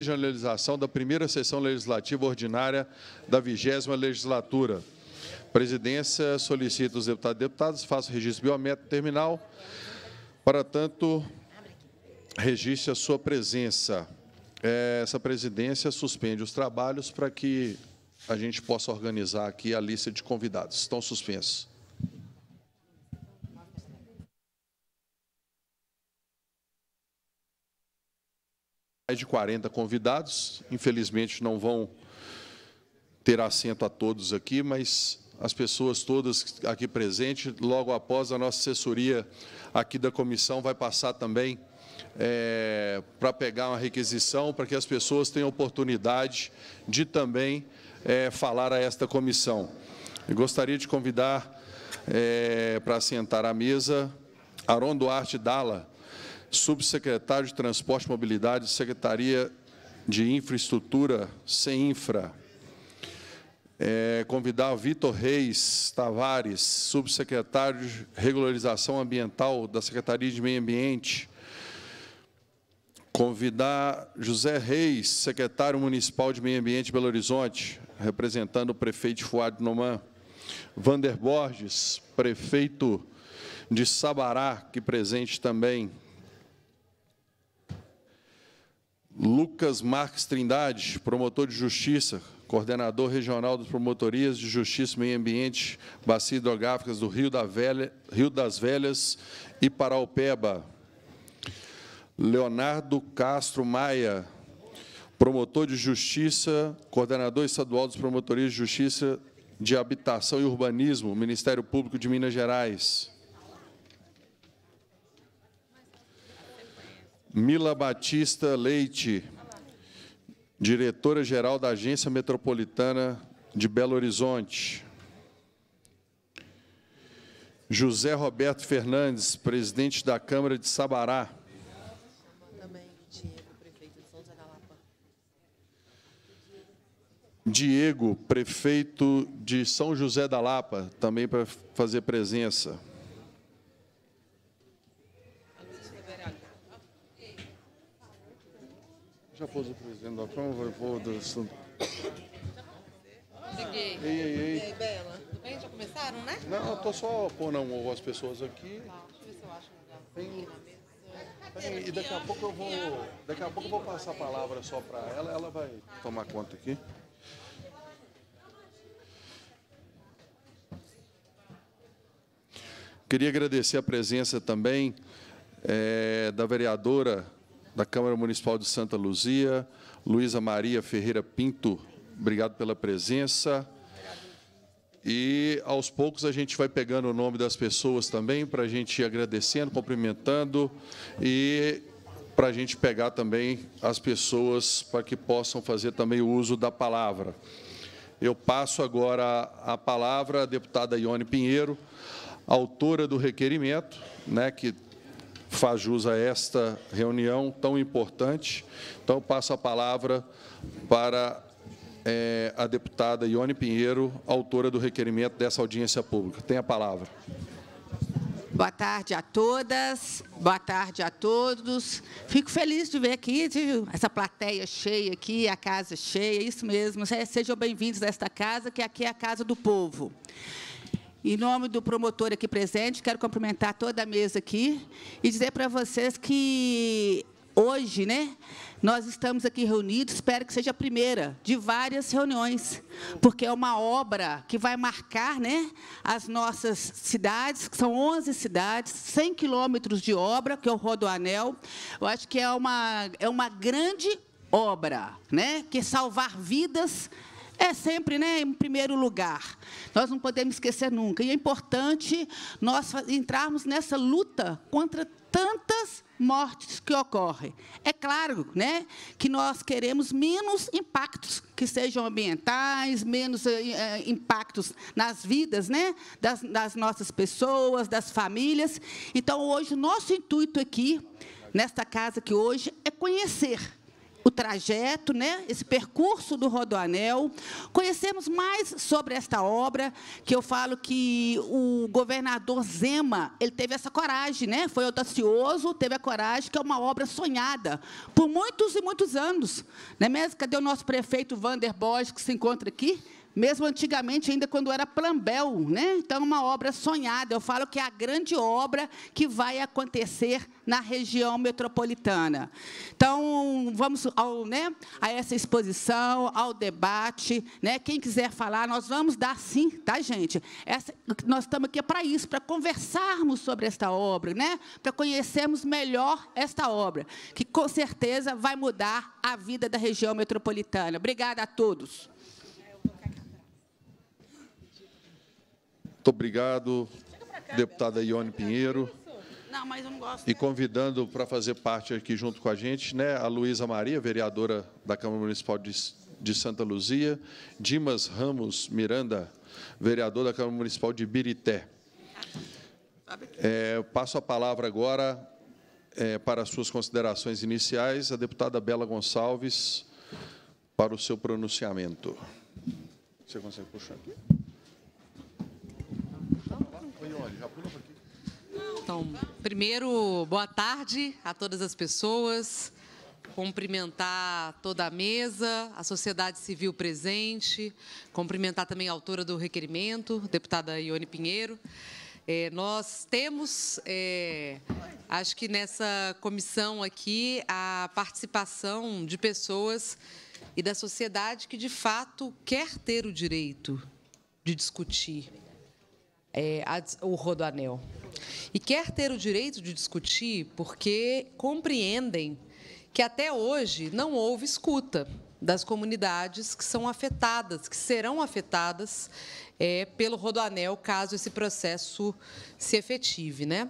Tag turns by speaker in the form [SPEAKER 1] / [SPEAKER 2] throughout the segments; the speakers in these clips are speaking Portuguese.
[SPEAKER 1] regionalização da primeira sessão legislativa ordinária da vigésima legislatura. A presidência solicita os deputados e deputadas façam registro biométrico terminal. Para tanto, registre a sua presença. É, essa presidência suspende os trabalhos para que a gente possa organizar aqui a lista de convidados. Estão suspensos. Mais de 40 convidados. Infelizmente, não vão ter assento a todos aqui, mas as pessoas todas aqui presentes, logo após a nossa assessoria aqui da comissão, vai passar também é, para pegar uma requisição, para que as pessoas tenham oportunidade de também é, falar a esta comissão. Eu gostaria de convidar é, para sentar à mesa Aron Duarte Dalla, subsecretário de Transporte e Mobilidade, Secretaria de Infraestrutura, CEINFRA. É, convidar Vitor Reis Tavares, subsecretário de Regularização Ambiental da Secretaria de Meio Ambiente. Convidar José Reis, secretário municipal de Meio Ambiente de Belo Horizonte, representando o prefeito Fuad Noman. Vander Borges, prefeito de Sabará, que presente também, Lucas Marques Trindade, promotor de justiça, coordenador regional das promotorias de justiça e meio ambiente, bacia hidrográficas do Rio, da Velha, Rio das Velhas e Paraupeba. Leonardo Castro Maia, promotor de justiça, coordenador estadual das promotorias de justiça de habitação e urbanismo, Ministério Público de Minas Gerais. Mila Batista Leite, diretora-geral da Agência Metropolitana de Belo Horizonte. José Roberto Fernandes, presidente da Câmara de Sabará. Diego, prefeito de São José da Lapa, também para fazer presença. Já pôs o presidente da Câmara, vou do assunto.
[SPEAKER 2] Cheguei.
[SPEAKER 1] Ei, ei, ei.
[SPEAKER 2] E aí, Bela? Tudo bem? Já começaram, né?
[SPEAKER 1] Não, eu tô só pondo um- as pessoas aqui.
[SPEAKER 2] Tá, deixa eu ver se eu acho um lugar
[SPEAKER 1] Tem-
[SPEAKER 2] aqui na mesa.
[SPEAKER 1] Peraí, E daqui a pouco eu vou. Daqui a pouco eu vou passar a palavra só para ela, ela vai tomar conta aqui. Queria agradecer a presença também eh, da vereadora da Câmara Municipal de Santa Luzia, Luísa Maria Ferreira Pinto. Obrigado pela presença. E aos poucos a gente vai pegando o nome das pessoas também para a gente ir agradecendo, cumprimentando e para a gente pegar também as pessoas para que possam fazer também o uso da palavra. Eu passo agora a palavra à deputada Ione Pinheiro, autora do requerimento, né, que faz jus a esta reunião tão importante. Então, passo a palavra para eh, a deputada Ione Pinheiro, autora do requerimento dessa audiência pública. Tem a palavra.
[SPEAKER 3] Boa tarde a todas, boa tarde a todos. Fico feliz de ver aqui de- essa plateia cheia aqui, a casa cheia, isso mesmo. Se- Sejam bem-vindos a esta casa, que aqui é a casa do povo. Em nome do promotor aqui presente, quero cumprimentar toda a mesa aqui e dizer para vocês que hoje, né, nós estamos aqui reunidos, espero que seja a primeira de várias reuniões, porque é uma obra que vai marcar, né, as nossas cidades, que são 11 cidades, 100 quilômetros de obra, que é o Rodoanel. Eu acho que é uma, é uma grande obra, né, que salvar vidas é sempre, né, em primeiro lugar. Nós não podemos esquecer nunca. E é importante nós entrarmos nessa luta contra tantas mortes que ocorrem. É claro, né, que nós queremos menos impactos que sejam ambientais, menos eh, impactos nas vidas, né, das, das nossas pessoas, das famílias. Então, hoje, nosso intuito aqui, nesta casa aqui hoje, é conhecer o trajeto, né, esse percurso do Rodoanel, conhecemos mais sobre esta obra, que eu falo que o governador Zema, ele teve essa coragem, né, foi audacioso, teve a coragem, que é uma obra sonhada por muitos e muitos anos. Não é mesmo? Cadê o nosso prefeito Vander Borges, que se encontra aqui? Mesmo antigamente, ainda quando era Plambel. Né? Então, uma obra sonhada. Eu falo que é a grande obra que vai acontecer na região metropolitana. Então, vamos ao, né, a essa exposição, ao debate. Né? Quem quiser falar, nós vamos dar sim, tá, gente? Essa, nós estamos aqui para isso, para conversarmos sobre esta obra, né? para conhecermos melhor esta obra, que com certeza vai mudar a vida da região metropolitana. Obrigada a todos.
[SPEAKER 1] Muito obrigado, deputada Ione Pinheiro.
[SPEAKER 3] Não, mas eu não gosto.
[SPEAKER 1] E convidando para fazer parte aqui junto com a gente, né, a Luísa Maria, vereadora da Câmara Municipal de, de Santa Luzia, Dimas Ramos Miranda, vereador da Câmara Municipal de Birité. É, passo a palavra agora é, para as suas considerações iniciais, a deputada Bela Gonçalves, para o seu pronunciamento. Você consegue puxar aqui?
[SPEAKER 4] Então, primeiro, boa tarde a todas as pessoas. Cumprimentar toda a mesa, a sociedade civil presente, cumprimentar também a autora do requerimento, deputada Ione Pinheiro. É, nós temos, é, acho que nessa comissão aqui, a participação de pessoas e da sociedade que, de fato, quer ter o direito de discutir é, o Rodoanel. E quer ter o direito de discutir porque compreendem que até hoje não houve escuta das comunidades que são afetadas, que serão afetadas é, pelo Rodoanel, caso esse processo se efetive. Né?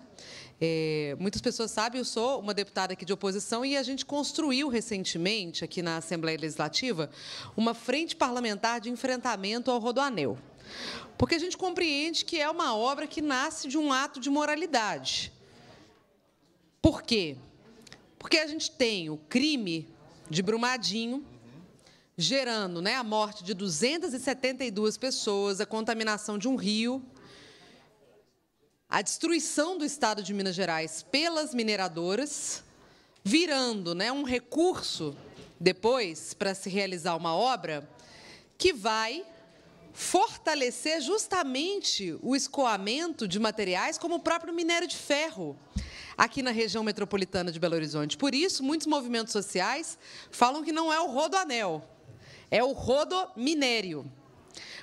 [SPEAKER 4] É, muitas pessoas sabem, eu sou uma deputada aqui de oposição e a gente construiu recentemente, aqui na Assembleia Legislativa, uma frente parlamentar de enfrentamento ao Rodoanel. Porque a gente compreende que é uma obra que nasce de um ato de moralidade. Por quê? Porque a gente tem o crime de Brumadinho, gerando né, a morte de 272 pessoas, a contaminação de um rio, a destruição do Estado de Minas Gerais pelas mineradoras, virando né, um recurso depois para se realizar uma obra que vai fortalecer justamente o escoamento de materiais, como o próprio minério de ferro, aqui na região metropolitana de Belo Horizonte. Por isso, muitos movimentos sociais falam que não é o rodoanel, é o rodominério.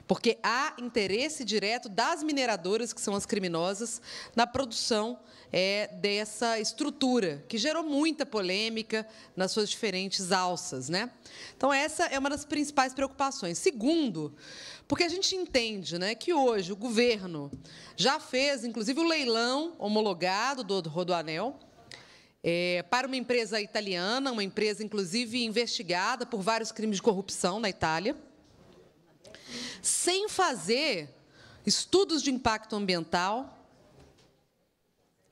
[SPEAKER 4] Porque há interesse direto das mineradoras, que são as criminosas, na produção é, dessa estrutura, que gerou muita polêmica nas suas diferentes alças. Né? Então, essa é uma das principais preocupações. Segundo, porque a gente entende né, que hoje o governo já fez, inclusive, o leilão homologado do Rodoanel, é, para uma empresa italiana, uma empresa, inclusive, investigada por vários crimes de corrupção na Itália, sem fazer estudos de impacto ambiental,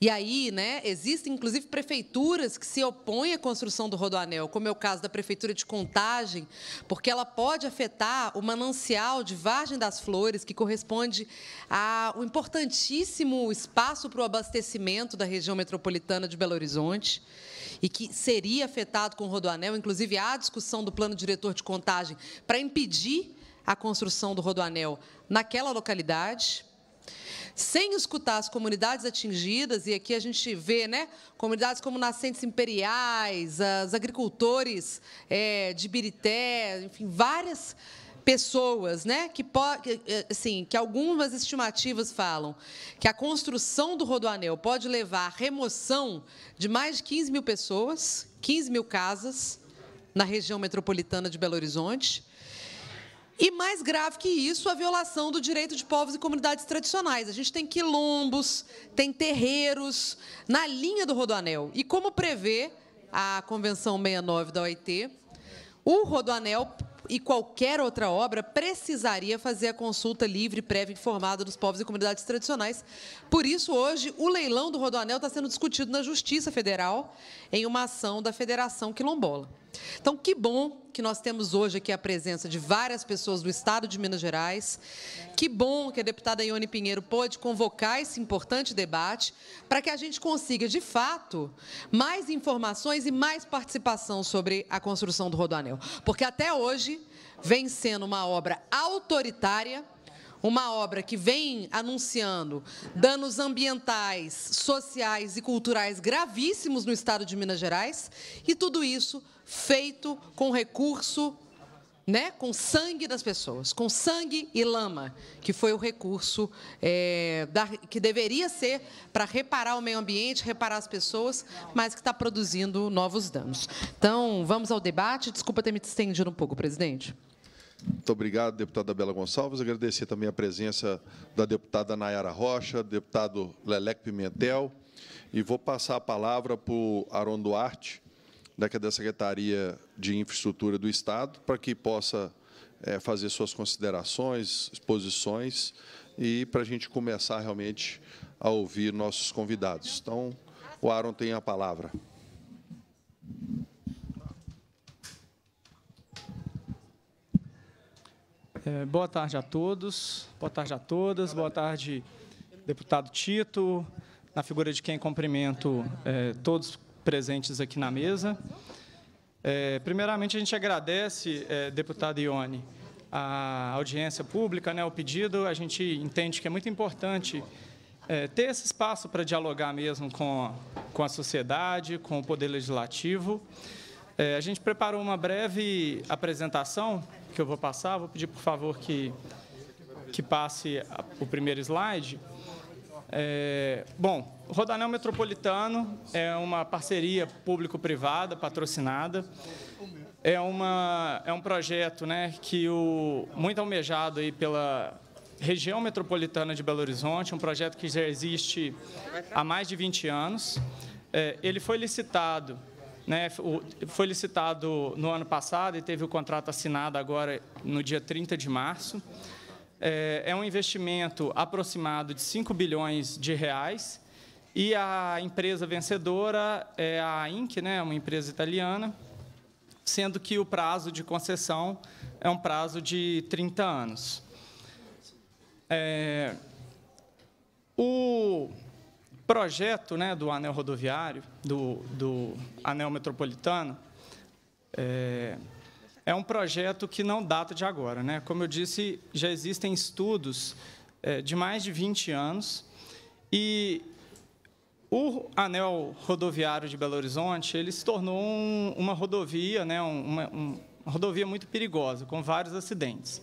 [SPEAKER 4] e aí, né, existem inclusive prefeituras que se opõem à construção do rodoanel, como é o caso da prefeitura de Contagem, porque ela pode afetar o manancial de Vargem das Flores, que corresponde a um importantíssimo espaço para o abastecimento da região metropolitana de Belo Horizonte e que seria afetado com o rodoanel, inclusive há discussão do plano diretor de contagem para impedir a construção do rodoanel naquela localidade sem escutar as comunidades atingidas, e aqui a gente vê né, comunidades como Nascentes Imperiais, os agricultores é, de Birité, enfim, várias pessoas, né, que pode, assim, que algumas estimativas falam que a construção do Rodoanel pode levar à remoção de mais de 15 mil pessoas, 15 mil casas na região metropolitana de Belo Horizonte. E mais grave que isso, a violação do direito de povos e comunidades tradicionais. A gente tem quilombos, tem terreiros na linha do Rodoanel. E como prevê a Convenção 69 da OIT, o Rodoanel e qualquer outra obra precisaria fazer a consulta livre, prévia informada dos povos e comunidades tradicionais. Por isso, hoje, o leilão do Rodoanel está sendo discutido na Justiça Federal em uma ação da Federação Quilombola. Então, que bom que nós temos hoje aqui a presença de várias pessoas do Estado de Minas Gerais. Que bom que a deputada Ione Pinheiro pôde convocar esse importante debate para que a gente consiga, de fato, mais informações e mais participação sobre a construção do Rodoanel. Porque até hoje vem sendo uma obra autoritária, uma obra que vem anunciando danos ambientais, sociais e culturais gravíssimos no estado de Minas Gerais, e tudo isso feito com recurso, né, com sangue das pessoas, com sangue e lama, que foi o recurso é, da, que deveria ser para reparar o meio ambiente, reparar as pessoas, mas que está produzindo novos danos. Então, vamos ao debate. Desculpa ter me estendido um pouco, presidente.
[SPEAKER 1] Muito obrigado, deputada Bela Gonçalves. Agradecer também a presença da deputada Nayara Rocha, deputado Lelec Pimentel. E vou passar a palavra para o Aron Duarte, da Secretaria de Infraestrutura do Estado, para que possa é, fazer suas considerações, exposições, e para a gente começar realmente a ouvir nossos convidados. Então, o Aaron tem a palavra.
[SPEAKER 5] É, boa tarde a todos, boa tarde a todas, boa tarde, deputado Tito, na figura de quem cumprimento é, todos presentes aqui na mesa. É, primeiramente, a gente agradece, é, deputado Ione, a audiência pública, né, o pedido. A gente entende que é muito importante é, ter esse espaço para dialogar mesmo com, com a sociedade, com o Poder Legislativo. É, a gente preparou uma breve apresentação que eu vou passar. Vou pedir, por favor, que, que passe a, o primeiro slide. É, bom, o Rodanel Metropolitano é uma parceria público-privada, patrocinada. É, uma, é um projeto né, que o, muito almejado aí pela região metropolitana de Belo Horizonte, um projeto que já existe há mais de 20 anos. É, ele foi licitado né, foi licitado no ano passado e teve o contrato assinado agora no dia 30 de março. É, é um investimento aproximado de 5 bilhões de reais e a empresa vencedora é a Inc., né, uma empresa italiana, sendo que o prazo de concessão é um prazo de 30 anos. É, o projeto né, do anel rodoviário, do, do anel metropolitano, é, é, um projeto que não data de agora. Né? Como eu disse, já existem estudos é, de mais de 20 anos e o anel rodoviário de Belo Horizonte ele se tornou um, uma rodovia, né, uma, uma rodovia muito perigosa, com vários acidentes.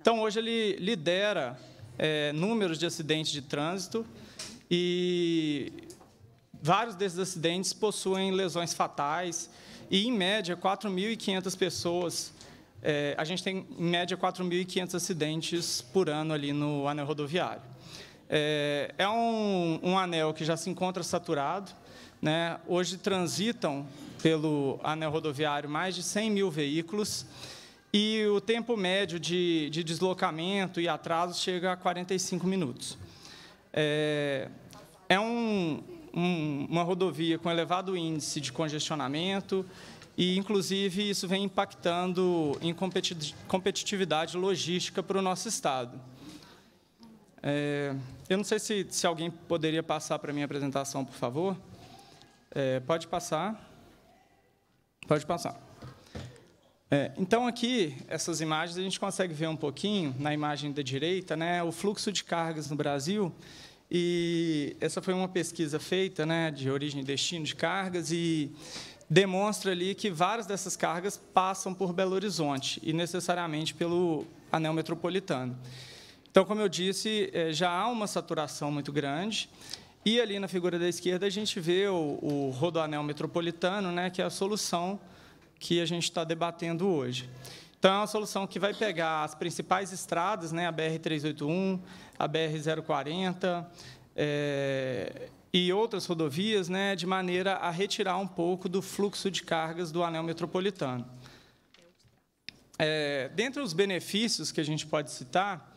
[SPEAKER 5] Então, hoje ele lidera é, números de acidentes de trânsito, e vários desses acidentes possuem lesões fatais e, em média, 4.500 pessoas. É, a gente tem, em média, 4.500 acidentes por ano ali no anel rodoviário. É, é um, um, anel que já se encontra saturado. Né? Hoje transitam pelo anel rodoviário mais de 100 mil veículos e o tempo médio de, de deslocamento e atraso chega a 45 minutos. É, é um, um, uma rodovia com elevado índice de congestionamento e, inclusive, isso vem impactando em competitividade logística para o nosso Estado. É, eu não sei se, se alguém poderia passar para a minha apresentação, por favor. É, pode passar. Pode passar. É, então, aqui, essas imagens, a gente consegue ver um pouquinho, na imagem da direita, né, o fluxo de cargas no Brasil e essa foi uma pesquisa feita, né, de origem e destino de cargas e demonstra ali que várias dessas cargas passam por Belo Horizonte e necessariamente pelo anel metropolitano. Então, como eu disse, é, já há uma saturação muito grande. E ali na figura da esquerda a gente vê o, o rodoanel metropolitano, né, que é a solução que a gente está debatendo hoje. Então, é uma solução que vai pegar as principais estradas, né, a BR-381, a BR-040 é, e outras rodovias, né, de maneira a retirar um pouco do fluxo de cargas do anel metropolitano. É, dentre os benefícios que a gente pode citar,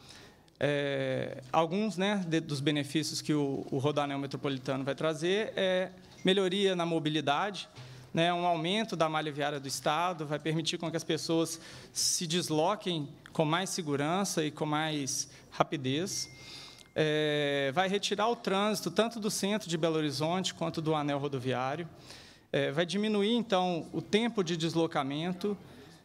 [SPEAKER 5] é, alguns né, de, dos benefícios que o, o rodoanel metropolitano vai trazer é melhoria na mobilidade, né, um aumento da malha viária do Estado, vai permitir com que as pessoas se desloquem com mais segurança e com mais rapidez. É, vai retirar o trânsito tanto do centro de Belo Horizonte quanto do anel rodoviário. É, vai diminuir, então, o tempo de deslocamento,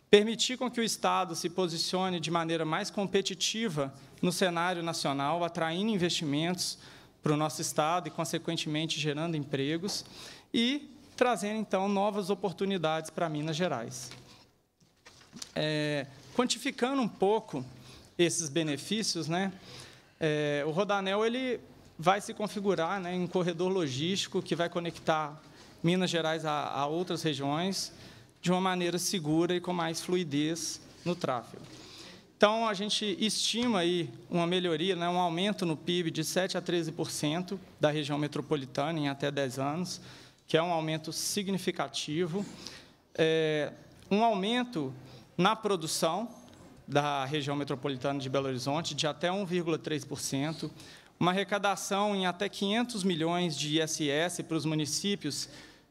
[SPEAKER 5] permitir com que o Estado se posicione de maneira mais competitiva no cenário nacional, atraindo investimentos para o nosso Estado e, consequentemente, gerando empregos e trazendo, então, novas oportunidades para Minas Gerais. É, quantificando um pouco esses benefícios, né, é, o Rodanel ele vai se configurar né, em um corredor logístico que vai conectar Minas Gerais a, a outras regiões de uma maneira segura e com mais fluidez no tráfego. Então, a gente estima aí uma melhoria, né, um aumento no PIB de 7% a 13% da região metropolitana em até 10 anos, que é um aumento significativo. É, um aumento na produção da região metropolitana de Belo Horizonte de até 1,3%, uma arrecadação em até 500 milhões de ISS para os municípios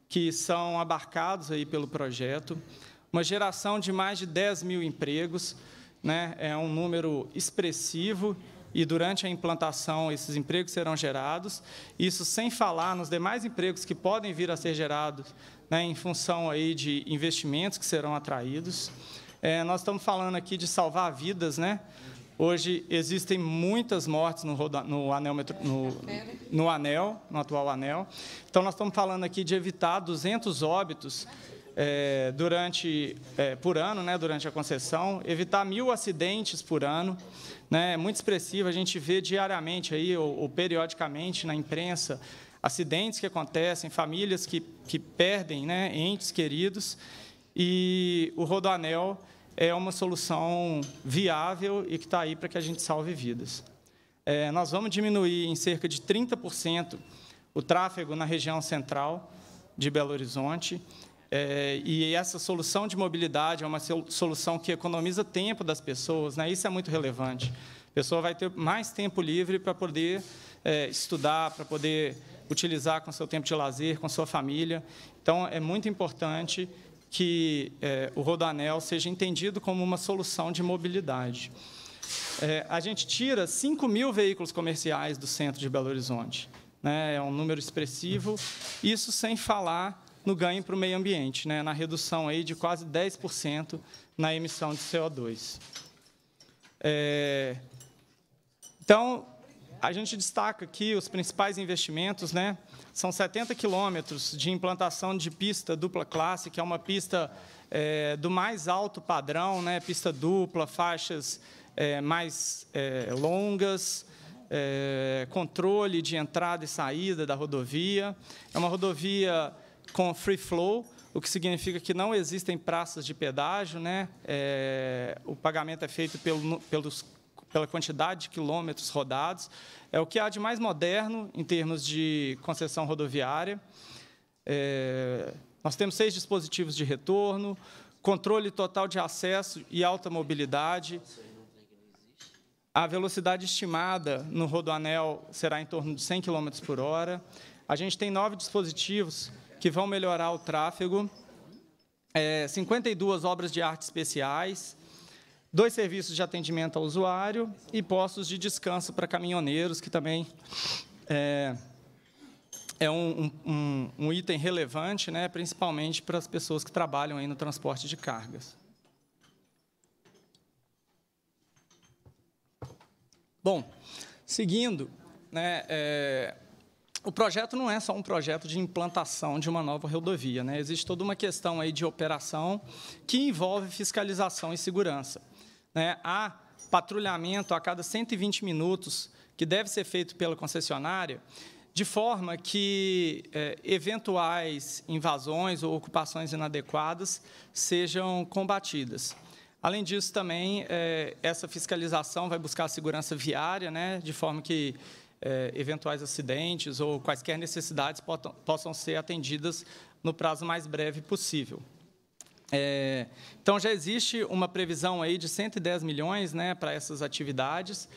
[SPEAKER 5] que são abarcados aí pelo projeto, uma geração de mais de 10 mil empregos, né, é um número expressivo e durante a implantação esses empregos serão gerados. Isso sem falar nos demais empregos que podem vir a ser gerados né, em função aí de investimentos que serão atraídos. É, nós estamos falando aqui de salvar vidas, né? Hoje existem muitas mortes no, no, anel, no, no, anel, no atual anel. Então, nós estamos falando aqui de evitar 200 óbitos é, durante, é, por ano, né, durante a concessão, evitar mil acidentes por ano. Né, é muito expressivo, a gente vê diariamente aí, ou, ou periodicamente na imprensa acidentes que acontecem, famílias que, que perdem né, entes queridos, e o Rodoanel é uma solução viável e que está aí para que a gente salve vidas. É, nós vamos diminuir em cerca de 30% o tráfego na região central de Belo Horizonte. É, e essa solução de mobilidade é uma solução que economiza tempo das pessoas, né? isso é muito relevante. A pessoa vai ter mais tempo livre para poder é, estudar, para poder utilizar com seu tempo de lazer, com sua família. Então, é muito importante que é, o Rodanel seja entendido como uma solução de mobilidade. É, a gente tira 5 mil veículos comerciais do centro de Belo Horizonte. Né, é um número expressivo, isso sem falar no ganho para o meio ambiente, né, na redução aí de quase 10% na emissão de CO2. É, então, a gente destaca aqui os principais investimentos, né? São 70 quilômetros de implantação de pista dupla classe, que é uma pista é, do mais alto padrão, né? Pista dupla, faixas é, mais é, longas, é, controle de entrada e saída da rodovia. É uma rodovia com free flow, o que significa que não existem praças de pedágio, né? É, o pagamento é feito pelo, pelos pela quantidade de quilômetros rodados. É o que há de mais moderno em termos de concessão rodoviária. É, nós temos seis dispositivos de retorno, controle total de acesso e alta mobilidade. A velocidade estimada no rodoanel será em torno de 100 km por hora. A gente tem nove dispositivos que vão melhorar o tráfego, é, 52 obras de arte especiais, dois serviços de atendimento ao usuário e postos de descanso para caminhoneiros, que também é, é um, um, um, item relevante, né, principalmente para as pessoas que trabalham aí no transporte de cargas. Bom, seguindo, né, é, o projeto não é só um projeto de implantação de uma nova rodovia. Né? Existe toda uma questão aí de operação que envolve fiscalização e segurança né, há patrulhamento a cada 120 minutos que deve ser feito pela concessionária, de forma que é, eventuais invasões ou ocupações inadequadas sejam combatidas. Além disso, também, é, essa fiscalização vai buscar a segurança viária, né, de forma que é, eventuais acidentes ou quaisquer necessidades possam, possam ser atendidas no prazo mais breve possível. É, então, já existe uma previsão aí de 110 milhões né, para essas atividades.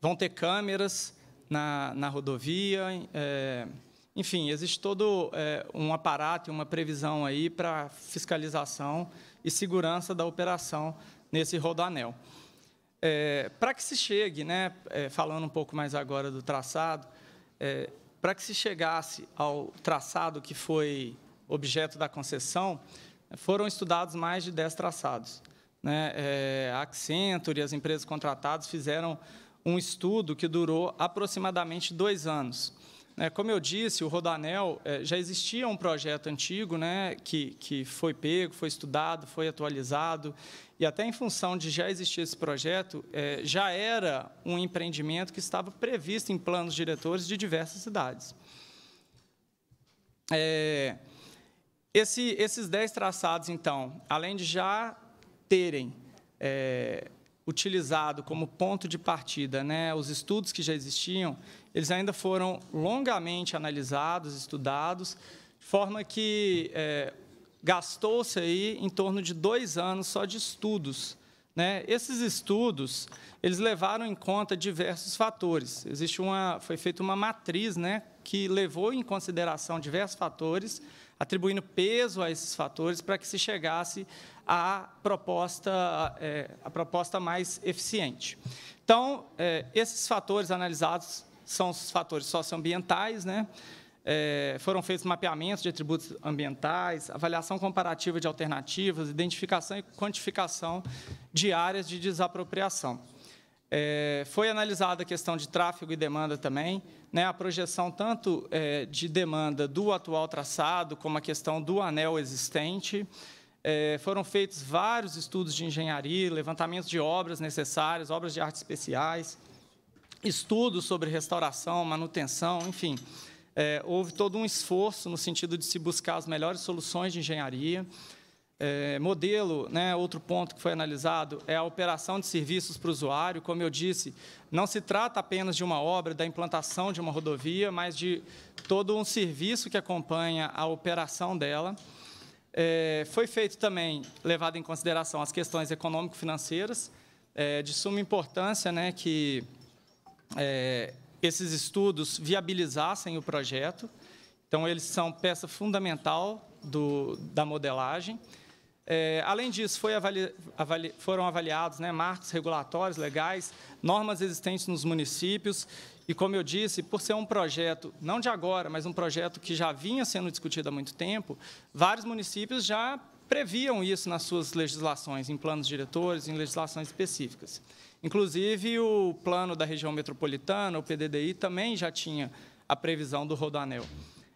[SPEAKER 5] Vão ter câmeras na, na rodovia, é, Enfim, existe todo é, um aparato e uma previsão aí para fiscalização e segurança da operação nesse rodoanel. É, para que se chegue, né, é, falando um pouco mais agora do traçado, é, para que se chegasse ao traçado que foi objeto da concessão, foram estudados mais de 10 traçados. Né? É, a Accenture e as empresas contratadas fizeram um estudo que durou aproximadamente dois anos. É, como eu disse, o Rodanel é, já existia um projeto antigo né, que, que foi pego, foi estudado, foi atualizado, e até em função de já existir esse projeto, é, já era um empreendimento que estava previsto em planos diretores de diversas cidades. Esse, esses dez traçados, então, além de já terem é, utilizado como ponto de partida né, os estudos que já existiam, eles ainda foram longamente analisados, estudados, de forma que é, gastou-se aí em torno de dois anos só de estudos. Né? Esses estudos eles levaram em conta diversos fatores. Existe uma, foi feita uma matriz né, que levou em consideração diversos fatores atribuindo peso a esses fatores para que se chegasse à proposta, é, proposta mais eficiente. Então, é, esses fatores analisados são os fatores socioambientais, né? É, foram feitos mapeamentos de atributos ambientais, avaliação comparativa de alternativas, identificação e quantificação de áreas de desapropriação. É, foi analisada a questão de tráfego e demanda também, né, a projeção tanto é, de demanda do atual traçado, como a questão do anel existente. É, foram feitos vários estudos de engenharia, levantamentos de obras necessárias, obras de arte especiais, estudos sobre restauração, manutenção, enfim. É, houve todo um esforço no sentido de se buscar as melhores soluções de engenharia. É, modelo, né, outro ponto que foi analisado, é a operação de serviços para o usuário. Como eu disse, não se trata apenas de uma obra, da implantação de uma rodovia, mas de todo um serviço que acompanha a operação dela. É, foi feito também, levado em consideração as questões econômico-financeiras, é, de suma importância né, que é, esses estudos viabilizassem o projeto. Então, eles são peça fundamental do, da modelagem. É, além disso, avali, avali, foram avaliados né, marcos regulatórios legais, normas existentes nos municípios, e, como eu disse, por ser um projeto, não de agora, mas um projeto que já vinha sendo discutido há muito tempo, vários municípios já previam isso nas suas legislações, em planos diretores, em legislações específicas. Inclusive, o plano da região metropolitana, o PDDI, também já tinha a previsão do rodoanel.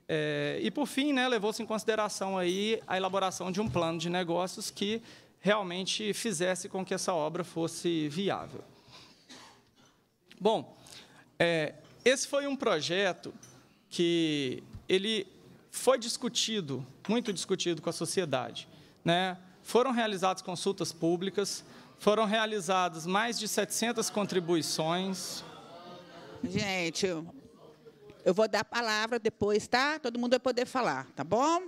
[SPEAKER 5] É, e, por fim, né, levou-se em consideração aí a elaboração de um plano de negócios que realmente fizesse com que essa obra fosse viável. Bom, é, esse foi um projeto que ele foi discutido, muito discutido com a sociedade. Né? Foram realizadas consultas públicas, foram realizadas mais de 700 contribuições.
[SPEAKER 3] Gente, eu vou dar a palavra depois, tá? Todo mundo vai poder falar, tá bom?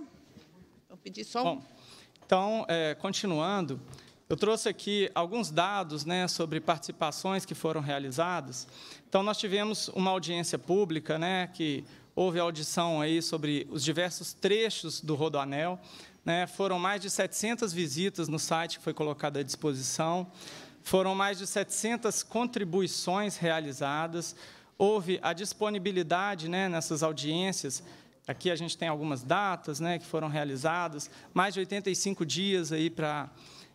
[SPEAKER 3] Vou pedir só um.
[SPEAKER 5] Bom, então, é, continuando, eu trouxe aqui alguns dados né, sobre participações que foram realizadas. Então, nós tivemos uma audiência pública, né, que houve audição aí sobre os diversos trechos do Rodoanel. Né, foram mais de 700 visitas no site que foi colocado à disposição. Foram mais de 700 contribuições realizadas houve a disponibilidade né, nessas audiências. Aqui a gente tem algumas datas né, que foram realizadas, mais de 85 dias aí para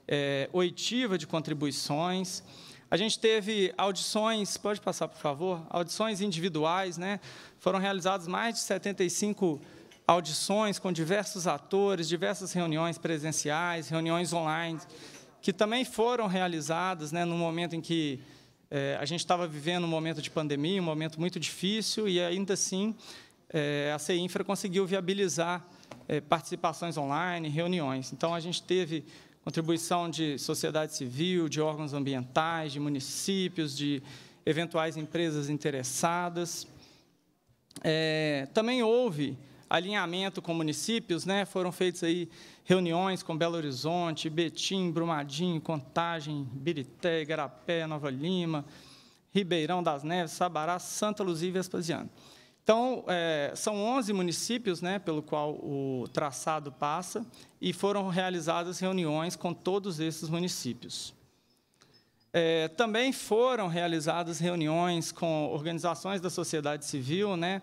[SPEAKER 5] é, oitiva de contribuições. A gente teve audições, pode passar, por favor? Audições individuais, né? Foram realizadas mais de 75 audições com diversos atores, diversas reuniões presenciais, reuniões online, que também foram realizadas né, no momento em que é, a gente estava vivendo um momento de pandemia, um momento muito difícil, e ainda assim é, a CEINFRA conseguiu viabilizar é, participações online, reuniões. Então, a gente teve contribuição de sociedade civil, de órgãos ambientais, de municípios, de eventuais empresas interessadas. É, também houve alinhamento com municípios, né? foram feitas aí reuniões com Belo Horizonte, Betim, Brumadinho, Contagem, Birité, Igarapé, Nova Lima, Ribeirão das Neves, Sabará, Santa Luzia e Vespasiano. Então, é, são 11 municípios né, pelo qual o traçado passa e foram realizadas reuniões com todos esses municípios. É, também foram realizadas reuniões com organizações da sociedade civil, né,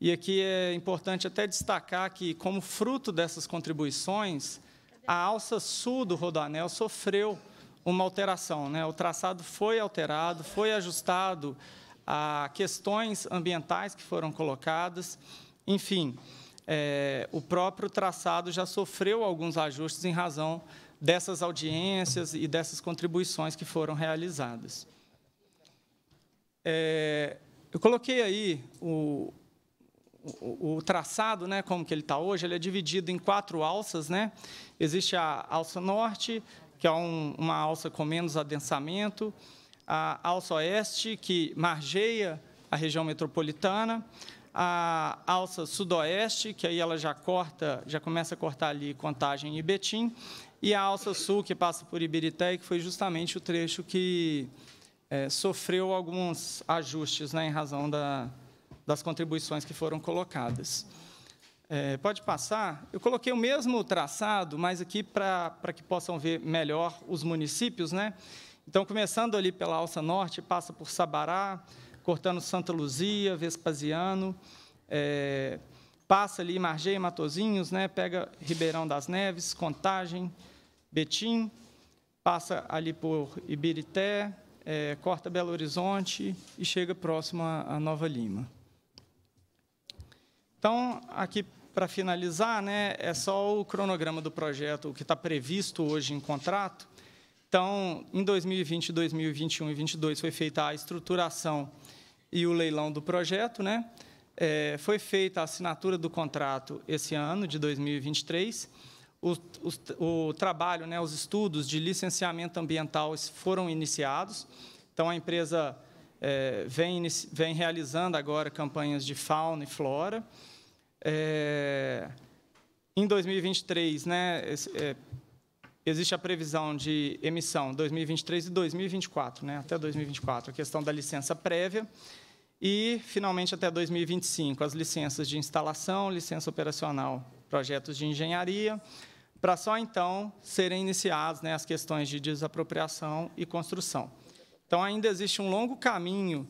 [SPEAKER 5] e aqui é importante até destacar que, como fruto dessas contribuições, a alça sul do Rodoanel sofreu uma alteração. Né? O traçado foi alterado, foi ajustado a questões ambientais que foram colocadas. Enfim, é, o próprio traçado já sofreu alguns ajustes em razão dessas audiências e dessas contribuições que foram realizadas. É, eu coloquei aí o, o, o, traçado, né, como que ele está hoje, ele é dividido em quatro alças. Né? Existe a alça norte, que é um, uma alça com menos adensamento, a alça oeste, que margeia a região metropolitana, a alça sudoeste, que aí ela já corta, já começa a cortar ali Contagem e Betim, e a alça sul, que passa por Ibirité, que foi justamente o trecho que é, sofreu alguns ajustes né, em razão da, das contribuições que foram colocadas. É, pode passar. Eu coloquei o mesmo traçado, mas aqui para que possam ver melhor os municípios, né? Então, começando ali pela Alça Norte, passa por Sabará, cortando Santa Luzia, Vespasiano, é, passa ali Margeia, Matozinhos, né, pega Ribeirão das Neves, Contagem, Betim, passa ali por Ibirité, é, corta Belo Horizonte e chega próximo a, Nova Lima. Então, aqui para finalizar, né, é só o cronograma do projeto, o que está previsto hoje em contrato. Então, em 2020, 2021 e 2022 foi feita a estruturação e o leilão do projeto, né? É, foi feita a assinatura do contrato esse ano, de 2023. O, o, o trabalho, né, os estudos de licenciamento ambiental foram iniciados. Então, a empresa é, vem, vem realizando agora campanhas de fauna e flora. É, em 2023, né, é, existe a previsão de emissão 2023 e 2024, né, até 2024, a questão da licença prévia, e, finalmente, até 2025, as licenças de instalação, licença operacional, projetos de engenharia, para só então serem iniciadas né, as questões de desapropriação e construção. Então, ainda existe um longo caminho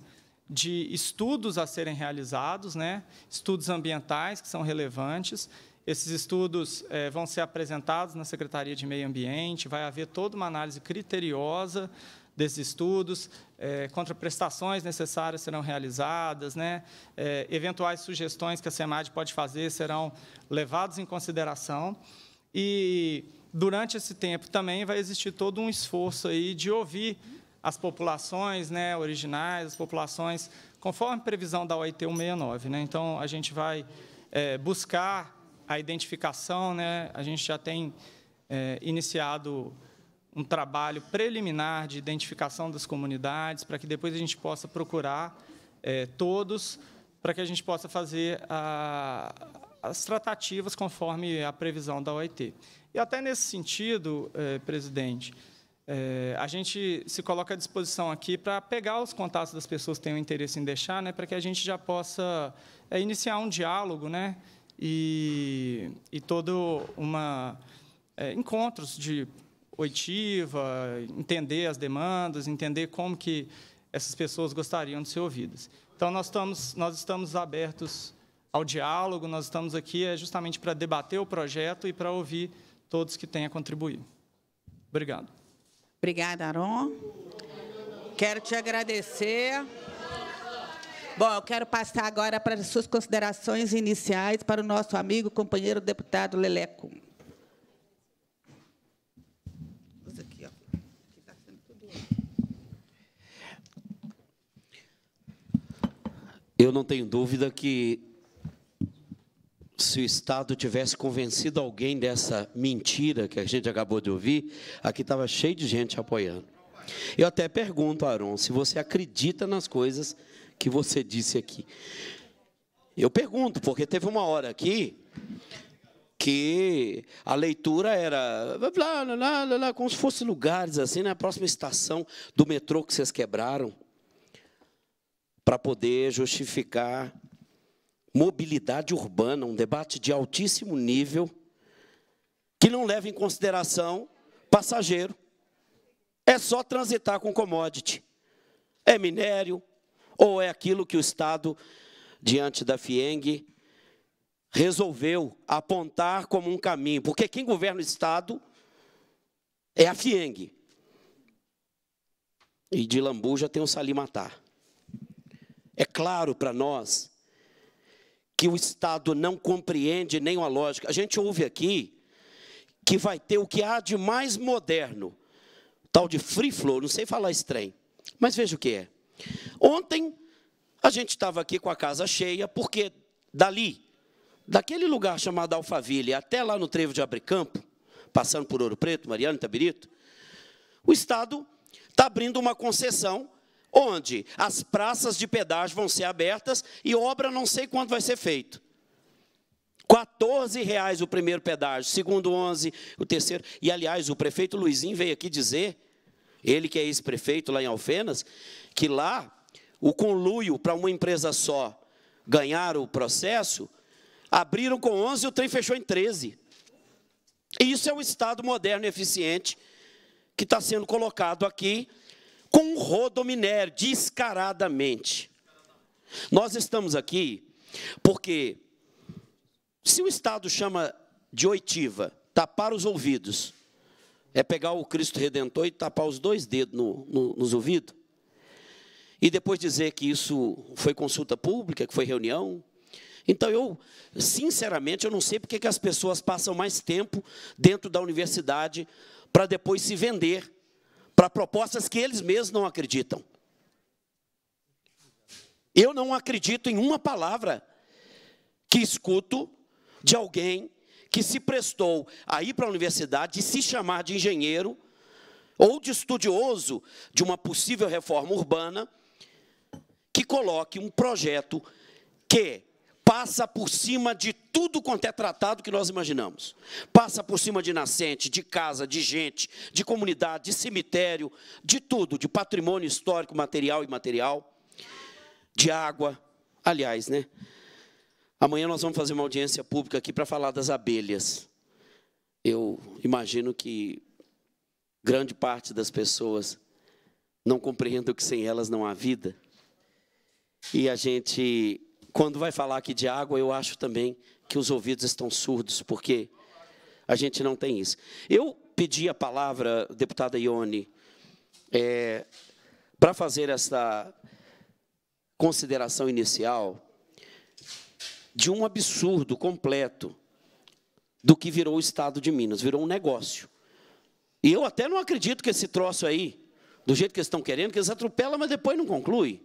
[SPEAKER 5] de estudos a serem realizados, né, estudos ambientais que são relevantes, esses estudos é, vão ser apresentados na Secretaria de Meio Ambiente, vai haver toda uma análise criteriosa desses estudos, é, contraprestações necessárias serão realizadas, né? É, eventuais sugestões que a SEMAD pode fazer serão levadas em consideração. E, durante esse tempo, também vai existir todo um esforço aí de ouvir as populações né, originais, as populações, conforme previsão da OIT 169. Né? Então, a gente vai é, buscar a identificação, né? a gente já tem é, iniciado um trabalho preliminar de identificação das comunidades, para que depois a gente possa procurar é, todos, para que a gente possa fazer a, as tratativas conforme a previsão da OIT. E até nesse sentido, é, presidente, é, a gente se coloca à disposição aqui para pegar os contatos das pessoas que têm interesse em deixar, né, para que a gente já possa é, iniciar um diálogo, né, e, e todo uma é, encontros de oitiva, entender as demandas, entender como que essas pessoas gostariam de ser ouvidas. Então nós estamos nós estamos abertos ao diálogo, nós estamos aqui é justamente para debater o projeto e para ouvir todos que têm a contribuir. Obrigado.
[SPEAKER 3] Obrigada, Aron. Quero te agradecer. Bom, eu quero passar agora para as suas considerações iniciais para o nosso amigo, companheiro deputado Leleco.
[SPEAKER 6] Eu não tenho dúvida que se o Estado tivesse convencido alguém dessa mentira que a gente acabou de ouvir, aqui estava cheio de gente apoiando. Eu até pergunto, Aron, se você acredita nas coisas que você disse aqui. Eu pergunto, porque teve uma hora aqui que a leitura era lá, lá, lá, lá, como se fosse lugares assim, na próxima estação do metrô que vocês quebraram, para poder justificar mobilidade urbana, um debate de altíssimo nível, que não leva em consideração passageiro. É só transitar com commodity. É minério, ou é aquilo que o Estado, diante da FIENG, resolveu apontar como um caminho. Porque quem governa o Estado é a FIENG. E de Lambuja tem o Salimatar. É claro para nós que o Estado não compreende nem a lógica. A gente ouve aqui que vai ter o que há de mais moderno, tal de free flow, não sei falar estranho, mas veja o que é. Ontem a gente estava aqui com a casa cheia, porque dali, daquele lugar chamado Alphaville, até lá no trevo de Abricampo, passando por Ouro Preto, Mariano Tabirito, o Estado está abrindo uma concessão onde as praças de pedágio vão ser abertas e obra não sei quanto vai ser feito. 14 reais o primeiro pedágio, segundo 11, o terceiro. E, aliás, o prefeito Luizinho veio aqui dizer, ele que é ex-prefeito lá em Alfenas, que lá o conluio para uma empresa só ganhar o processo, abriram com 11 e o trem fechou em 13. E isso é o Estado moderno e eficiente que está sendo colocado aqui com um rodominério, descaradamente. Nós estamos aqui porque, se o Estado chama de oitiva, tapar os ouvidos, é pegar o Cristo Redentor e tapar os dois dedos no, no, nos ouvidos, e depois dizer que isso foi consulta pública, que foi reunião. Então, eu, sinceramente, eu não sei porque que as pessoas passam mais tempo dentro da universidade para depois se vender para propostas que eles mesmos não acreditam. Eu não acredito em uma palavra que escuto de alguém que se prestou a ir para a universidade e se chamar de engenheiro ou de estudioso de uma possível reforma urbana que coloque um projeto que passa por cima de tudo quanto é tratado que nós imaginamos. Passa por cima de nascente, de casa, de gente, de comunidade, de cemitério, de tudo, de patrimônio histórico, material e imaterial, de água. Aliás, né? Amanhã nós vamos fazer uma audiência pública aqui para falar das abelhas. Eu imagino que grande parte das pessoas não compreendam que sem elas não há vida. E a gente, quando vai falar aqui de água, eu acho também que os ouvidos estão surdos, porque a gente não tem isso. Eu pedi a palavra, deputada Ione, é, para fazer essa consideração inicial de um absurdo completo do que virou o Estado de Minas, virou um negócio. E eu até não acredito que esse troço aí, do jeito que eles estão querendo, que eles atropelam, mas depois não conclui.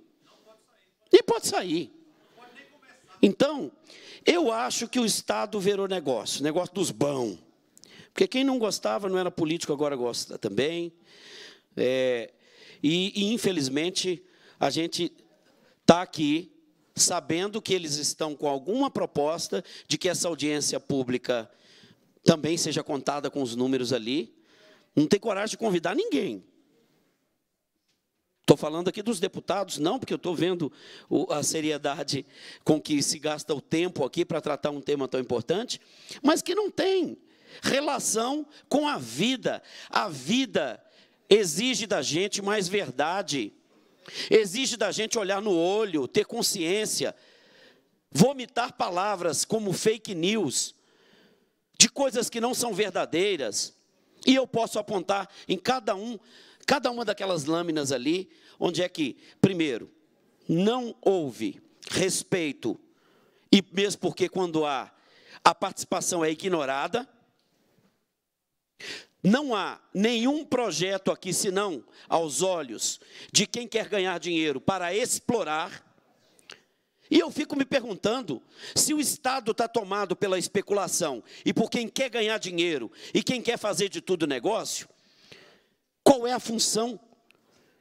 [SPEAKER 6] Nem pode sair. Então, eu acho que o Estado virou negócio, negócio dos bons. Porque quem não gostava não era político, agora gosta também. É, e, e, infelizmente, a gente está aqui sabendo que eles estão com alguma proposta de que essa audiência pública também seja contada com os números ali. Não tem coragem de convidar ninguém. Estou falando aqui dos deputados, não, porque eu estou vendo a seriedade com que se gasta o tempo aqui para tratar um tema tão importante, mas que não tem relação com a vida. A vida exige da gente mais verdade, exige da gente olhar no olho, ter consciência, vomitar palavras como fake news, de coisas que não são verdadeiras. E eu posso apontar em cada um Cada uma daquelas lâminas ali, onde é que, primeiro, não houve respeito, e mesmo porque quando há, a participação é ignorada, não há nenhum projeto aqui, senão aos olhos de quem quer ganhar dinheiro para explorar. E eu fico me perguntando se o Estado está tomado pela especulação e por quem quer ganhar dinheiro e quem quer fazer de tudo negócio, é a função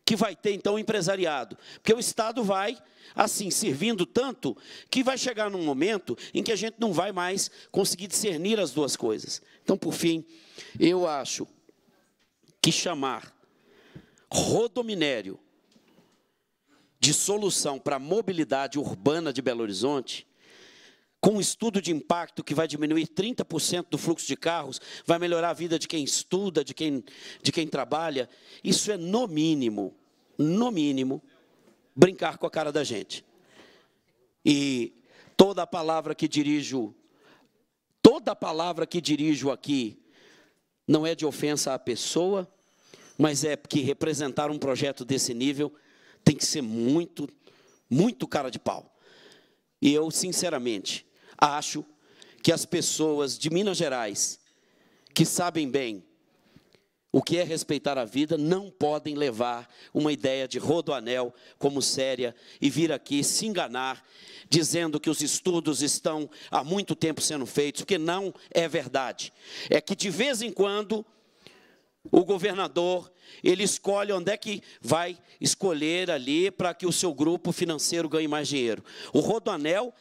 [SPEAKER 6] que vai ter então o empresariado? Porque o Estado vai, assim, servindo tanto, que vai chegar num momento em que a gente não vai mais conseguir discernir as duas coisas. Então, por fim, eu acho que chamar rodominério de solução para a mobilidade urbana de Belo Horizonte com um estudo de impacto que vai diminuir 30% do fluxo de carros, vai melhorar a vida de quem estuda, de quem, de quem trabalha. Isso é, no mínimo, no mínimo, brincar com a cara da gente. E toda a palavra que dirijo, toda a palavra que dirijo aqui, não é de ofensa à pessoa, mas é que representar um projeto desse nível tem que ser muito, muito cara de pau. E eu, sinceramente, acho que as pessoas de Minas Gerais, que sabem bem o que é respeitar a vida, não podem levar uma ideia de rodoanel como séria e vir aqui se enganar, dizendo que os estudos estão há muito tempo sendo feitos, porque não é verdade. É que de vez em quando o governador ele escolhe onde é que vai escolher ali para que o seu grupo financeiro ganhe mais dinheiro. O Rodoanel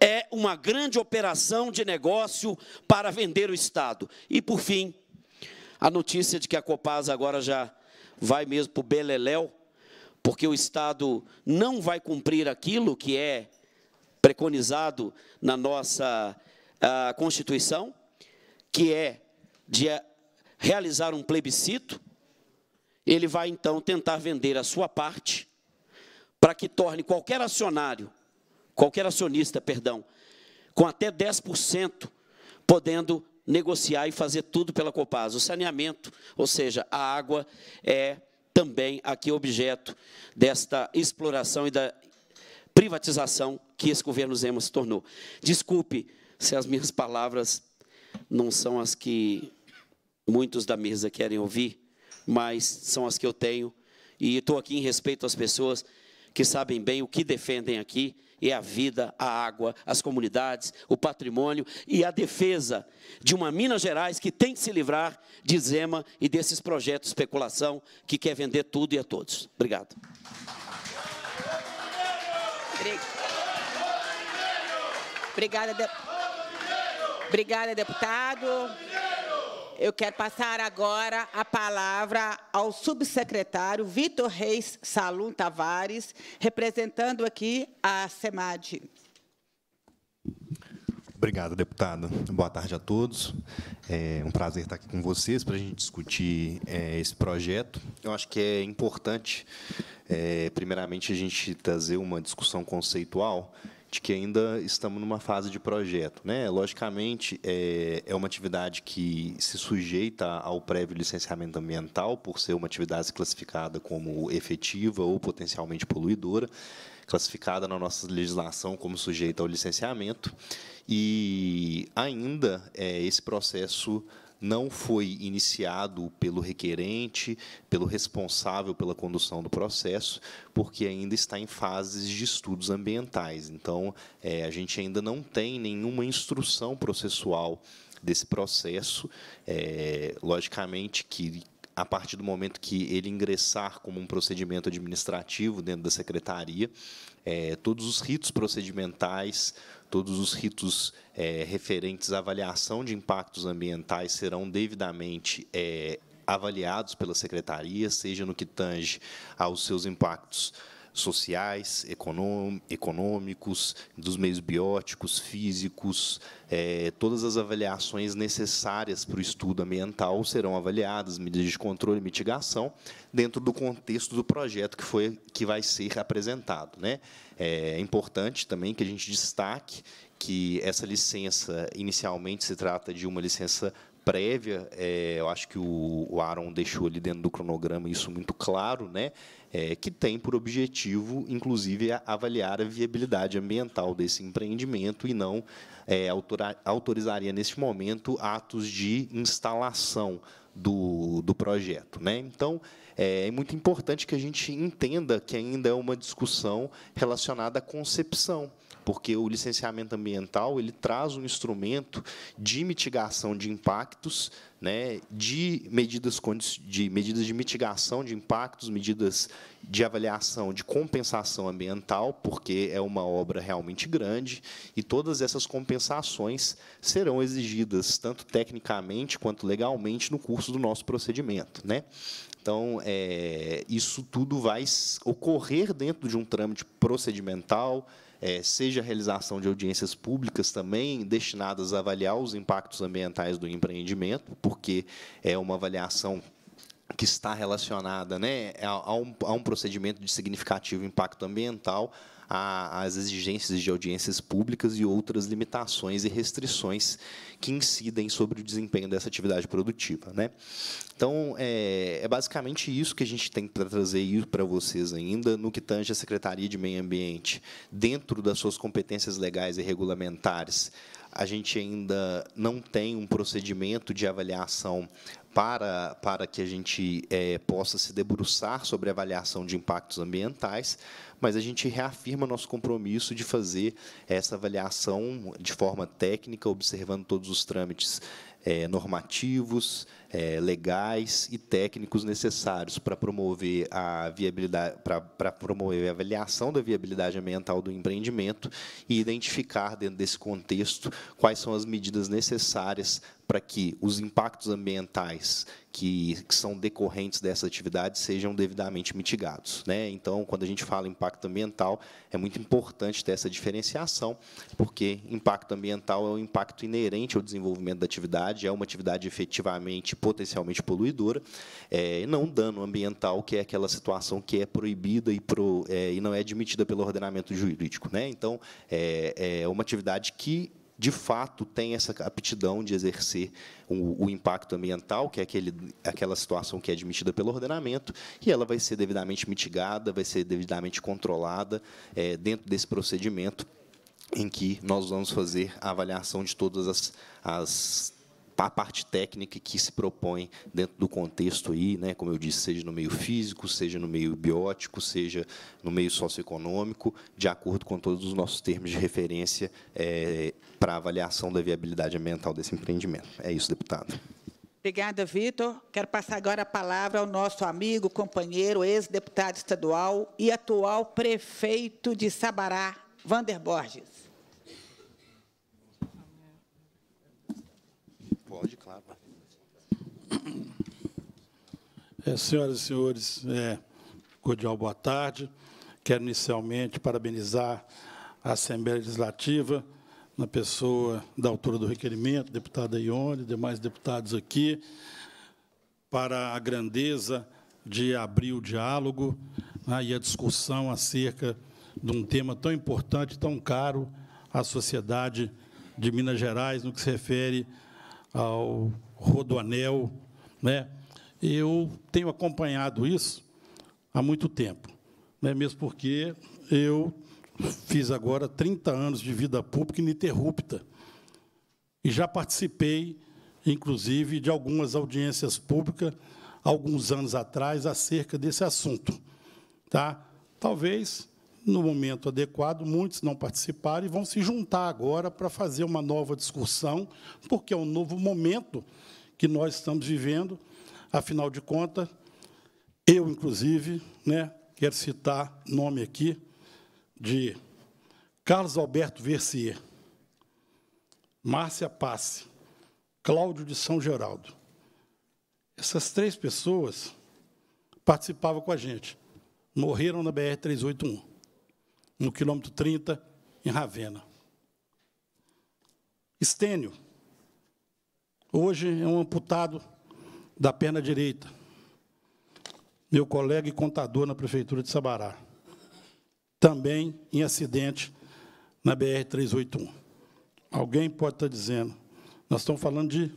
[SPEAKER 6] é uma grande operação de negócio para vender o Estado. E, por fim, a notícia de que a Copasa agora já vai mesmo para o Beleléu, porque o Estado não vai cumprir aquilo que é preconizado na nossa Constituição, que é de realizar um plebiscito, ele vai então tentar vender a sua parte para que torne qualquer acionário, qualquer acionista, perdão, com até 10% podendo negociar e fazer tudo pela Copasa. O saneamento, ou seja, a água é também aqui objeto desta exploração e da privatização que esse governo Zema se tornou. Desculpe se as minhas palavras não são as que muitos da mesa querem ouvir, mas são as que eu tenho. E estou aqui em respeito às pessoas que sabem bem o que defendem aqui é a vida, a água, as comunidades, o patrimônio e a defesa de uma Minas Gerais que tem que se livrar de Zema e desses projetos de especulação que quer vender tudo e a todos. Obrigado.
[SPEAKER 3] Obrigada, de... Obrigada deputado. Eu quero passar agora a palavra ao subsecretário Vitor Reis Salum Tavares, representando aqui a SEMAD.
[SPEAKER 7] Obrigado, deputada. Boa tarde a todos. É um prazer estar aqui com vocês para a gente discutir é, esse projeto. Eu acho que é importante, é, primeiramente, a gente trazer uma discussão conceitual de que ainda estamos numa fase de projeto. Né? Logicamente, é, é uma atividade que se sujeita ao prévio licenciamento ambiental, por ser uma atividade classificada como efetiva ou potencialmente poluidora, classificada na nossa legislação como sujeita ao licenciamento, e ainda é, esse processo não foi iniciado pelo requerente, pelo responsável pela condução do processo, porque ainda está em fases de estudos ambientais. Então, é, a gente ainda não tem nenhuma instrução processual desse processo. É, logicamente que a partir do momento que ele ingressar como um procedimento administrativo dentro da secretaria, é, todos os ritos procedimentais, todos os ritos é, referentes à avaliação de impactos ambientais serão devidamente é, avaliados pela secretaria, seja no que tange aos seus impactos sociais, econômicos, dos meios bióticos, físicos, é, todas as avaliações necessárias para o estudo ambiental serão avaliadas, medidas de controle e mitigação, dentro do contexto do projeto que, foi, que vai ser apresentado. Né? É importante também que a gente destaque que essa licença, inicialmente, se trata de uma licença prévia, é, eu acho que o, o Aaron deixou ali dentro do cronograma isso muito claro, né? É, que tem por objetivo, inclusive, avaliar a viabilidade ambiental desse empreendimento e não é, autorizaria, neste momento, atos de instalação do, do projeto. Né? Então, é, é muito importante que a gente entenda que ainda é uma discussão relacionada à concepção porque o licenciamento ambiental ele traz um instrumento de mitigação de impactos, né, de medidas de medidas de mitigação de impactos, medidas de avaliação de compensação ambiental, porque é uma obra realmente grande e todas essas compensações serão exigidas tanto tecnicamente quanto legalmente no curso do nosso procedimento, né? Então, é, isso tudo vai ocorrer dentro de um trâmite procedimental, é, seja a realização de audiências públicas também destinadas a avaliar os impactos ambientais do empreendimento, porque é uma avaliação que está relacionada né, a, a, um, a um procedimento de significativo impacto ambiental, às exigências de audiências públicas e outras limitações e restrições que incidem sobre o desempenho dessa atividade produtiva. Né? Então, é, é basicamente isso que a gente tem para trazer para vocês ainda, no que tange a Secretaria de Meio Ambiente, dentro das suas competências legais e regulamentares, a gente ainda não tem um procedimento de avaliação para, para que a gente é, possa se debruçar sobre a avaliação de impactos ambientais, mas a gente reafirma nosso compromisso de fazer essa avaliação de forma técnica, observando todos os trâmites é, normativos, é, legais e técnicos necessários para promover a viabilidade, para promover a avaliação da viabilidade ambiental do empreendimento e identificar dentro desse contexto quais são as medidas necessárias para que os impactos ambientais que, que, são decorrentes dessa atividade sejam devidamente mitigados. Né? Então, quando a gente fala impacto ambiental, é muito importante ter essa diferenciação, porque impacto ambiental é um impacto inerente ao desenvolvimento da atividade, é uma atividade efetivamente potencialmente poluidora, é, não dano ambiental, que é aquela situação que é proibida e, pro, é, e não é admitida pelo ordenamento jurídico. Né? Então, é, é uma atividade que de fato tem essa aptidão de exercer o, o, impacto ambiental, que é aquele, aquela situação que é admitida pelo ordenamento, e ela vai ser devidamente mitigada, vai ser devidamente controlada é, dentro desse procedimento em que nós vamos fazer a avaliação de todas as, as a parte técnica que se propõe dentro do contexto aí, né, como eu disse, seja no meio físico, seja no meio biótico, seja no meio socioeconômico, de acordo com todos os nossos termos de referência é, para avaliação da viabilidade ambiental desse empreendimento. É isso, deputado.
[SPEAKER 3] Obrigada, Vitor. Quero passar agora a palavra ao nosso amigo, companheiro, ex-deputado estadual e atual prefeito de Sabará, Vander Borges.
[SPEAKER 7] Pode, claro.
[SPEAKER 8] É, senhoras e senhores, é, cordial boa tarde. Quero inicialmente parabenizar a Assembleia Legislativa, na pessoa da autora do requerimento, deputada Ione, demais deputados aqui, para a grandeza de abrir o diálogo né, e a discussão acerca de um tema tão importante, tão caro à sociedade de Minas Gerais, no que se refere ao Rodoanel. Né? Eu tenho acompanhado isso há muito tempo, né? mesmo porque eu fiz agora 30 anos de vida pública ininterrupta e já participei, inclusive, de algumas audiências públicas alguns anos atrás acerca desse assunto. Tá? Talvez no momento adequado, muitos não participaram e vão se juntar agora para fazer uma nova discussão, porque é um novo momento que nós estamos vivendo. Afinal de contas, eu, inclusive, né, quero citar nome aqui de Carlos Alberto Versier, Márcia Passe, Cláudio de São Geraldo. Essas três pessoas participavam com a gente. Morreram na BR-381 no quilômetro 30, em Ravena. Estênio, hoje é um amputado da perna direita. Meu colega e contador na Prefeitura de Sabará. Também em acidente na BR-381. Alguém pode estar dizendo, nós estamos falando de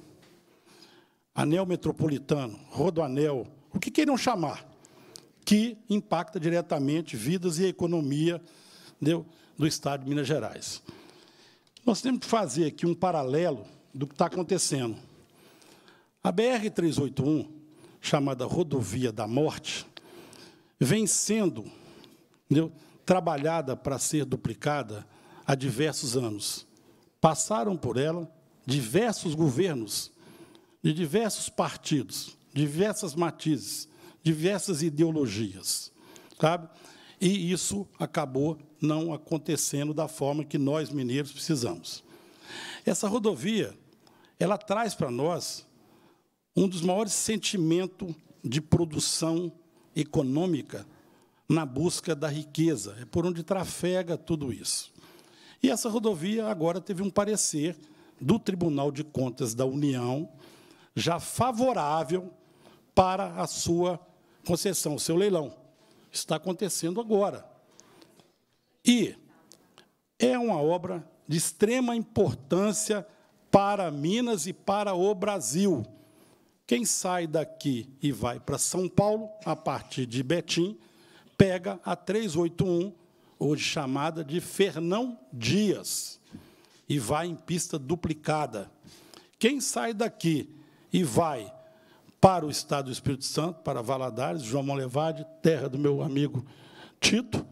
[SPEAKER 8] anel metropolitano, rodoanel, o que queiram chamar, que impacta diretamente vidas e economia entendeu? do Estado de Minas Gerais. Nós temos que fazer aqui um paralelo do que está acontecendo. A BR-381, chamada Rodovia da Morte, vem sendo entendeu? trabalhada para ser duplicada há diversos anos. Passaram por ela diversos governos, de diversos partidos, diversas matizes, diversas ideologias. Sabe? E isso acabou não acontecendo da forma que nós, mineiros, precisamos. Essa rodovia, ela traz para nós um dos maiores sentimentos de produção econômica na busca da riqueza. É por onde trafega tudo isso. E essa rodovia agora teve um parecer do Tribunal de Contas da União já favorável para a sua concessão, o seu leilão. Está acontecendo agora. E é uma obra de extrema importância para Minas e para o Brasil. Quem sai daqui e vai para São Paulo, a partir de Betim, pega a 381, hoje chamada de Fernão Dias, e vai em pista duplicada. Quem sai daqui e vai para o estado do Espírito Santo, para Valadares, João Molevade, terra do meu amigo Tito,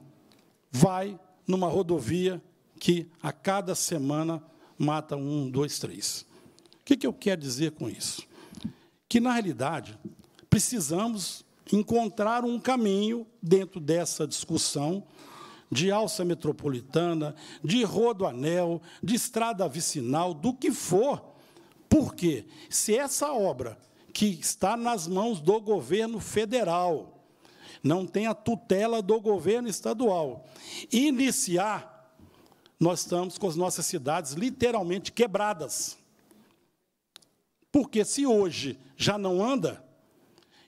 [SPEAKER 8] vai numa rodovia que a cada semana mata um, dois, três. O que, eu quero dizer com isso? Que, na realidade, precisamos encontrar um caminho dentro dessa discussão de alça metropolitana, de rodoanel, de estrada vicinal, do que for. Porque se essa obra que está nas mãos do governo federal, não tem a tutela do governo estadual, iniciar, nós estamos com as nossas cidades literalmente quebradas. Porque se hoje já não anda,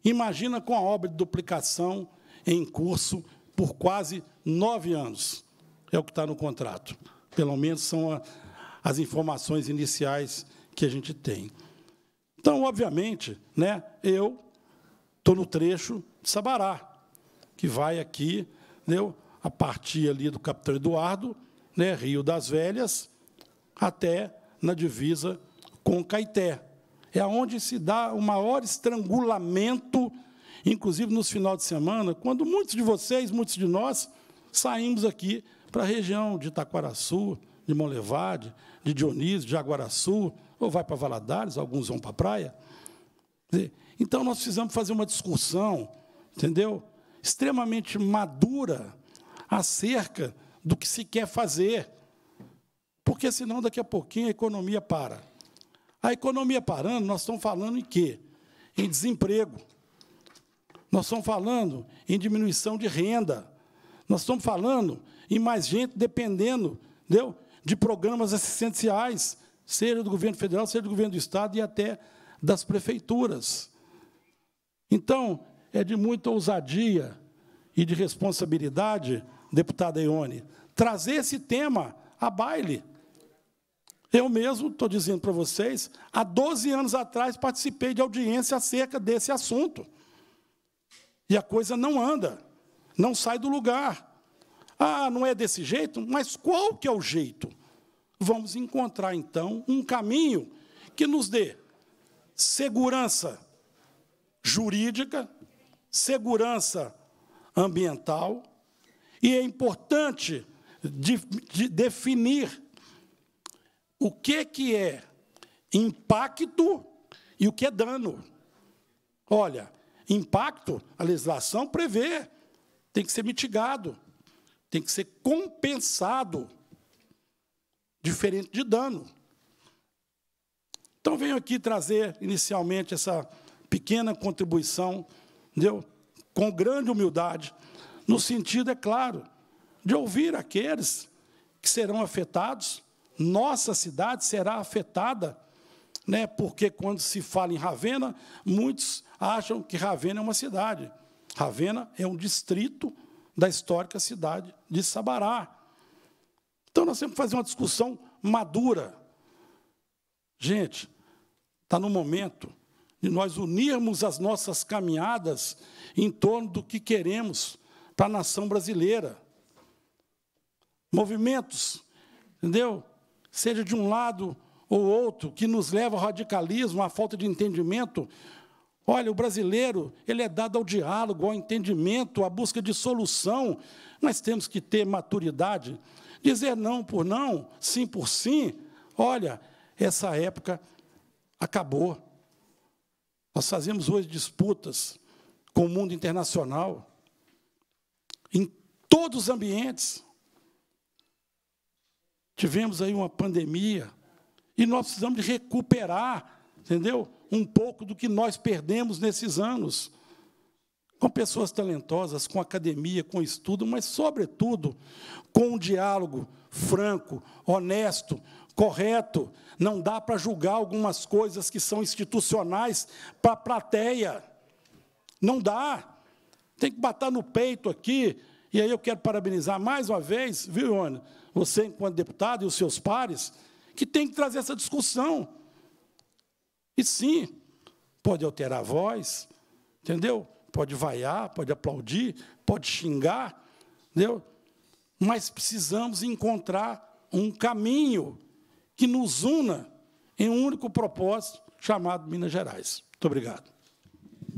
[SPEAKER 8] imagina com a obra de duplicação em curso por quase nove anos. É o que está no contrato. Pelo menos são a, as informações iniciais que a gente tem. Então, obviamente, né, eu estou no trecho de Sabará, que vai aqui, entendeu? a partir ali do Capitão Eduardo, né, Rio das Velhas, até na divisa com Caeté. É onde se dá o maior estrangulamento, inclusive nos finais de semana, quando muitos de vocês, muitos de nós, saímos aqui para a região de Itaquaraçu, de Molevade, de Dionísio, de Jaguaraçu, ou vai para Valadares, alguns vão para a praia. Então, nós precisamos fazer uma discussão, entendeu? Extremamente madura acerca do que se quer fazer. Porque senão, daqui a pouquinho, a economia para. A economia parando, nós estamos falando em quê? Em desemprego. Nós estamos falando em diminuição de renda. Nós estamos falando em mais gente dependendo entendeu? de programas assistenciais, seja do governo federal, seja do governo do Estado e até das prefeituras. Então, é de muita ousadia e de responsabilidade, deputada Ione, trazer esse tema a baile. Eu mesmo, estou dizendo para vocês, há 12 anos atrás participei de audiência acerca desse assunto. E a coisa não anda, não sai do lugar. Ah, não é desse jeito? Mas qual que é o jeito? Vamos encontrar, então, um caminho que nos dê segurança jurídica, segurança ambiental, e é importante de, de definir o que, que é impacto e o que é dano. Olha, impacto, a legislação prevê, tem que ser mitigado, tem que ser compensado, diferente de dano. Então, venho aqui trazer, inicialmente, essa pequena contribuição, entendeu? com grande humildade, no sentido, é claro, de ouvir aqueles que serão afetados. Nossa cidade será afetada, né, porque quando se fala em Ravena, muitos acham que Ravena é uma cidade. Ravena é um distrito da histórica cidade de Sabará. Então, nós temos que fazer uma discussão madura. Gente, está no momento de nós unirmos as nossas caminhadas em torno do que queremos para a nação brasileira. Movimentos, entendeu? Seja de um lado ou outro, que nos leva ao radicalismo, à falta de entendimento. Olha, o brasileiro, ele é dado ao diálogo, ao entendimento, à busca de solução. Nós temos que ter maturidade. Dizer não por não, sim por sim. Olha, essa época acabou. Nós fazemos hoje disputas com o mundo internacional, em todos os ambientes. Tivemos aí uma pandemia e nós precisamos de recuperar, entendeu? Um pouco do que nós perdemos nesses anos. com pessoas talentosas, com academia, com estudo, mas, sobretudo, com um diálogo franco, honesto, correto. Não dá para julgar algumas coisas que são institucionais para a plateia. Não dá. Tem que bater no peito aqui. E aí eu quero parabenizar mais uma vez, viu, Ione? Você, enquanto deputado, e os seus pares, que tem que trazer essa discussão. E sim, pode alterar a voz, entendeu? Pode vaiar, pode aplaudir, pode xingar, entendeu? Mas precisamos encontrar um caminho que nos una em um único propósito chamado Minas Gerais. Muito obrigado.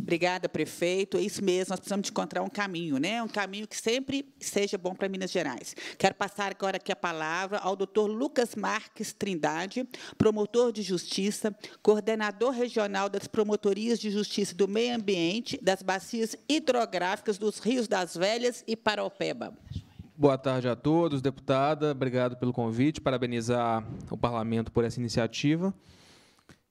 [SPEAKER 3] Obrigada, prefeito. É isso mesmo, nós precisamos encontrar um caminho, né? Um caminho que sempre seja bom para Minas Gerais. Quero passar agora aqui a palavra ao doutor Lucas Marques Trindade, promotor de justiça, coordenador regional das promotorias de justiça do meio ambiente, das bacias hidrográficas dos Rios das Velhas e Paraupeba.
[SPEAKER 9] Boa tarde a todos, deputada. Obrigado pelo convite. Parabenizar o parlamento por essa iniciativa.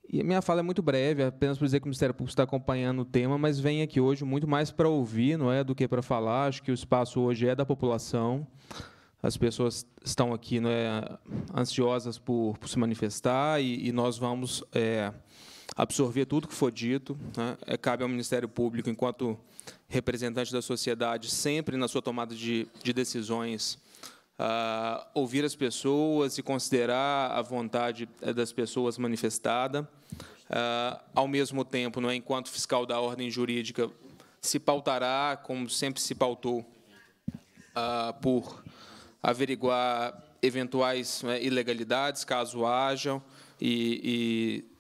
[SPEAKER 9] E a minha fala é muito breve, apenas para dizer que o Ministério Público está acompanhando o tema, mas vem aqui hoje muito mais para ouvir, não é, do que para falar. Acho que o espaço hoje é da população. As pessoas estão aqui não é, ansiosas por, por se manifestar e, e nós vamos é, absorver tudo que for dito. Né? É, cabe ao Ministério Público, enquanto representante da sociedade, sempre na sua tomada de, de decisões, uh, ouvir as pessoas e considerar a vontade eh, das pessoas manifestada. Uh, ao mesmo tempo, não é, enquanto fiscal da ordem jurídica, se pautará, como sempre se pautou, uh, por averiguar eventuais né, ilegalidades, caso hajam, e, e,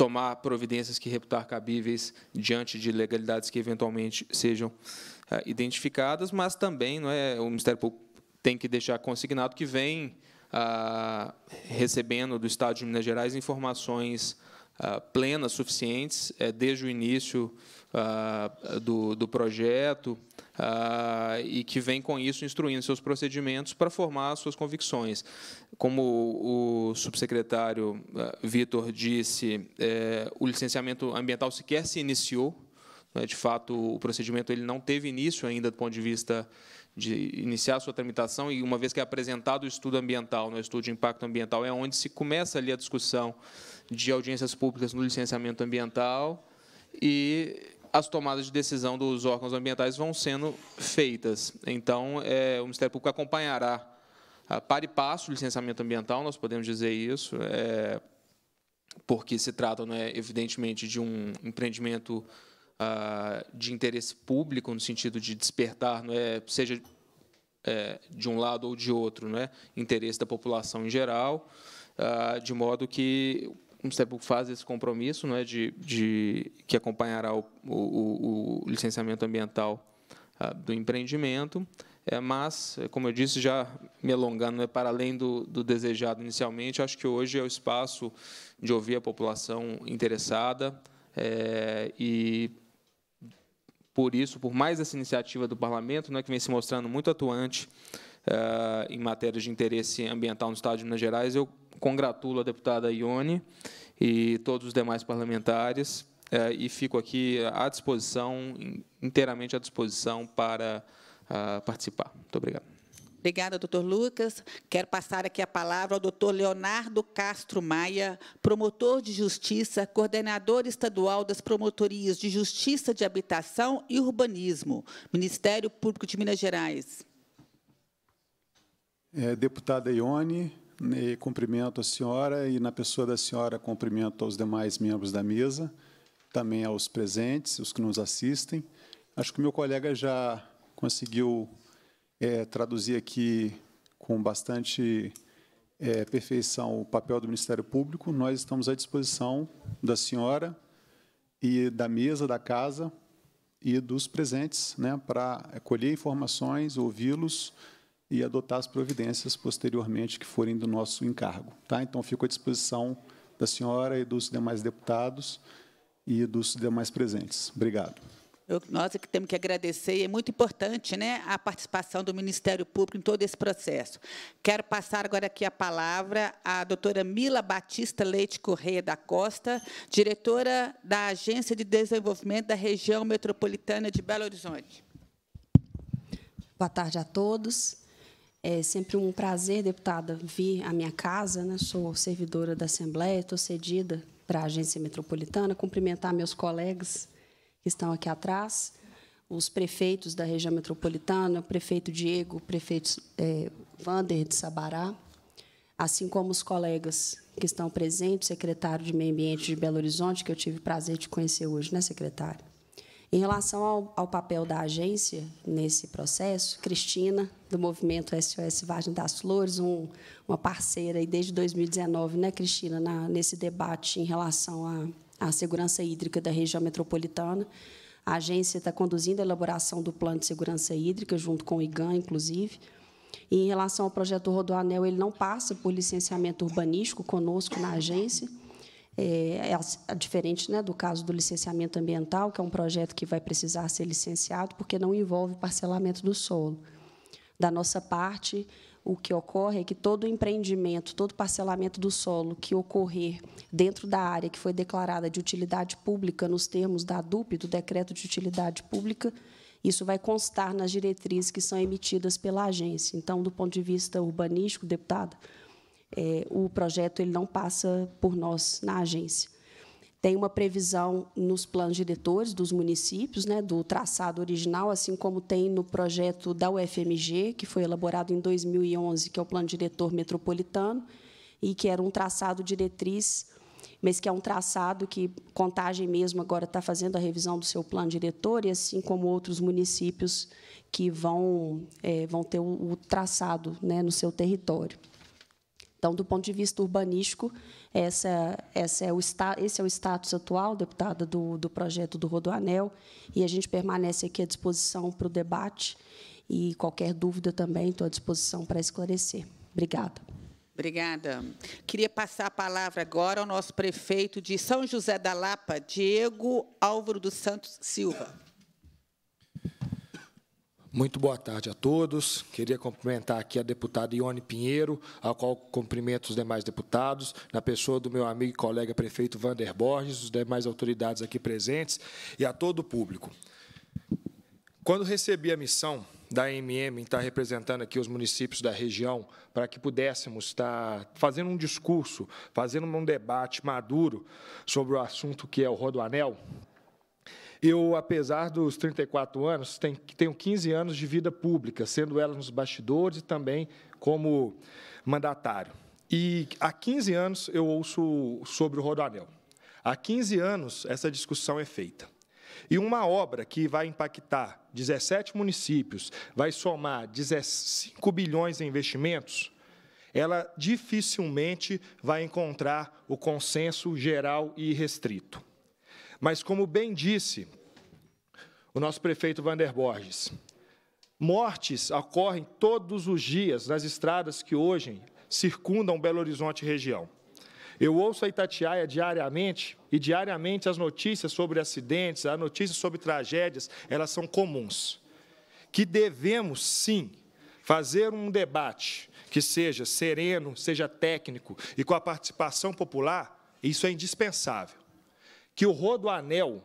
[SPEAKER 9] tomar providências que reputar cabíveis diante de ilegalidades que eventualmente sejam uh, identificadas, mas também não é, o Ministério Público tem que deixar consignado que vem ah, recebendo do Estado de Minas Gerais informações ah, plenas, suficientes, é, desde o início do, do projeto, ah, e que vem com isso instruindo seus procedimentos para formar suas convicções. Como o subsecretário ah, Vitor disse, é, o licenciamento ambiental sequer se iniciou, né, de fato, o procedimento ele não teve início ainda do ponto de vista de iniciar a sua tramitação e uma vez que é apresentado o estudo ambiental, no né, estudo de impacto ambiental, é onde se começa ali a discussão de audiências públicas no licenciamento ambiental e as tomadas de decisão dos órgãos ambientais vão sendo feitas. Então, é, o Ministério Público acompanhará a par e passo o licenciamento ambiental, nós podemos dizer isso, é, porque se trata, é, evidentemente, de um empreendimento uh, de interesse público, no sentido de despertar, não é, seja é, de um lado ou de outro, não é, interesse da população em geral, uh, de modo que o Ministério faz esse compromisso não é, de, de que acompanhará o, o, o licenciamento ambiental uh, do empreendimento, é, mas, como eu disse, já me alongando, é para além do, do, desejado inicialmente, acho que hoje é o espaço de ouvir a população interessada é, e por isso, por mais essa iniciativa do parlamento, né, que vem se mostrando muito atuante em matéria de interesse ambiental no Estado de Minas Gerais, eu congratulo a deputada Ione e todos os demais parlamentares uh, e fico aqui à disposição, inteiramente à disposição para uh, participar. Muito obrigado.
[SPEAKER 3] Obrigada, doutor Lucas. Quero passar aqui a palavra ao doutor Leonardo Castro Maia, promotor de justiça, coordenador estadual das promotorias de justiça de habitação e urbanismo, Ministério Público de Minas Gerais.
[SPEAKER 10] É, deputada Ione, né, cumprimento a senhora e, na pessoa da senhora, cumprimento aos demais membros da mesa, também aos presentes, os que nos assistem. Acho que meu colega já conseguiu é, traduzir aqui com bastante é, perfeição o papel do Ministério Público. Nós estamos à disposição da senhora e da mesa da casa e dos presentes, né, para colher informações, ouvi-los e adotar as providências posteriormente que forem do nosso encargo. Tá? Então, fico à disposição da senhora e dos demais deputados e dos demais presentes. Obrigado.
[SPEAKER 3] Eu, nós é que temos que agradecer, e é muito importante né, a participação do Ministério Público em todo esse processo. Quero passar agora aqui a palavra à doutora Mila Batista Leite Correia da Costa, diretora da Agência de Desenvolvimento da Região Metropolitana de Belo Horizonte.
[SPEAKER 11] Boa tarde a todos. É sempre um prazer, deputada, vir à minha casa. Né? Sou servidora da Assembleia, estou cedida para a Agência Metropolitana, cumprimentar meus colegas que estão aqui atrás, os prefeitos da região metropolitana, o prefeito Diego, o prefeito é, Vander de Sabará, assim como os colegas que estão presentes, secretário de Meio Ambiente de Belo Horizonte, que eu tive o prazer de conhecer hoje, né, secretário? Em relação ao, ao, papel da agência nesse processo, Cristina, do movimento SOS Vargem das Flores, um, uma parceira desde 2019, né, Cristina, na, nesse debate em relação à segurança hídrica da região metropolitana. A agência está conduzindo a elaboração do plano de segurança hídrica, junto com o IGAN, inclusive. E, em relação ao projeto do Rodoanel, ele não passa por licenciamento urbanístico conosco na agência, é, é diferente né, do caso do licenciamento ambiental, que é um projeto que vai precisar ser licenciado, porque não envolve parcelamento do solo. Da nossa parte, o que ocorre é que todo empreendimento, todo parcelamento do solo que ocorrer dentro da área que foi declarada de utilidade pública nos termos da DUP, do Decreto de Utilidade Pública, isso vai constar nas diretrizes que são emitidas pela agência. Então, do ponto de vista urbanístico, deputada, é, o projeto ele não passa por nós na agência. Tem uma previsão nos planos diretores dos municípios, né, do traçado original, assim como tem no projeto da UFMG, que foi elaborado em 2011, que é o Plano Diretor Metropolitano, e que era um traçado diretriz, mas que é um traçado que Contagem mesmo agora está fazendo a revisão do seu plano diretor, e assim como outros municípios que vão, é, vão ter o, o traçado né, no seu território. Então, do ponto de vista urbanístico, essa, essa é o, esse é o status atual, deputada, do, do projeto do Rodoanel, e a gente permanece aqui à disposição para o debate, e qualquer dúvida também estou à disposição para esclarecer. Obrigada.
[SPEAKER 3] Obrigada. Queria passar a palavra agora ao nosso prefeito de São José da Lapa, Diego Álvaro dos Santos Silva.
[SPEAKER 12] Muito boa tarde a todos. Queria cumprimentar aqui a deputada Ione Pinheiro, a qual cumprimento os demais deputados, na pessoa do meu amigo e colega prefeito Vander Borges, os demais autoridades aqui presentes e a todo o público. Quando recebi a missão da MM estar representando aqui os municípios da região, para que pudéssemos estar fazendo um discurso, fazendo um debate maduro sobre o assunto que é o Rodoanel, eu, apesar dos 34 anos, tenho 15 anos de vida pública, sendo ela nos bastidores e também como mandatário. E há 15 anos eu ouço sobre o Rodoanel. Há 15 anos essa discussão é feita. E uma obra que vai impactar 17 municípios, vai somar 15 bilhões em investimentos, ela dificilmente vai encontrar o consenso geral e restrito. Mas, como bem disse o nosso prefeito Vander Borges, mortes ocorrem todos os dias nas estradas que hoje circundam Belo Horizonte região. Eu ouço a Itatiaia diariamente, e diariamente as notícias sobre acidentes, as notícias sobre tragédias, elas são comuns. Que devemos, sim, fazer um debate que seja sereno, seja técnico e com a participação popular, isso é indispensável que o rodoanel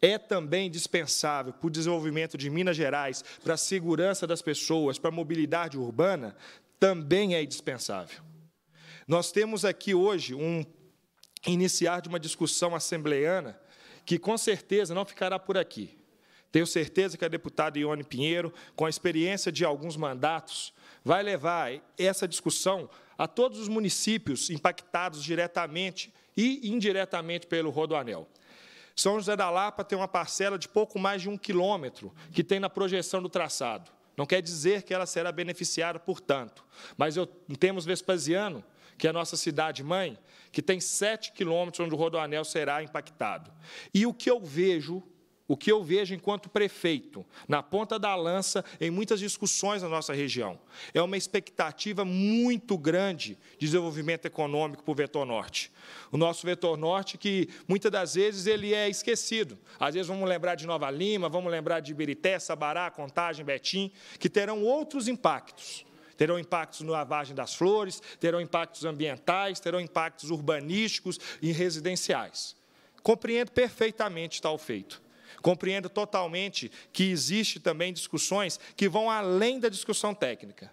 [SPEAKER 12] é também dispensável para o desenvolvimento de Minas Gerais, para a segurança das pessoas, para a mobilidade urbana, também é indispensável. Nós temos aqui hoje um iniciar de uma discussão assembleana que com certeza não ficará por aqui. Tenho certeza que a deputada Ione Pinheiro, com a experiência de alguns mandatos, vai levar essa discussão a todos os municípios impactados diretamente e indiretamente pelo Rodoanel. São José da Lapa tem uma parcela de pouco mais de um quilômetro que tem na projeção do traçado. Não quer dizer que ela será beneficiada por tanto, mas eu, temos Vespasiano, que é a nossa cidade-mãe, que tem sete quilômetros onde o Rodoanel será impactado. E o que eu vejo, o que eu vejo enquanto prefeito, na ponta da lança, em muitas discussões na nossa região. É uma expectativa muito grande de desenvolvimento econômico para o vetor norte. O nosso vetor norte, que muitas das vezes ele é esquecido. Às vezes vamos lembrar de Nova Lima, vamos lembrar de Ibirité, Sabará, Contagem, Betim, que terão outros impactos terão impactos na lavagem das flores, terão impactos ambientais, terão impactos urbanísticos e residenciais. Compreendo perfeitamente tal feito. Compreendo totalmente que existe também discussões que vão além da discussão técnica.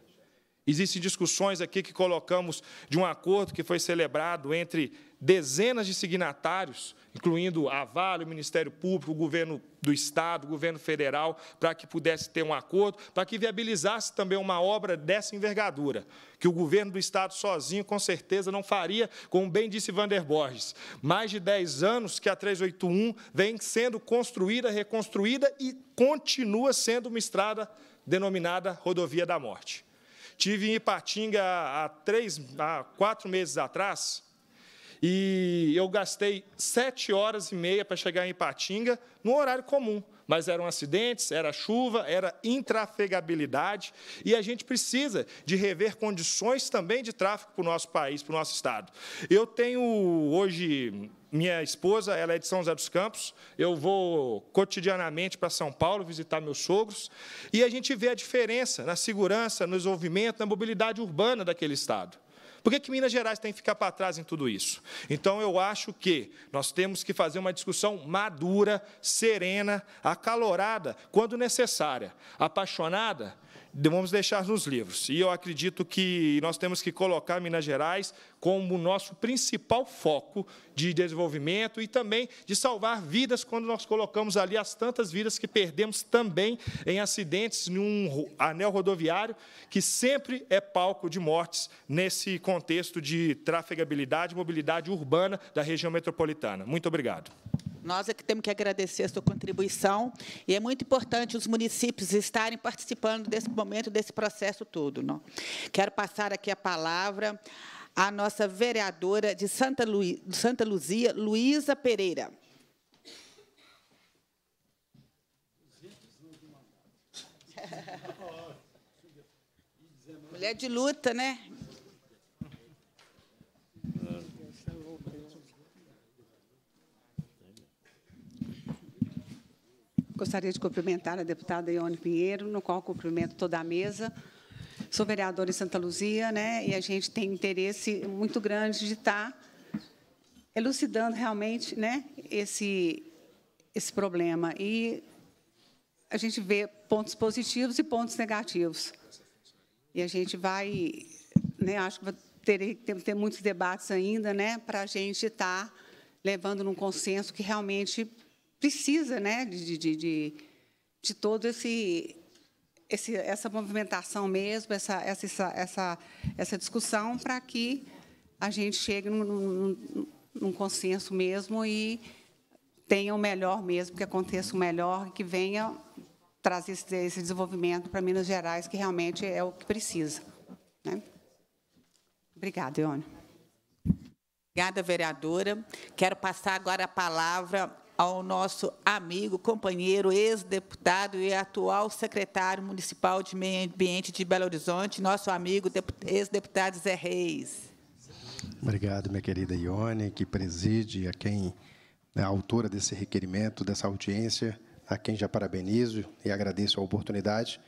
[SPEAKER 12] Existem discussões aqui que colocamos de um acordo que foi celebrado entre dezenas de signatários, incluindo a Vale, o Ministério Público, o governo do Estado, o governo federal, para que pudesse ter um acordo, para que viabilizasse também uma obra dessa envergadura, que o governo do Estado sozinho, com certeza, não faria, como bem disse Vander Borges. Mais de 10 anos que a 381 vem sendo construída, reconstruída e continua sendo uma estrada denominada Rodovia da Morte. Tive em Ipatinga há, três, há quatro meses atrás, e eu gastei sete horas e meia para chegar em Ipatinga, no horário comum. Mas eram acidentes, era chuva, era intrafegabilidade, e a gente precisa de rever condições também de tráfego para o nosso país, para o nosso Estado. Eu tenho hoje minha esposa, ela é de São José dos Campos. Eu vou cotidianamente para São Paulo visitar meus sogros e a gente vê a diferença na segurança, no desenvolvimento, na mobilidade urbana daquele estado. Por que, que Minas Gerais tem que ficar para trás em tudo isso? Então, eu acho que nós temos que fazer uma discussão madura, serena, acalorada, quando necessária, apaixonada, vamos deixar nos livros. E eu acredito que nós temos que colocar Minas Gerais como nosso principal foco de desenvolvimento e também de salvar vidas quando nós colocamos ali as tantas vidas que perdemos também em acidentes num anel rodoviário que sempre é palco de mortes nesse contexto de trafegabilidade e mobilidade urbana da região metropolitana. Muito obrigado.
[SPEAKER 3] Nós é que temos que agradecer a sua contribuição e é muito importante os municípios estarem participando desse momento, desse processo todo. Não? Quero passar aqui a palavra à nossa vereadora de Santa, Lu... Santa Luzia, Luísa Pereira. Mulher de luta, né?
[SPEAKER 13] Gostaria de cumprimentar a deputada Ione Pinheiro, no qual cumprimento toda a mesa. Sou vereadora em Santa Luzia, né, e a gente tem interesse muito grande de estar elucidando realmente né, esse, esse problema. E a gente vê pontos positivos e pontos negativos. E a gente vai, né, acho que vai ter, ter, muitos debates ainda, né, para a gente estar levando num consenso que realmente precisa né, de, de, de, de todo esse, esse, essa movimentação mesmo, essa, essa, essa, essa discussão, para que a gente chegue num, num, num, consenso mesmo e tenha o melhor mesmo, que aconteça o melhor, que venha trazer esse, esse desenvolvimento para Minas Gerais, que realmente é o que precisa. Né? Obrigada, Ione.
[SPEAKER 3] Obrigada, vereadora. Quero passar agora a palavra ao nosso amigo, companheiro, ex-deputado e atual secretário municipal de Meio Ambiente de Belo Horizonte, nosso amigo, ex-deputado Zé Reis.
[SPEAKER 14] Obrigado, minha querida Ione, que preside, a quem é a autora desse requerimento, dessa audiência, a quem já parabenizo e agradeço a oportunidade.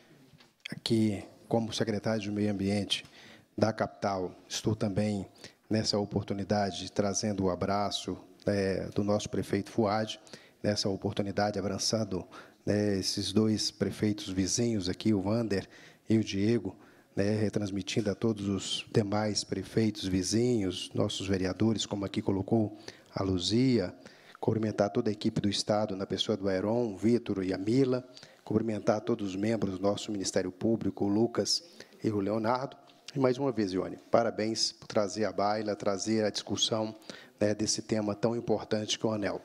[SPEAKER 14] Aqui, como secretário de Meio Ambiente da capital, estou também nessa oportunidade trazendo o abraço, é, do nosso prefeito Fuad, nessa oportunidade, abraçando né, esses dois prefeitos vizinhos aqui, o Vander e o Diego, né, retransmitindo a todos os demais prefeitos vizinhos, nossos vereadores, como aqui colocou a Luzia, cumprimentar toda a equipe do Estado, na pessoa do Aeron, Vitor e a Mila, cumprimentar todos os membros do nosso Ministério Público, o Lucas e o Leonardo. E mais uma vez, Ione, parabéns por trazer a baila, trazer a discussão né, desse tema tão importante que é o anel.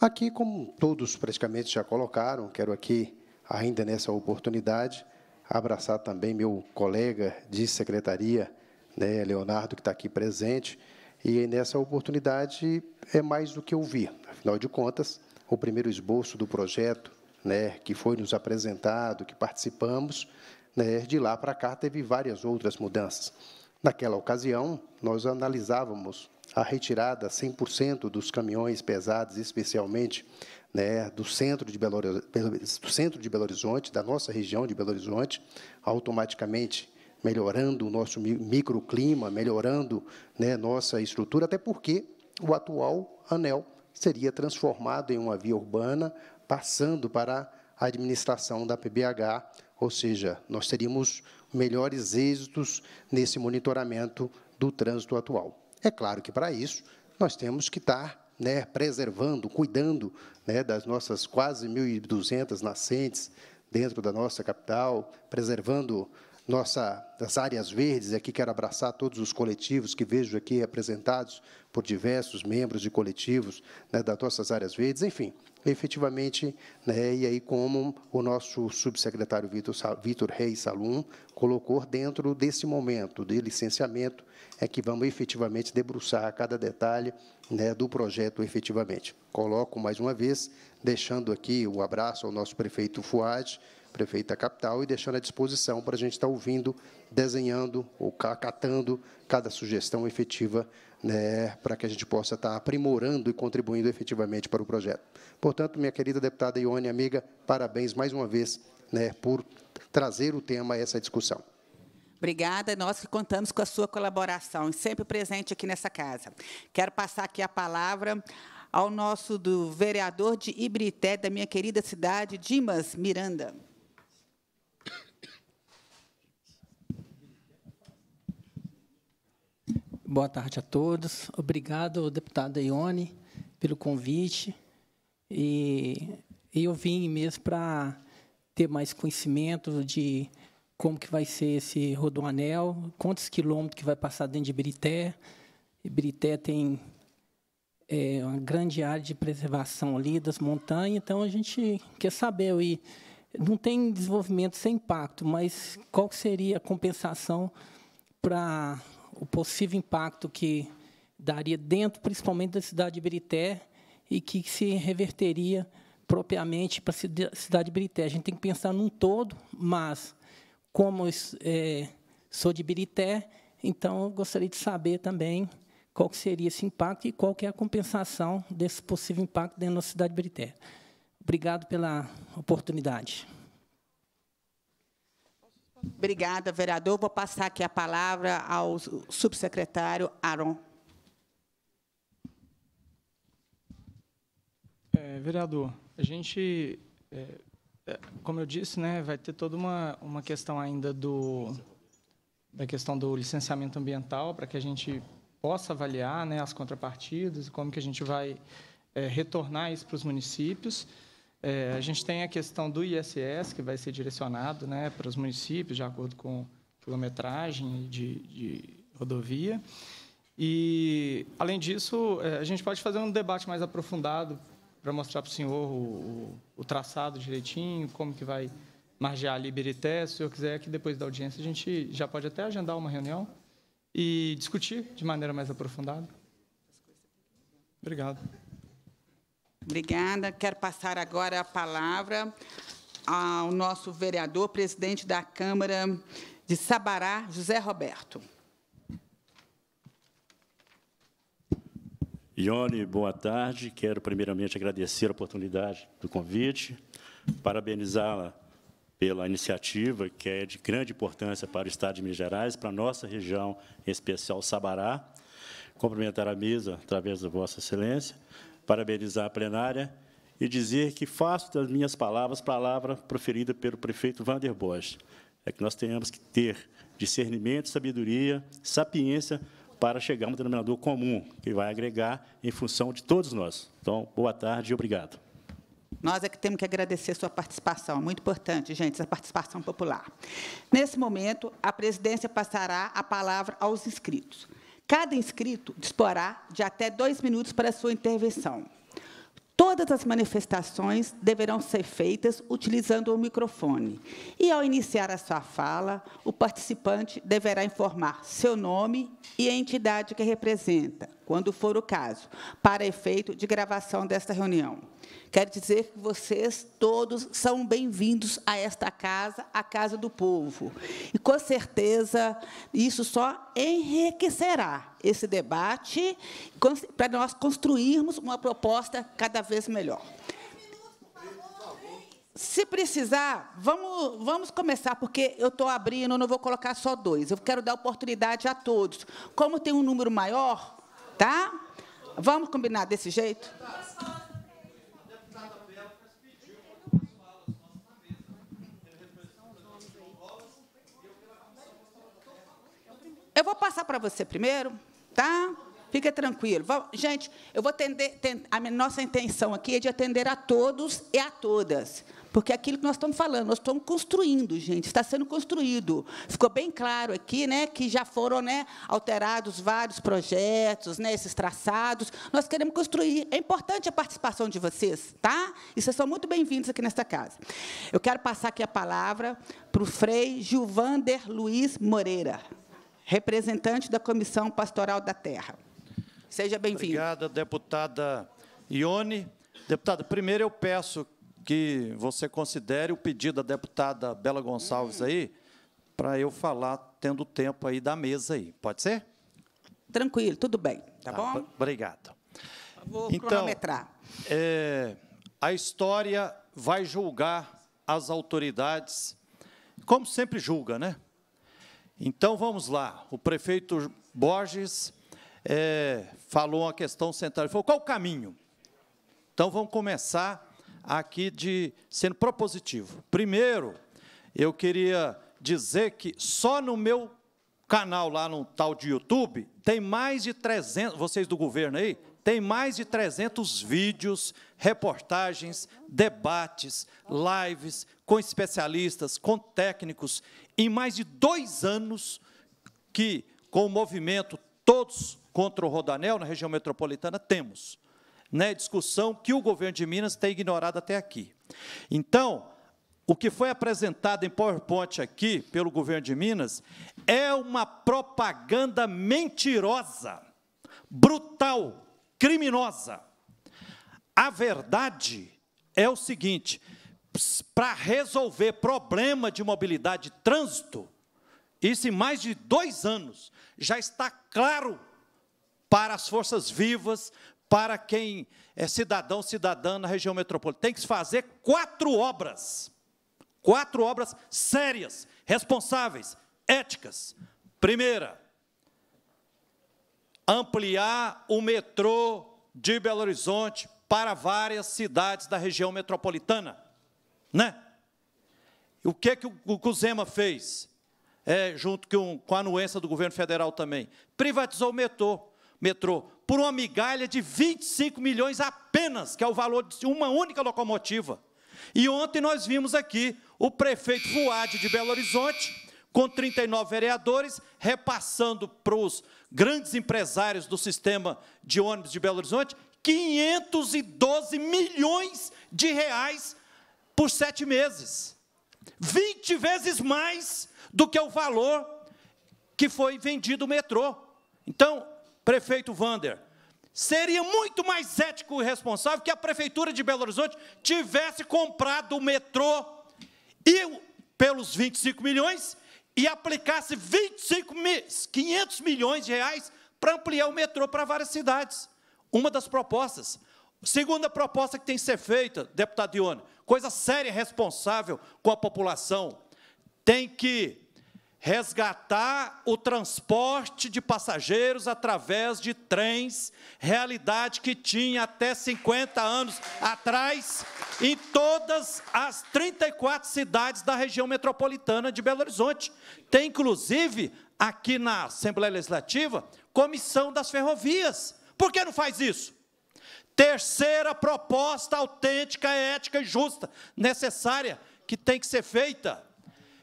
[SPEAKER 14] Aqui, como todos praticamente já colocaram, quero aqui, ainda nessa oportunidade, abraçar também meu colega de secretaria, né, Leonardo, que está aqui presente, e nessa oportunidade é mais do que ouvir. Afinal de contas, o primeiro esboço do projeto, né, que foi nos apresentado, que participamos, né, de lá para cá teve várias outras mudanças. Naquela ocasião, nós analisávamos a retirada 100% dos caminhões pesados, especialmente né, do, centro de Belo, do centro de Belo Horizonte, da nossa região de Belo Horizonte, automaticamente melhorando o nosso microclima, melhorando né, nossa estrutura, até porque o atual anel seria transformado em uma via urbana, passando para a administração da PBH, ou seja, nós teríamos melhores êxitos nesse monitoramento do trânsito atual. É claro que, para isso, nós temos que estar né, preservando, cuidando né, das nossas quase 1.200 nascentes dentro da nossa capital, preservando nossa, das áreas verdes. Aqui quero abraçar todos os coletivos que vejo aqui representados por diversos membros de coletivos né, das nossas áreas verdes, enfim, efetivamente, né, e aí como o nosso subsecretário Vitor, Vitor Reis Salum colocou dentro desse momento de licenciamento, é que vamos efetivamente debruçar cada detalhe né, do projeto efetivamente. Coloco mais uma vez, deixando aqui o abraço ao nosso prefeito Fuad, prefeito da capital, e deixando à disposição para a gente estar ouvindo, desenhando ou catando cada sugestão efetiva né, para que a gente possa estar aprimorando e contribuindo efetivamente para o projeto. Portanto, minha querida deputada Ione, amiga, parabéns mais uma vez né, por trazer o tema a essa discussão.
[SPEAKER 3] Obrigada, nós que contamos com a sua colaboração, sempre presente aqui nessa casa. Quero passar aqui a palavra ao nosso do vereador de Ibrité, da minha querida cidade, Dimas Miranda.
[SPEAKER 15] Boa tarde a todos. Obrigado, deputada Ione, pelo convite. E eu vim mesmo para ter mais conhecimento de como que vai ser esse rodoanel, quantos quilômetros que vai passar dentro de Brité. Brité tem é, uma grande área de preservação ali das montanhas, então a gente quer saber, e não tem desenvolvimento sem impacto, mas qual seria a compensação para o possível impacto que daria dentro, principalmente da cidade de Brité, e que se reverteria propriamente para a cidade de Brité. A gente tem que pensar num todo, mas como é, sou de Birité, então eu gostaria de saber também qual seria esse impacto e qual é a compensação desse possível impacto dentro da cidade de Birité. Obrigado pela oportunidade.
[SPEAKER 3] Obrigada, vereador. Vou passar aqui a palavra ao subsecretário Aron.
[SPEAKER 5] É, vereador, a gente, é, é, como eu disse, né, vai ter toda uma, uma questão ainda do, da questão do licenciamento ambiental para que a gente possa avaliar né, as contrapartidas e como que a gente vai é, retornar isso para os municípios. É, a gente tem a questão do ISS, que vai ser direcionado né, para os municípios, de acordo com quilometragem de, de rodovia. E, além disso, é, a gente pode fazer um debate mais aprofundado para mostrar para o senhor o, o, traçado direitinho, como que vai margear ali Ibirité. Se o senhor quiser, que depois da audiência a gente já pode até agendar uma reunião e discutir de maneira mais aprofundada. Obrigado.
[SPEAKER 3] Obrigada. Quero passar agora a palavra ao nosso vereador, presidente da Câmara de Sabará, José Roberto.
[SPEAKER 16] Ione, boa tarde. Quero primeiramente agradecer a oportunidade do convite, parabenizá-la pela iniciativa, que é de grande importância para o Estado de Minas Gerais, para a nossa região, em especial Sabará. Cumprimentar a mesa através da Vossa Excelência parabenizar a plenária e dizer que faço das minhas palavras palavra proferida pelo prefeito Vander Bosch. É que nós tenhamos que ter discernimento, sabedoria, sapiência para chegar a um denominador comum, que vai agregar em função de todos nós. Então, boa tarde e obrigado.
[SPEAKER 3] Nós é que temos que agradecer sua participação. Muito importante, gente, essa participação popular. Nesse momento, a presidência passará a palavra aos inscritos. Cada inscrito disporá de até dois minutos para sua intervenção. Todas as manifestações deverão ser feitas utilizando o microfone. E, ao iniciar a sua fala, o participante deverá informar seu nome e a entidade que representa, quando for o caso, para efeito de gravação desta reunião. Quero dizer que vocês todos são bem-vindos a esta casa, a casa do povo. E, com certeza, isso só enriquecerá esse debate para nós construirmos uma proposta cada vez melhor. Se precisar, vamos, vamos começar, porque eu estou abrindo, não vou colocar só dois. Eu quero dar oportunidade a todos. Como tem um número maior, tá? Vamos combinar desse jeito? Eu vou passar para você primeiro, tá? Fica tranquilo. Gente, eu vou atender, a nossa intenção aqui é de atender a todos e a todas. Porque é aquilo que nós estamos falando, nós estamos construindo, gente, está sendo construído. Ficou bem claro aqui né, que já foram né, alterados vários projetos, né, esses traçados. Nós queremos construir. É importante a participação de vocês, tá? E vocês são muito bem-vindos aqui nesta casa. Eu quero passar aqui a palavra para o Frei Gilvander Luiz Moreira representante da Comissão Pastoral da Terra. Seja bem-vindo.
[SPEAKER 17] Obrigada, deputada Ione. Deputada, primeiro eu peço que você considere o pedido da deputada Bela Gonçalves aí, para eu falar tendo tempo aí da mesa aí. Pode ser?
[SPEAKER 3] Tranquilo, tudo bem. Tá, tá bom?
[SPEAKER 17] Obrigado.
[SPEAKER 3] Vou então, cronometrar.
[SPEAKER 17] É, a história vai julgar as autoridades, como sempre julga, né? Então vamos lá. O prefeito Borges é, falou uma questão central. Ele falou: qual o caminho? Então vamos começar aqui de sendo propositivo. Primeiro, eu queria dizer que só no meu canal lá no tal de YouTube tem mais de 300, vocês do governo aí, tem mais de 300 vídeos, reportagens, debates, lives com especialistas, com técnicos em mais de dois anos que, com o movimento Todos contra o Rodanel, na região metropolitana, temos né, discussão que o governo de Minas tem ignorado até aqui. Então, o que foi apresentado em PowerPoint aqui pelo governo de Minas é uma propaganda mentirosa, brutal, criminosa. A verdade é o seguinte: para resolver problema de mobilidade de trânsito, isso em mais de dois anos, já está claro para as forças vivas, para quem é cidadão, cidadã na região metropolitana. Tem que se fazer quatro obras. Quatro obras sérias, responsáveis, éticas. Primeira, ampliar o metrô de Belo Horizonte para várias cidades da região metropolitana. Né? O que, que o, Zema fez? É, junto com, com a anuência do governo federal também. Privatizou o metrô, metrô por uma migalha de 25 milhões apenas, que é o valor de uma única locomotiva. E ontem nós vimos aqui o prefeito Fuad de Belo Horizonte, com 39 vereadores, repassando para os grandes empresários do sistema de ônibus de Belo Horizonte 512 milhões de reais por sete meses. 20 vezes mais do que o valor que foi vendido o metrô. Então, prefeito Vander, seria muito mais ético e responsável que a prefeitura de Belo Horizonte tivesse comprado o metrô e, pelos 25 milhões e aplicasse 25 500 milhões de reais para ampliar o metrô para várias cidades. Uma das propostas. Segunda proposta que tem que ser feita, deputado Ione, coisa séria responsável com a população, tem que resgatar o transporte de passageiros através de trens, realidade que tinha até 50 anos atrás em todas as 34 cidades da região metropolitana de Belo Horizonte. Tem, inclusive, aqui na Assembleia Legislativa, comissão das ferrovias. Por que não faz isso? Terceira proposta autêntica, ética e justa, necessária, que tem que ser feita: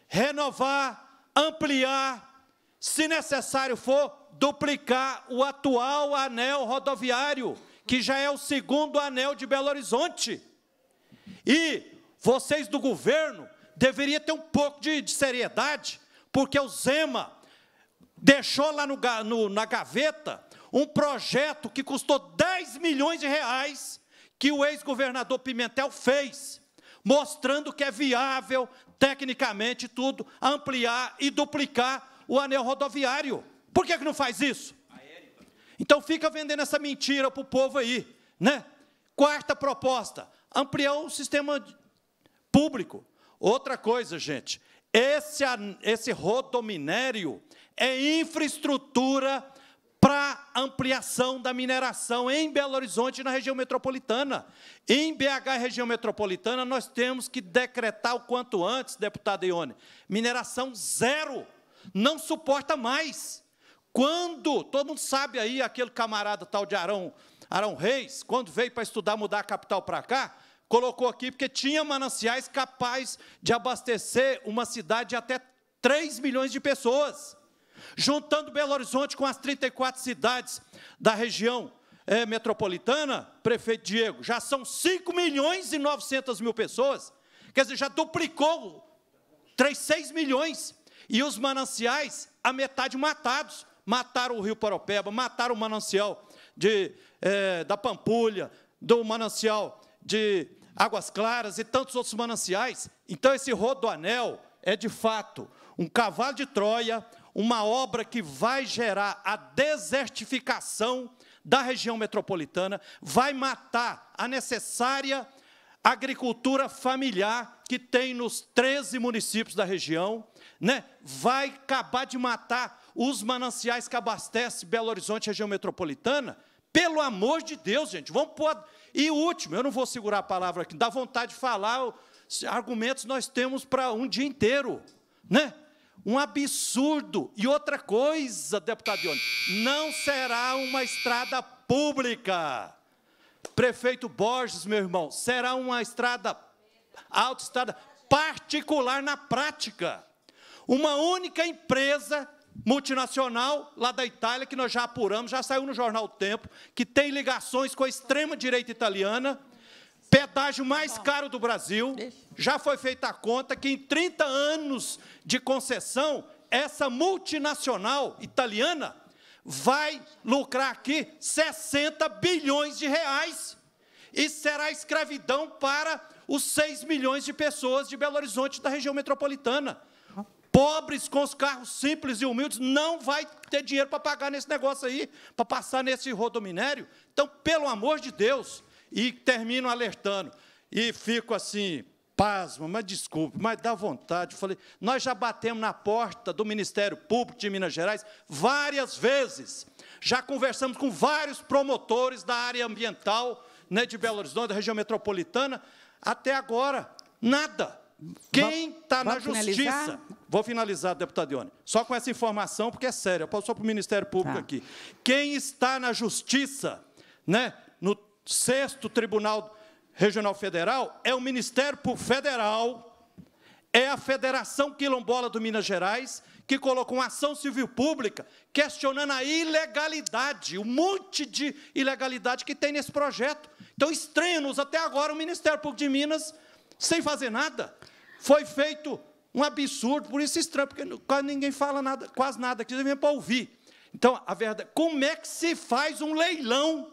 [SPEAKER 17] renovar, ampliar, se necessário for, duplicar o atual anel rodoviário, que já é o segundo anel de Belo Horizonte. E vocês do governo deveriam ter um pouco de, de seriedade, porque o Zema deixou lá no, no, na gaveta um projeto que custou 10 milhões de reais, que o ex-governador Pimentel fez, mostrando que é viável, tecnicamente, tudo, ampliar e duplicar o anel rodoviário. Por que, que não faz isso? Então fica vendendo essa mentira para o povo aí, né? Quarta proposta, ampliar o sistema público. Outra coisa, gente, esse, esse rodominério é infraestrutura para ampliação da mineração em Belo Horizonte e na região metropolitana. Em BH, região metropolitana, nós temos que decretar o quanto antes, deputado Ione, mineração zero, não suporta mais. Quando, todo mundo sabe aí, aquele camarada tal de Arão, Arão Reis, quando veio para estudar mudar a capital para cá, colocou aqui porque tinha mananciais capazes de abastecer uma cidade de até 3 milhões de pessoas. Juntando Belo Horizonte com as 34 cidades da região é, metropolitana, prefeito Diego, já são 5 milhões e 900 mil pessoas. Quer dizer, já duplicou 3, 6 milhões. E os mananciais, a metade matados. Mataram o Rio Paropeba, mataram o manancial de, é, da Pampulha, do manancial de Águas Claras e tantos outros mananciais. Então, esse rodoanel é, de fato, um cavalo de Troia, uma obra que vai gerar a desertificação da região metropolitana, vai matar a necessária agricultura familiar que tem nos 13 municípios da região, né? vai acabar de matar os mananciais que abastecem Belo Horizonte, região metropolitana. Pelo amor de Deus, gente, vamos pôr. E último, eu não vou segurar a palavra aqui, dá vontade de falar, argumentos nós temos para um dia inteiro, né? Um absurdo. E outra coisa, deputado Ione, não será uma estrada pública. Prefeito Borges, meu irmão, será uma estrada, autoestrada particular na prática. Uma única empresa multinacional lá da Itália, que nós já apuramos, já saiu no jornal o Tempo, que tem ligações com a extrema-direita italiana, pedágio mais caro do Brasil. Já foi feita a conta que em 30 anos de concessão, essa multinacional italiana vai lucrar aqui 60 bilhões de reais. E será escravidão para os 6 milhões de pessoas de Belo Horizonte da região metropolitana. Pobres com os carros simples e humildes não vai ter dinheiro para pagar nesse negócio aí, para passar nesse rodominério. Então, pelo amor de Deus, e termino alertando. E fico assim, pasmo, mas desculpe, mas dá vontade. Falei, nós já batemos na porta do Ministério Público de Minas Gerais várias vezes. Já conversamos com vários promotores da área ambiental né, de Belo Horizonte, da região metropolitana. Até agora, nada. Quem está na justiça. Finalizar? Vou finalizar, deputado Ione. Só com essa informação, porque é sério, eu passo só para o Ministério Público tá. aqui. Quem está na justiça, né, no sexto Tribunal Regional Federal é o Ministério Público Federal, é a Federação Quilombola do Minas Gerais, que colocou uma ação civil pública questionando a ilegalidade, o monte de ilegalidade que tem nesse projeto. Então, estranha-nos até agora o Ministério Público de Minas sem fazer nada. Foi feito um absurdo, por isso estranho, porque quase ninguém fala nada, quase nada aqui, vem para ouvir. Então, a verdade, como é que se faz um leilão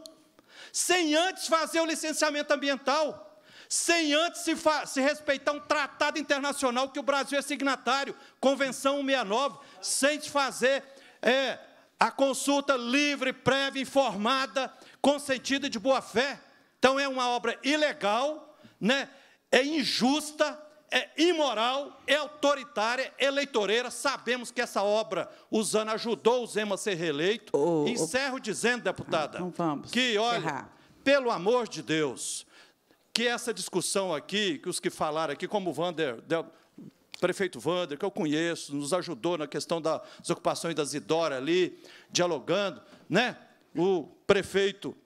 [SPEAKER 17] sem antes fazer o licenciamento ambiental, sem antes se, se, respeitar um tratado internacional que o Brasil é signatário, Convenção 169, sem fazer é, a consulta livre, prévia, informada, consentida de boa fé. Então é uma obra ilegal, né? é injusta, é imoral, é autoritária, é eleitoreira. Sabemos que essa obra, usando, ajudou o Zema a ser reeleito. Oh, Encerro oh. dizendo, deputada, então vamos que, olha, errar. pelo amor de Deus, que essa discussão aqui, que os que falaram aqui, como o Vander, prefeito Vander, que eu conheço, nos ajudou na questão das ocupações da Zidora ali, dialogando, né? o prefeito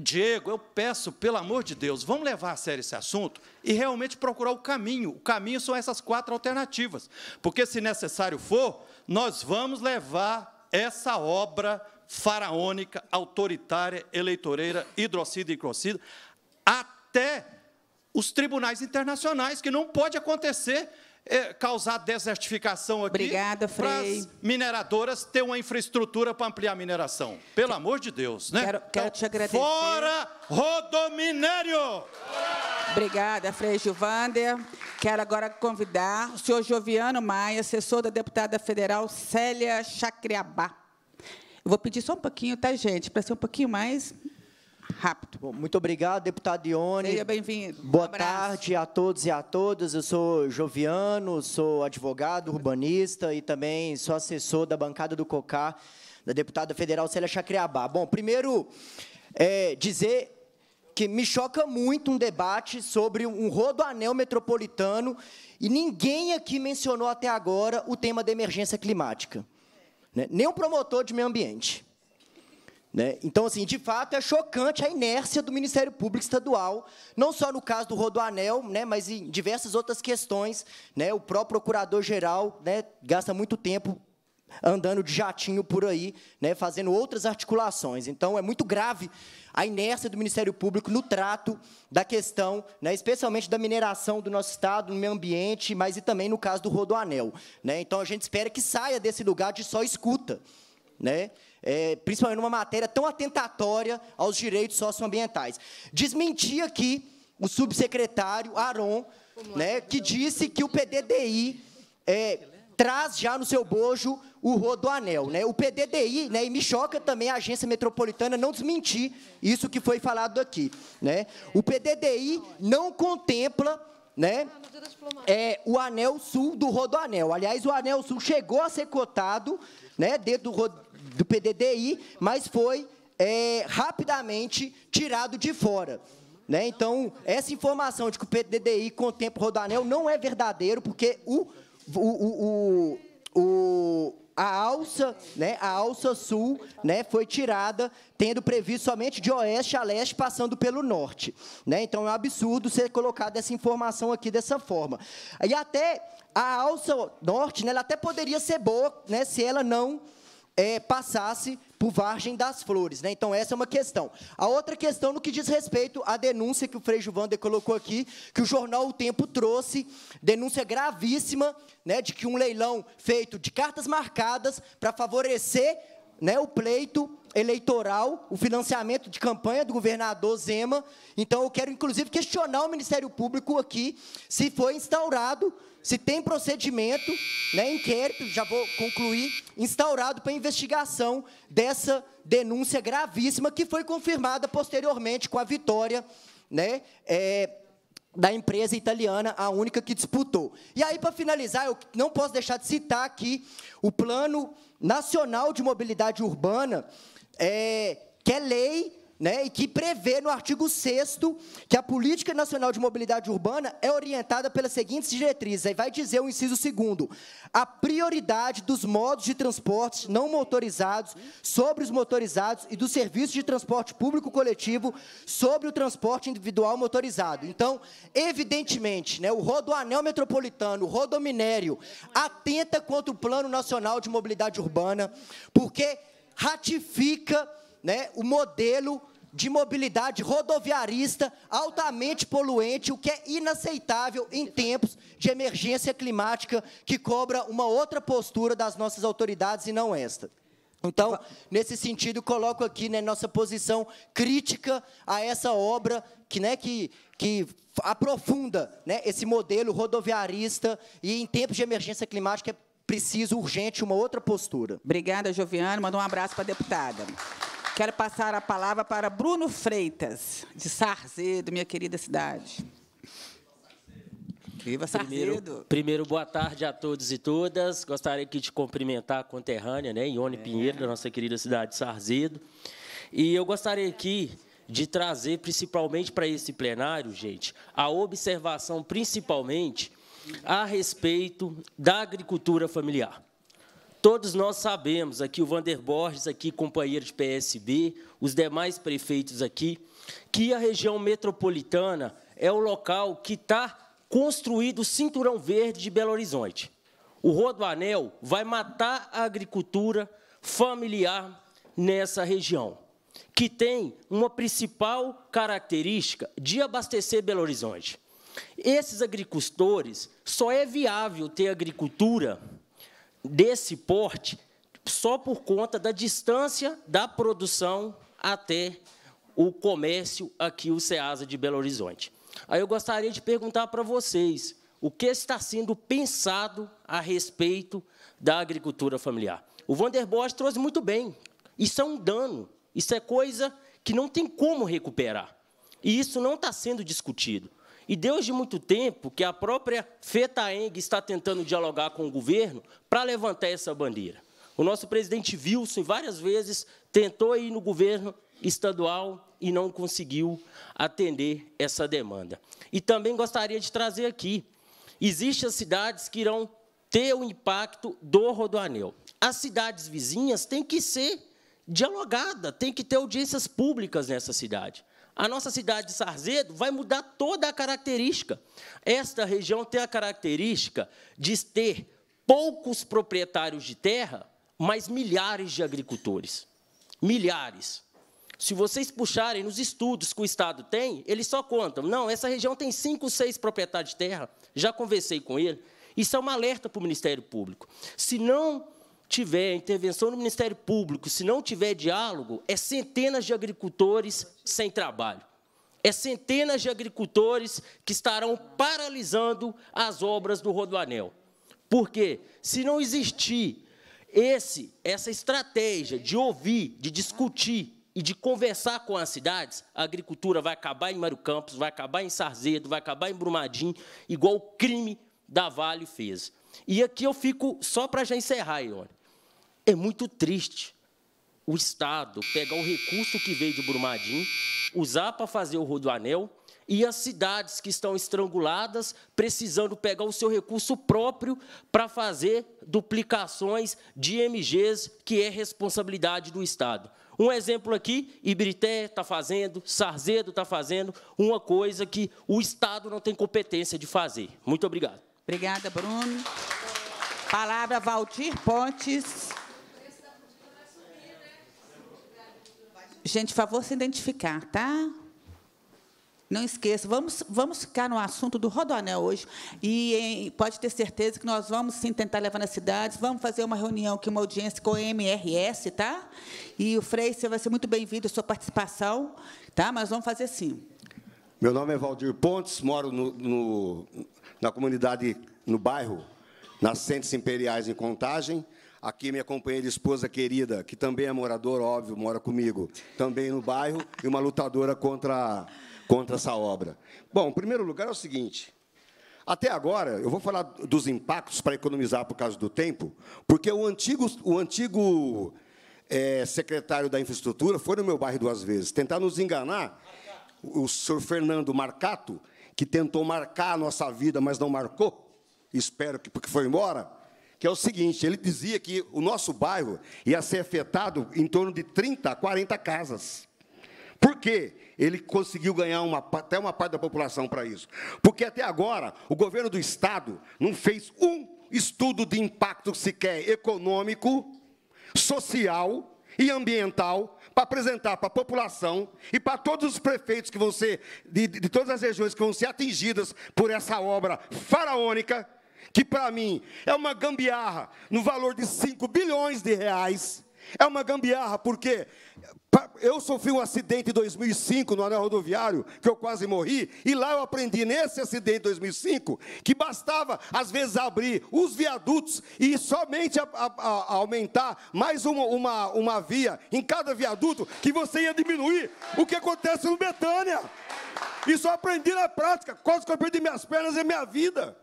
[SPEAKER 17] Diego, eu peço, pelo amor de Deus, vamos levar a sério esse assunto e realmente procurar o caminho. O caminho são essas quatro alternativas. Porque, se necessário for, nós vamos levar essa obra faraônica, autoritária, eleitoreira, hidrocida e crocida, até os tribunais internacionais, que não pode acontecer é, causar desertificação aqui.
[SPEAKER 3] Obrigada,
[SPEAKER 17] Para
[SPEAKER 3] Frei.
[SPEAKER 17] as mineradoras ter uma infraestrutura para ampliar a mineração. Pelo amor de Deus, né?
[SPEAKER 3] Quero, quero te agradecer.
[SPEAKER 17] Fora rodominério!
[SPEAKER 3] Obrigada, Frei Gilvander. Quero agora convidar o senhor Joviano Maia, assessor da deputada federal Célia Chacriabá. Eu vou pedir só um pouquinho, tá, gente? Para ser um pouquinho mais rápido.
[SPEAKER 18] Bom, muito obrigado, deputado Ione.
[SPEAKER 3] Seja bem-vindo.
[SPEAKER 18] Boa
[SPEAKER 3] Um
[SPEAKER 18] tarde a todos e a todas. Eu sou Joviano, sou advogado, urbanista e também sou assessor da bancada do COCAR, da deputada federal Célia Chacriabá. Bom, primeiro, é, dizer que me choca muito um debate sobre um rodoanel metropolitano e ninguém aqui mencionou até agora o tema da emergência climática. né? Nem o promotor de meio ambiente. Né? Então, assim, de fato, é chocante a inércia do Ministério Público Estadual, não só no caso do Rodoanel, né, mas em diversas outras questões. Né? O próprio Procurador-Geral né, gasta muito tempo andando de jatinho por aí, né, fazendo outras articulações. Então, é muito grave a inércia do Ministério Público no trato da questão, né, especialmente da mineração do nosso Estado, no meio ambiente, mas e também no caso do Rodoanel. Né? Então, a gente espera que saia desse lugar de só escuta. Né? É, principalmente numa matéria tão atentatória aos direitos socioambientais. Desmenti aqui o subsecretário Aron, né, que disse que o PDDI é, traz já no seu bojo o rodoanel. Né? O PDDI, né, e me choca também a agência metropolitana não desmentir isso que foi falado aqui. Né? O PDDI não contempla né, é, o anel sul do rodoanel. Aliás, o anel sul chegou a ser cotado né, dentro do, do PDDI, mas foi é, rapidamente tirado de fora. Né? Então, essa informação de que o PDDI contempla o rodoanel não é verdadeiro, porque o, o, o, o- a alça, né, a alça sul, né, foi tirada, tendo previsto somente de oeste a leste, passando pelo norte. Né? Então, é um absurdo ser colocada essa informação aqui dessa forma. E até a alça norte, né, ela até poderia ser boa, né, se ela não é, passasse por Vargem das Flores. Né? Então, essa é uma questão. A outra questão no que diz respeito à denúncia que o Frei Juvander colocou aqui, que o jornal O Tempo trouxe, denúncia gravíssima né, de que um leilão feito de cartas marcadas para favorecer né, o pleito eleitoral, o financiamento de campanha do governador Zema. Então, eu quero, inclusive, questionar o Ministério Público aqui se foi instaurado, se tem procedimento, né, inquérito, já vou concluir, instaurado para investigação dessa denúncia gravíssima que foi confirmada posteriormente com a vitória né, é, da empresa italiana, a única que disputou. E aí, para finalizar, eu não posso deixar de citar aqui o Plano Nacional de Mobilidade Urbana, é, que é lei né, e que prevê no artigo 6 que a Política Nacional de Mobilidade Urbana é orientada pelas seguintes diretrizes. Aí vai dizer o inciso segundo: a prioridade dos modos de transporte não motorizados sobre os motorizados e dos serviços de transporte público coletivo sobre o transporte individual motorizado. Então, evidentemente, né, o rodoanel metropolitano, o rodominério, atenta contra o Plano Nacional de Mobilidade Urbana, porque ratifica né, o modelo de mobilidade rodoviarista altamente poluente, o que é inaceitável em tempos de emergência climática, que cobra uma outra postura das nossas autoridades e não esta. Então, nesse sentido, coloco aqui né, nossa posição crítica a essa obra que, né, que, que aprofunda né, esse modelo rodoviarista e em tempos de emergência climática é preciso urgente uma outra postura.
[SPEAKER 3] Obrigada, Joviano. Manda um abraço para a deputada. Quero passar a palavra para Bruno Freitas, de Sarzedo, minha querida cidade. Viva
[SPEAKER 19] Primeiro,
[SPEAKER 3] Sarzedo.
[SPEAKER 19] primeiro, boa tarde a todos e todas. Gostaria aqui de cumprimentar a conterrânea, né, Ione Pinheiro, da nossa querida cidade de Sarzedo. E eu gostaria aqui de trazer, principalmente para esse plenário, gente, a observação, principalmente, a respeito da agricultura familiar. Todos nós sabemos, aqui o Vander Borges, aqui companheiro de PSB, os demais prefeitos aqui, que a região metropolitana é o local que está construído o Cinturão Verde de Belo Horizonte. O Rodoanel vai matar a agricultura familiar nessa região, que tem uma principal característica de abastecer Belo Horizonte. Esses agricultores, só é viável ter agricultura desse porte só por conta da distância da produção até o comércio aqui, o SEASA de Belo Horizonte. Aí eu gostaria de perguntar para vocês, o que está sendo pensado a respeito da agricultura familiar? O Vander Bosch trouxe muito bem, isso é um dano, isso é coisa que não tem como recuperar. E isso não está sendo discutido. E desde muito tempo que a própria FETAENG está tentando dialogar com o governo para levantar essa bandeira. O nosso presidente Wilson, várias vezes, tentou ir no governo estadual e não conseguiu atender essa demanda. E também gostaria de trazer aqui, existem as cidades que irão ter o impacto do Rodoanel. As cidades vizinhas têm que ser dialogada, tem que ter audiências públicas nessa cidade. A nossa cidade de Sarzedo vai mudar toda a característica. Esta região tem a característica de ter poucos proprietários de terra, mas milhares de agricultores. Milhares. Se vocês puxarem nos estudos que o Estado tem, eles só contam. Não, essa região tem cinco, seis proprietários de terra. Já conversei com ele. Isso é um alerta para o Ministério Público. Se não tiver intervenção no Ministério Público, se não tiver diálogo, é centenas de agricultores sem trabalho. É centenas de agricultores que estarão paralisando as obras do Rodoanel. Porque se não existir esse essa estratégia de ouvir, de discutir e de conversar com as cidades, a agricultura vai acabar em Mário Campos, vai acabar em Sarzedo, vai acabar em Brumadinho, igual o crime da Vale fez. E aqui eu fico, só para já encerrar, Ione, é muito triste o Estado pegar o recurso que veio de Brumadinho, usar para fazer o Rodoanel, e as cidades que estão estranguladas precisando pegar o seu recurso próprio para fazer duplicações de MGs, que é responsabilidade do Estado. Um exemplo aqui, Ibirité está fazendo, Sarzedo está fazendo, uma coisa que o Estado não tem competência de fazer. Muito obrigado.
[SPEAKER 3] Obrigada, Bruno. Palavra Valdir Pontes. Gente, favor se identificar, tá? Não esqueça, vamos, vamos ficar no assunto do Rodoanel hoje. E em, pode ter certeza que nós vamos sim tentar levar nas cidades. Vamos fazer uma reunião aqui, uma audiência com o MRS, tá? E o Frei, você vai ser muito bem-vindo a sua participação, tá? Mas vamos fazer sim.
[SPEAKER 20] Meu nome é Valdir Pontes, moro no, no, na comunidade, no bairro Nascentes Imperiais em Contagem. Aqui minha companheira esposa querida, que também é moradora, óbvio, mora comigo, também no bairro, e uma lutadora contra, contra essa obra. Bom, em primeiro lugar é o seguinte, até agora, eu vou falar dos impactos para economizar por causa do tempo, porque o antigo, o antigo é, secretário da infraestrutura foi no meu bairro duas vezes, tentar nos enganar, o senhor Fernando Marcato, que tentou marcar a nossa vida, mas não marcou, espero que porque foi embora, que é o seguinte, ele dizia que o nosso bairro ia ser afetado em torno de 30 a 40 casas. Por quê? Ele conseguiu ganhar uma, até uma parte da população para isso. Porque até agora, o governo do Estado não fez um estudo de impacto sequer econômico, social e ambiental para apresentar para a população e para todos os prefeitos que vão ser, de, de todas as regiões que vão ser atingidas por essa obra faraônica que para mim é uma gambiarra no valor de 5 bilhões de reais. É uma gambiarra porque eu sofri um acidente em 2005 no anel rodoviário, que eu quase morri, e lá eu aprendi nesse acidente de 2005 que bastava às vezes abrir os viadutos e somente a, a, a aumentar mais uma, uma, uma via em cada viaduto que você ia diminuir o que acontece no Betânia. Isso eu aprendi na prática, quase que eu perdi minhas pernas e minha vida.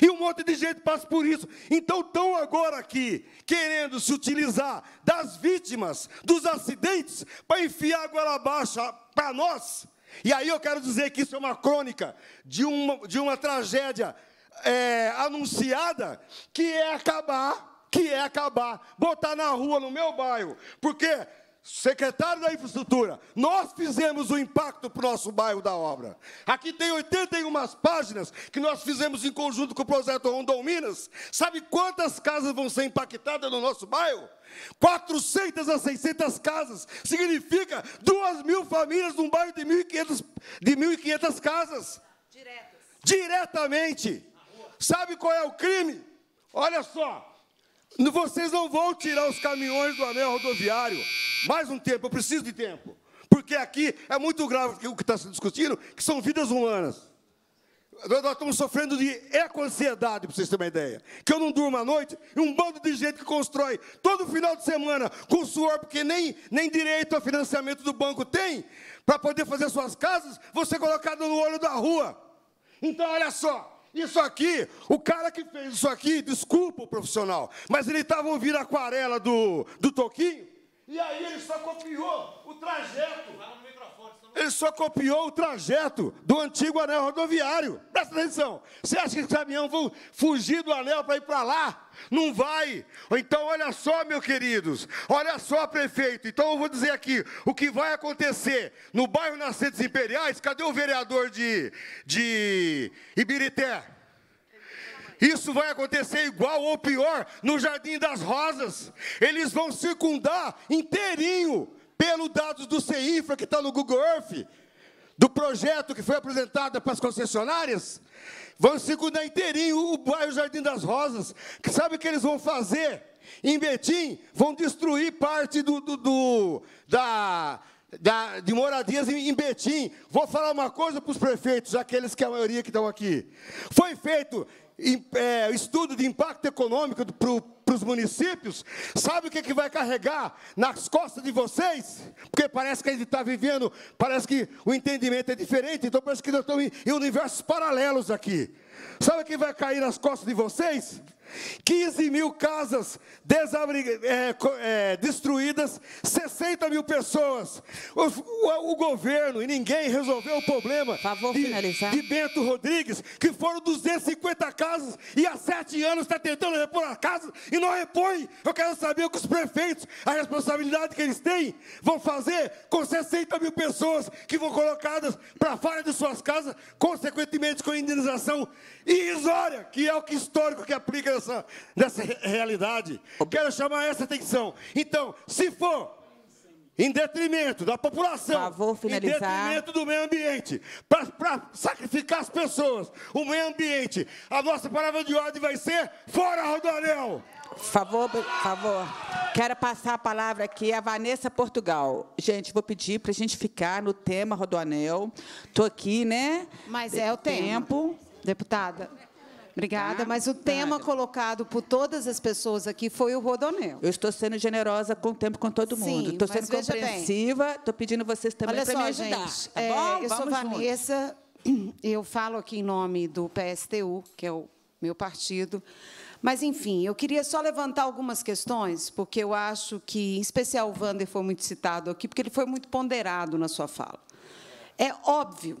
[SPEAKER 20] E um monte de gente passa por isso. Então estão agora aqui querendo se utilizar das vítimas dos acidentes para enfiar a goela abaixo para nós. E aí eu quero dizer que isso é uma crônica de uma, de uma tragédia é, anunciada que é acabar, que é acabar, botar na rua no meu bairro. Porque secretário da infraestrutura, nós fizemos o impacto para o nosso bairro da obra. Aqui tem 81 páginas que nós fizemos em conjunto com o projeto Rondon Minas. Sabe quantas casas vão ser impactadas no nosso bairro? 400 a 600 casas. Significa 2 mil famílias num bairro de 1.500 de 1.500 casas. Diretas. diretamente. Sabe qual é o crime? Olha só, vocês não vão tirar os caminhões do anel rodoviário. Mais um tempo, eu preciso de tempo. Porque aqui é muito grave o que está se discutindo, que são vidas humanas. Nós estamos sofrendo de eco-ansiedade, para vocês terem uma ideia. Que eu não durmo à noite e um bando de gente que constrói todo final de semana com suor, porque nem, nem direito a financiamento do banco tem, para poder fazer suas casas, você colocado no olho da rua. Então, olha só, isso aqui, o cara que fez isso aqui, desculpa o profissional, mas ele estava ouvindo a aquarela do, do Toquinho, e aí ele só copiou o trajeto. Ele só copiou o trajeto do antigo anel rodoviário. Presta atenção. Você acha que os caminhões vão fugir do anel para ir para lá? Não vai. Então, olha só, meus queridos. Olha só, prefeito. Então, eu vou dizer aqui o que vai acontecer no bairro Nascentes Imperiais. Cadê o vereador de, de Ibirité? Isso vai acontecer igual ou pior no Jardim das Rosas. Eles vão circundar inteirinho pelo dados do CIFRA que está no Google Earth, do projeto que foi apresentado para as concessionárias, vão circundar inteirinho o bairro Jardim das Rosas. Que sabe o que eles vão fazer? Em Betim, vão destruir parte do, do, do da, da, de moradias em, Betim. Vou falar uma coisa para os prefeitos, aqueles que a maioria que estão aqui. Foi feito é, estudo de impacto econômico para os municípios, sabe o que, que vai carregar nas costas de vocês? Porque parece que a gente está vivendo, parece que o entendimento é diferente, então parece que nós estamos em, em universos paralelos aqui. Sabe o que vai cair nas costas de vocês? 15 mil casas é, é, destruídas, 60 mil pessoas. O, o, o, governo e ninguém resolveu o problema de, de, Bento Rodrigues, que foram 250 casas e há sete anos está tentando repor a casa e não repõe. Eu quero saber o que os prefeitos, a responsabilidade que eles têm, vão fazer com 60 mil pessoas que vão colocadas para fora de suas casas, consequentemente com indenização irrisória, que é o que histórico que aplica dessa, dessa realidade. Quero chamar essa atenção. Então, se for em detrimento da população,
[SPEAKER 3] Favor,
[SPEAKER 20] em detrimento do meio ambiente, para sacrificar as pessoas, o meio ambiente, a nossa palavra de ordem vai ser fora Rodoanel.
[SPEAKER 3] Favor, favor. Quero passar a palavra aqui a Vanessa Portugal. Gente, vou pedir para a gente ficar no tema Rodoanel. Estou aqui, né?
[SPEAKER 21] Mas é o tempo. Deputada, obrigada, tá? mas o tema Nada. colocado por todas as pessoas aqui foi o Rodonel.
[SPEAKER 3] Eu estou sendo generosa com o tempo com todo mundo. estou sendo compreensiva, estou pedindo vocês também para me ajudar.
[SPEAKER 21] Gente, tá é, eu sou Vanessa, juntos. eu falo aqui em nome do PSTU, que é o meu partido. Mas, enfim, eu queria só levantar algumas questões, porque eu acho que, em especial, o Wander foi muito citado aqui, porque ele foi muito ponderado na sua fala. É óbvio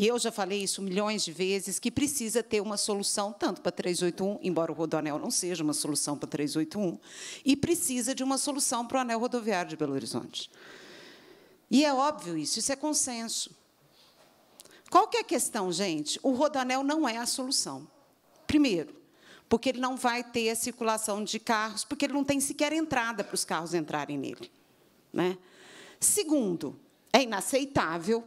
[SPEAKER 21] e eu já falei isso milhões de vezes, que precisa ter uma solução, tanto para 381, embora o Rodoanel não seja uma solução para 381, e precisa de uma solução para o anel rodoviário de Belo Horizonte. E é óbvio isso, isso é consenso. Qual que é a questão, gente? O Rodoanel não é a solução. Primeiro, porque ele não vai ter a circulação de carros, porque ele não tem sequer entrada para os carros entrarem nele. Né? Segundo, é inaceitável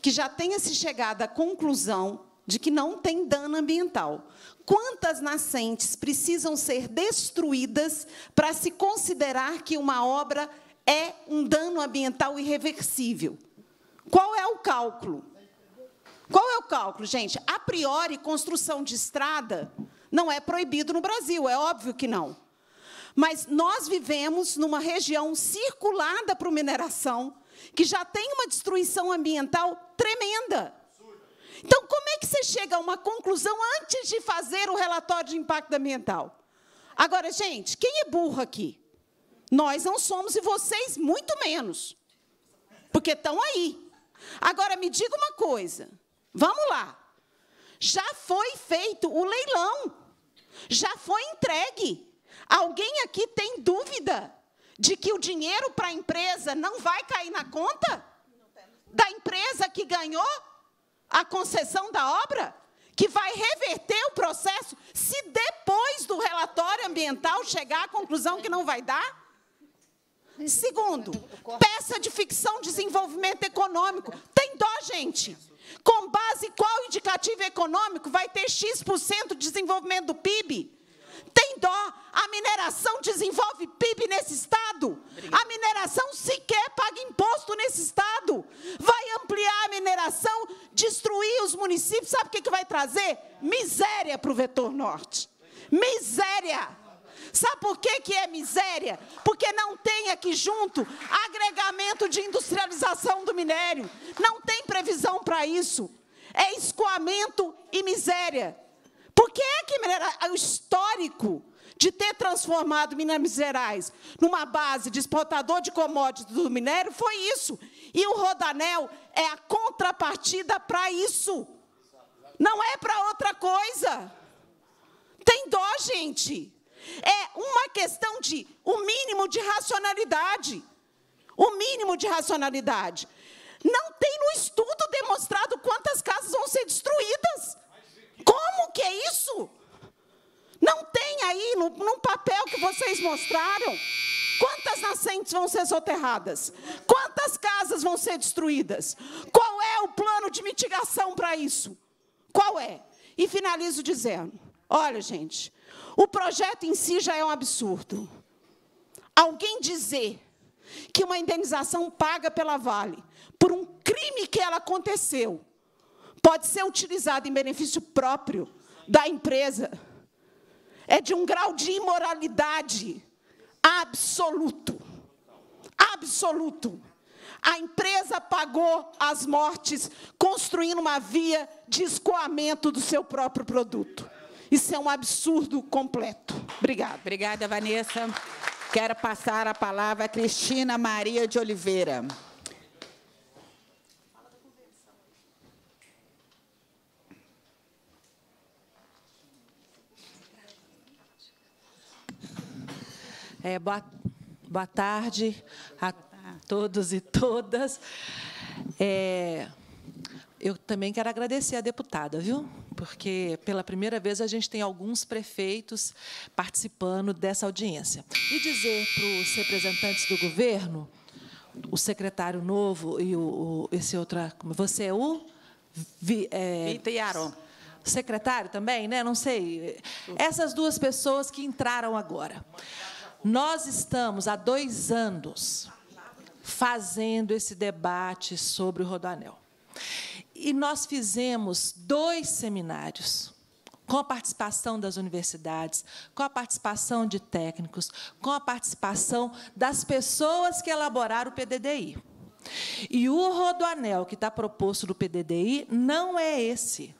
[SPEAKER 21] que já tenha se chegado à conclusão de que não tem dano ambiental. Quantas nascentes precisam ser destruídas para se considerar que uma obra é um dano ambiental irreversível? Qual é o cálculo? Qual é o cálculo, gente? A priori, construção de estrada não é proibido no Brasil, é óbvio que não. Mas nós vivemos numa região circulada por mineração, que já tem uma destruição ambiental tremenda. Então, como é que você chega a uma conclusão antes de fazer o relatório de impacto ambiental? Agora, gente, quem é burro aqui? Nós não somos e vocês muito menos. Porque estão aí. Agora, me diga uma coisa. Vamos lá. Já foi feito o leilão. Já foi entregue. Alguém aqui tem dúvida de que o dinheiro para a empresa não vai cair na conta da empresa que ganhou a concessão da obra? Que vai reverter o processo se depois do relatório ambiental chegar à conclusão que não vai dar? Segundo, peça de ficção desenvolvimento econômico. Tem dó, gente.
[SPEAKER 3] Com base qual indicativo econômico vai ter X% de desenvolvimento do PIB? Dó? A mineração desenvolve PIB nesse estado? A mineração sequer paga imposto nesse estado. Vai ampliar a mineração, destruir os municípios, sabe o que, que vai trazer? Miséria para o vetor norte. Miséria. Sabe por que, que é miséria? Porque não tem aqui junto agregamento de industrialização do minério. Não tem previsão para isso. É escoamento e miséria. Por que é que o histórico de ter transformado Minas Gerais numa base de exportador de commodities do minério foi isso. E o Rodanel é a contrapartida para isso. Não é para outra coisa. Tem dó, gente. É uma questão de o um mínimo de racionalidade. O um mínimo de racionalidade. Não tem no estudo demonstrado quantas casas vão ser destruídas. Como que é isso? Não tem aí no, no papel que vocês mostraram? Quantas nascentes vão ser soterradas? Quantas casas vão ser destruídas? Qual é o plano de mitigação para isso? Qual é? E finalizo dizendo: olha, gente, o projeto em si já é um absurdo. Alguém dizer que uma indenização paga pela Vale por um crime que ela aconteceu pode ser utilizada em benefício próprio da empresa é de um grau de imoralidade absoluto. Absoluto. A empresa pagou as mortes construindo uma via de escoamento do seu próprio produto. Isso é um absurdo completo. Obrigada.
[SPEAKER 21] Obrigada, Vanessa. Quero passar a palavra a Cristina Maria de Oliveira.
[SPEAKER 22] É, boa, boa tarde a todos e todas. É, eu também quero agradecer a deputada, viu? Porque pela primeira vez a gente tem alguns prefeitos participando dessa audiência. E dizer para os representantes do governo, o secretário novo e o, o esse outra. Você é o.
[SPEAKER 21] Vi, é, Vita e Aron
[SPEAKER 22] secretário também, né? Não sei. Essas duas pessoas que entraram agora. Nós estamos há dois anos fazendo esse debate sobre o Rodoanel. E nós fizemos dois seminários com a participação das universidades, com a participação de técnicos, com a participação das pessoas que elaboraram o PDDI. E o rodoanel que está proposto no PDDI não é esse.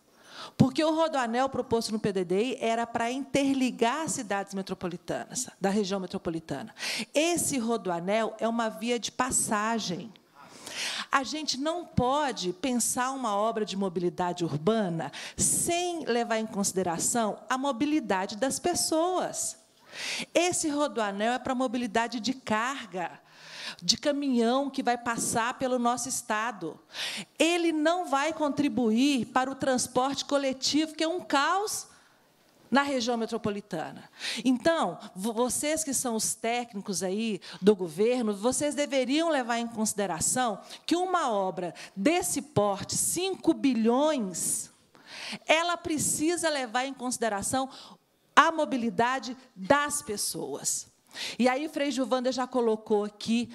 [SPEAKER 22] Porque o rodoanel proposto no PDDI era para interligar cidades metropolitanas, da região metropolitana. Esse rodoanel é uma via de passagem. A gente não pode pensar uma obra de mobilidade urbana sem levar em consideração a mobilidade das pessoas. Esse rodoanel é para mobilidade de carga de caminhão que vai passar pelo nosso estado. Ele não vai contribuir para o transporte coletivo, que é um caos na região metropolitana. Então, vocês que são os técnicos aí do governo, vocês deveriam levar em consideração que uma obra desse porte, 5 bilhões, ela precisa levar em consideração a mobilidade das pessoas. E aí, Frei Gilvanda já colocou aqui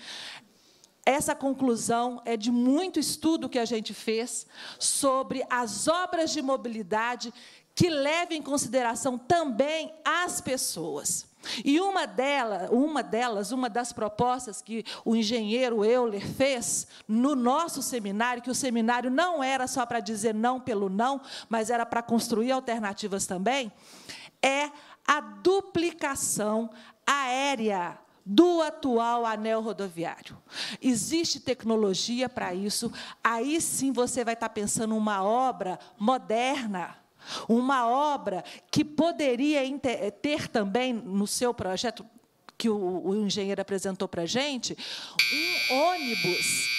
[SPEAKER 22] essa conclusão é de muito estudo que a gente fez sobre as obras de mobilidade que levam em consideração também as pessoas. E uma delas, uma delas, uma das propostas que o engenheiro Euler fez no nosso seminário, que o seminário não era só para dizer não pelo não, mas era para construir alternativas também, é a duplicação aérea do atual anel rodoviário. Existe tecnologia para isso, aí sim você vai estar pensando uma obra moderna, uma obra que poderia ter também no seu projeto, que o, o engenheiro apresentou para a gente, um ônibus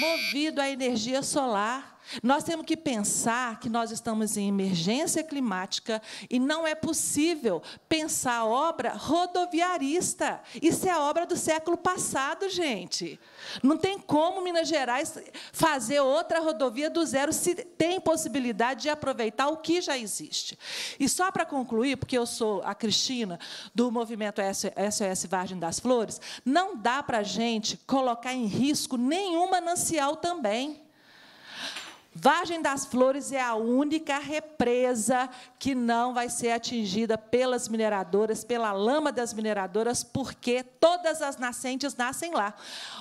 [SPEAKER 22] movido à energia solar Nós temos que pensar que nós estamos em emergência climática e não é possível pensar obra rodoviarista. Isso é obra do século passado, gente. Não tem como Minas Gerais fazer outra rodovia do zero se tem possibilidade de aproveitar o que já existe. E só para concluir, porque eu sou a Cristina do movimento SOS Vargem das Flores, não dá para a gente colocar em risco nenhum manancial também. Vargem das Flores é a única represa que não vai ser atingida pelas mineradoras, pela lama das mineradoras, porque todas as nascentes nascem lá.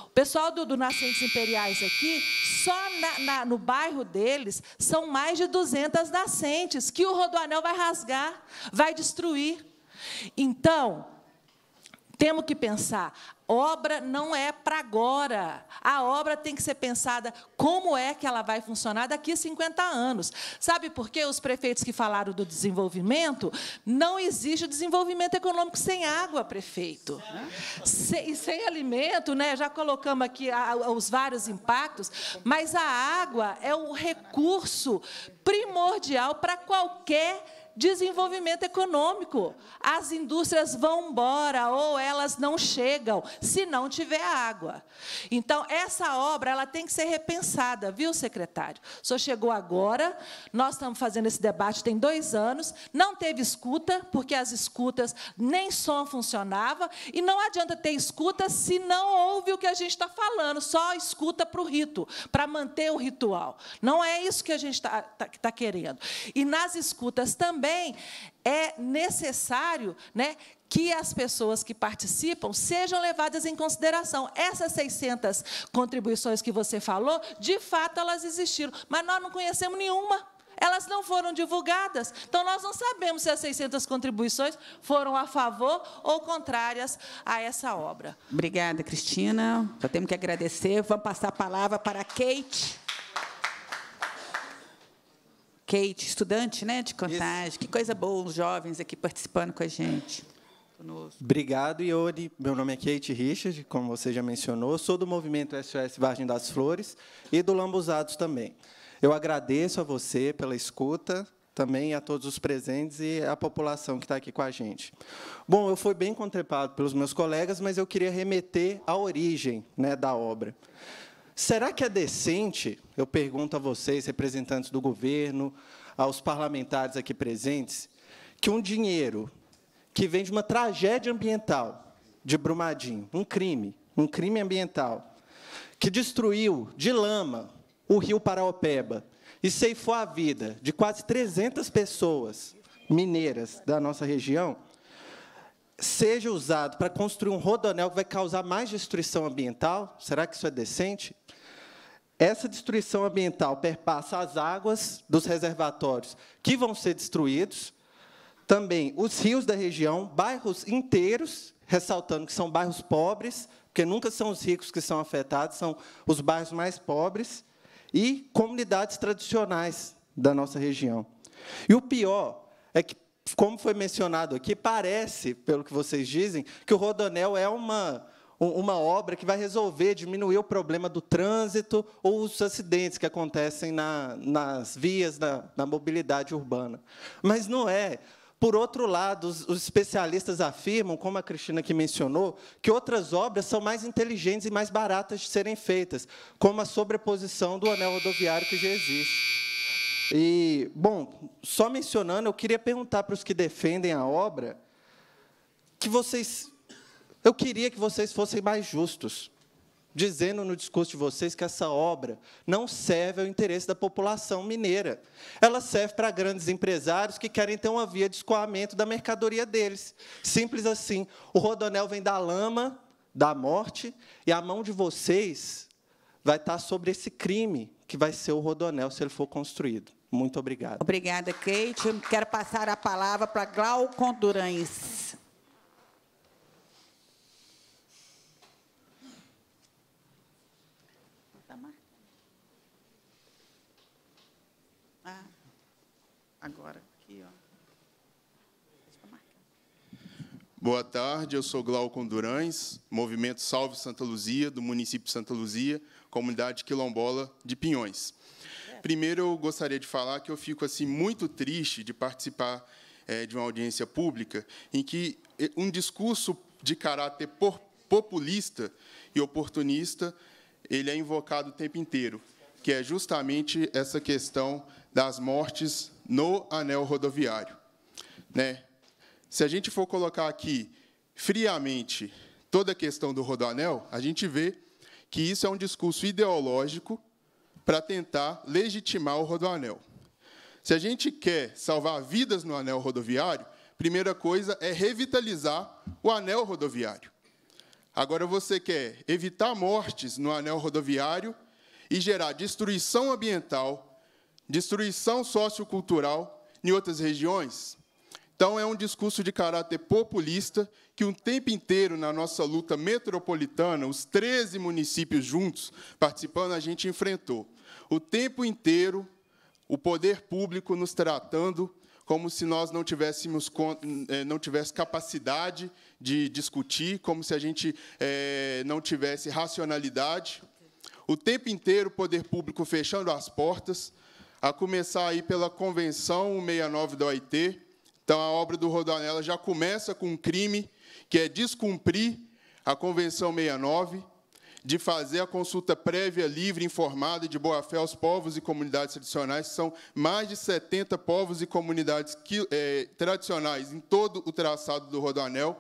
[SPEAKER 22] O pessoal do, do Nascentes Imperiais aqui, só na, na, no bairro deles, são mais de 200 nascentes que o Rodoanel vai rasgar, vai destruir. Então, temos que pensar, obra não é para agora. A obra tem que ser pensada como é que ela vai funcionar daqui a 50 anos. Sabe por quê? Os prefeitos que falaram do desenvolvimento, não existe desenvolvimento econômico sem água, prefeito. Sem, e sem alimento, né? já colocamos aqui os vários impactos, mas a água é o recurso primordial para qualquer desenvolvimento econômico. As indústrias vão embora ou elas não chegam se não tiver água. Então, essa obra ela tem que ser repensada, viu, secretário? O senhor chegou agora, nós estamos fazendo esse debate tem dois anos, não teve escuta, porque as escutas nem som funcionava, e não adianta ter escuta se não ouve o que a gente está falando, só escuta para o rito, para manter o ritual. Não é isso que a gente está tá, tá querendo. E nas escutas também, também é necessário né, que as pessoas que participam sejam levadas em consideração. Essas 600 contribuições que você falou, de fato, elas existiram, mas nós não conhecemos nenhuma. Elas não foram divulgadas. Então, nós não sabemos se as 600 contribuições foram a favor ou contrárias a essa obra.
[SPEAKER 3] Obrigada, Cristina. Só temos que agradecer. Vamos passar a palavra para a Kate. Kate, estudante né, de contagem. Isso. Que coisa boa, os jovens aqui participando com a gente.
[SPEAKER 23] Obrigado, Iori. Meu nome é Kate Richard, como você já mencionou. Sou do movimento SOS Vargem das Flores e do Lambuzados também. Eu agradeço a você pela escuta, também a todos os presentes e a população que está aqui com a gente. Bom, eu fui bem contemplado pelos meus colegas, mas eu queria remeter à origem né, da obra. Será que é decente, eu pergunto a vocês, representantes do governo, aos parlamentares aqui presentes, que um dinheiro que vem de uma tragédia ambiental de Brumadinho, um crime, um crime ambiental, que destruiu de lama o rio Paraopeba e ceifou a vida de quase 300 pessoas mineiras da nossa região, seja usado para construir um rodonel que vai causar mais destruição ambiental? Será que isso é decente? Essa destruição ambiental perpassa as águas dos reservatórios que vão ser destruídos, também os rios da região, bairros inteiros, ressaltando que são bairros pobres, porque nunca são os ricos que são afetados, são os bairros mais pobres, e comunidades tradicionais da nossa região. E o pior é que, como foi mencionado aqui, parece, pelo que vocês dizem, que o Rodonel é uma uma obra que vai resolver, diminuir o problema do trânsito ou os acidentes que acontecem na, nas vias da, da mobilidade urbana. Mas não é. Por outro lado, os, os, especialistas afirmam, como a Cristina aqui mencionou, que outras obras são mais inteligentes e mais baratas de serem feitas, como a sobreposição do anel rodoviário que já existe. E, bom, só mencionando, eu queria perguntar para os que defendem a obra que vocês eu queria que vocês fossem mais justos, dizendo no discurso de vocês que essa obra não serve ao interesse da população mineira. Ela serve para grandes empresários que querem ter uma via de escoamento da mercadoria deles. Simples assim. O rodonel vem da lama, da morte, e a mão de vocês vai estar sobre esse crime que vai ser o rodonel se ele for construído. Muito obrigado.
[SPEAKER 3] Obrigada, Kate. Quero passar a palavra para Glaucon Durães.
[SPEAKER 24] Agora, aqui, ó. Boa tarde, eu sou Glaucon Durães, Movimento Salve Santa Luzia, do município de Santa Luzia, comunidade quilombola de Pinhões. Primeiro eu gostaria de falar que eu fico assim muito triste de participar é, de uma audiência pública em que eh, um discurso de caráter populista e oportunista ele é invocado o tempo inteiro, que é justamente essa questão das mortes no anel rodoviário. Né? Se a gente for colocar aqui friamente toda a questão do rodoanel, a gente vê que isso é um discurso ideológico para tentar legitimar o rodoanel. Se a gente quer salvar vidas no anel rodoviário, primeira coisa é revitalizar o anel rodoviário. Agora você quer evitar mortes no anel rodoviário e gerar destruição ambiental, destruição sociocultural em outras regiões? Então, é um discurso de caráter populista que, um tempo inteiro, na nossa luta metropolitana, os 13 municípios juntos participando, a gente enfrentou. O tempo inteiro, o poder público nos tratando como se nós não tivéssemos eh, não tivesse capacidade de discutir, como se a gente é, não tivesse racionalidade. O tempo inteiro o poder público fechando as portas, a começar aí pela Convenção 69 da OIT. Então, a obra do Rodanella já começa com um crime, que é descumprir a Convenção 69, de fazer a consulta prévia, livre, informada e de boa-fé aos povos e comunidades tradicionais, são mais de 70 povos e comunidades que, é, tradicionais em todo o traçado do Rodoanel.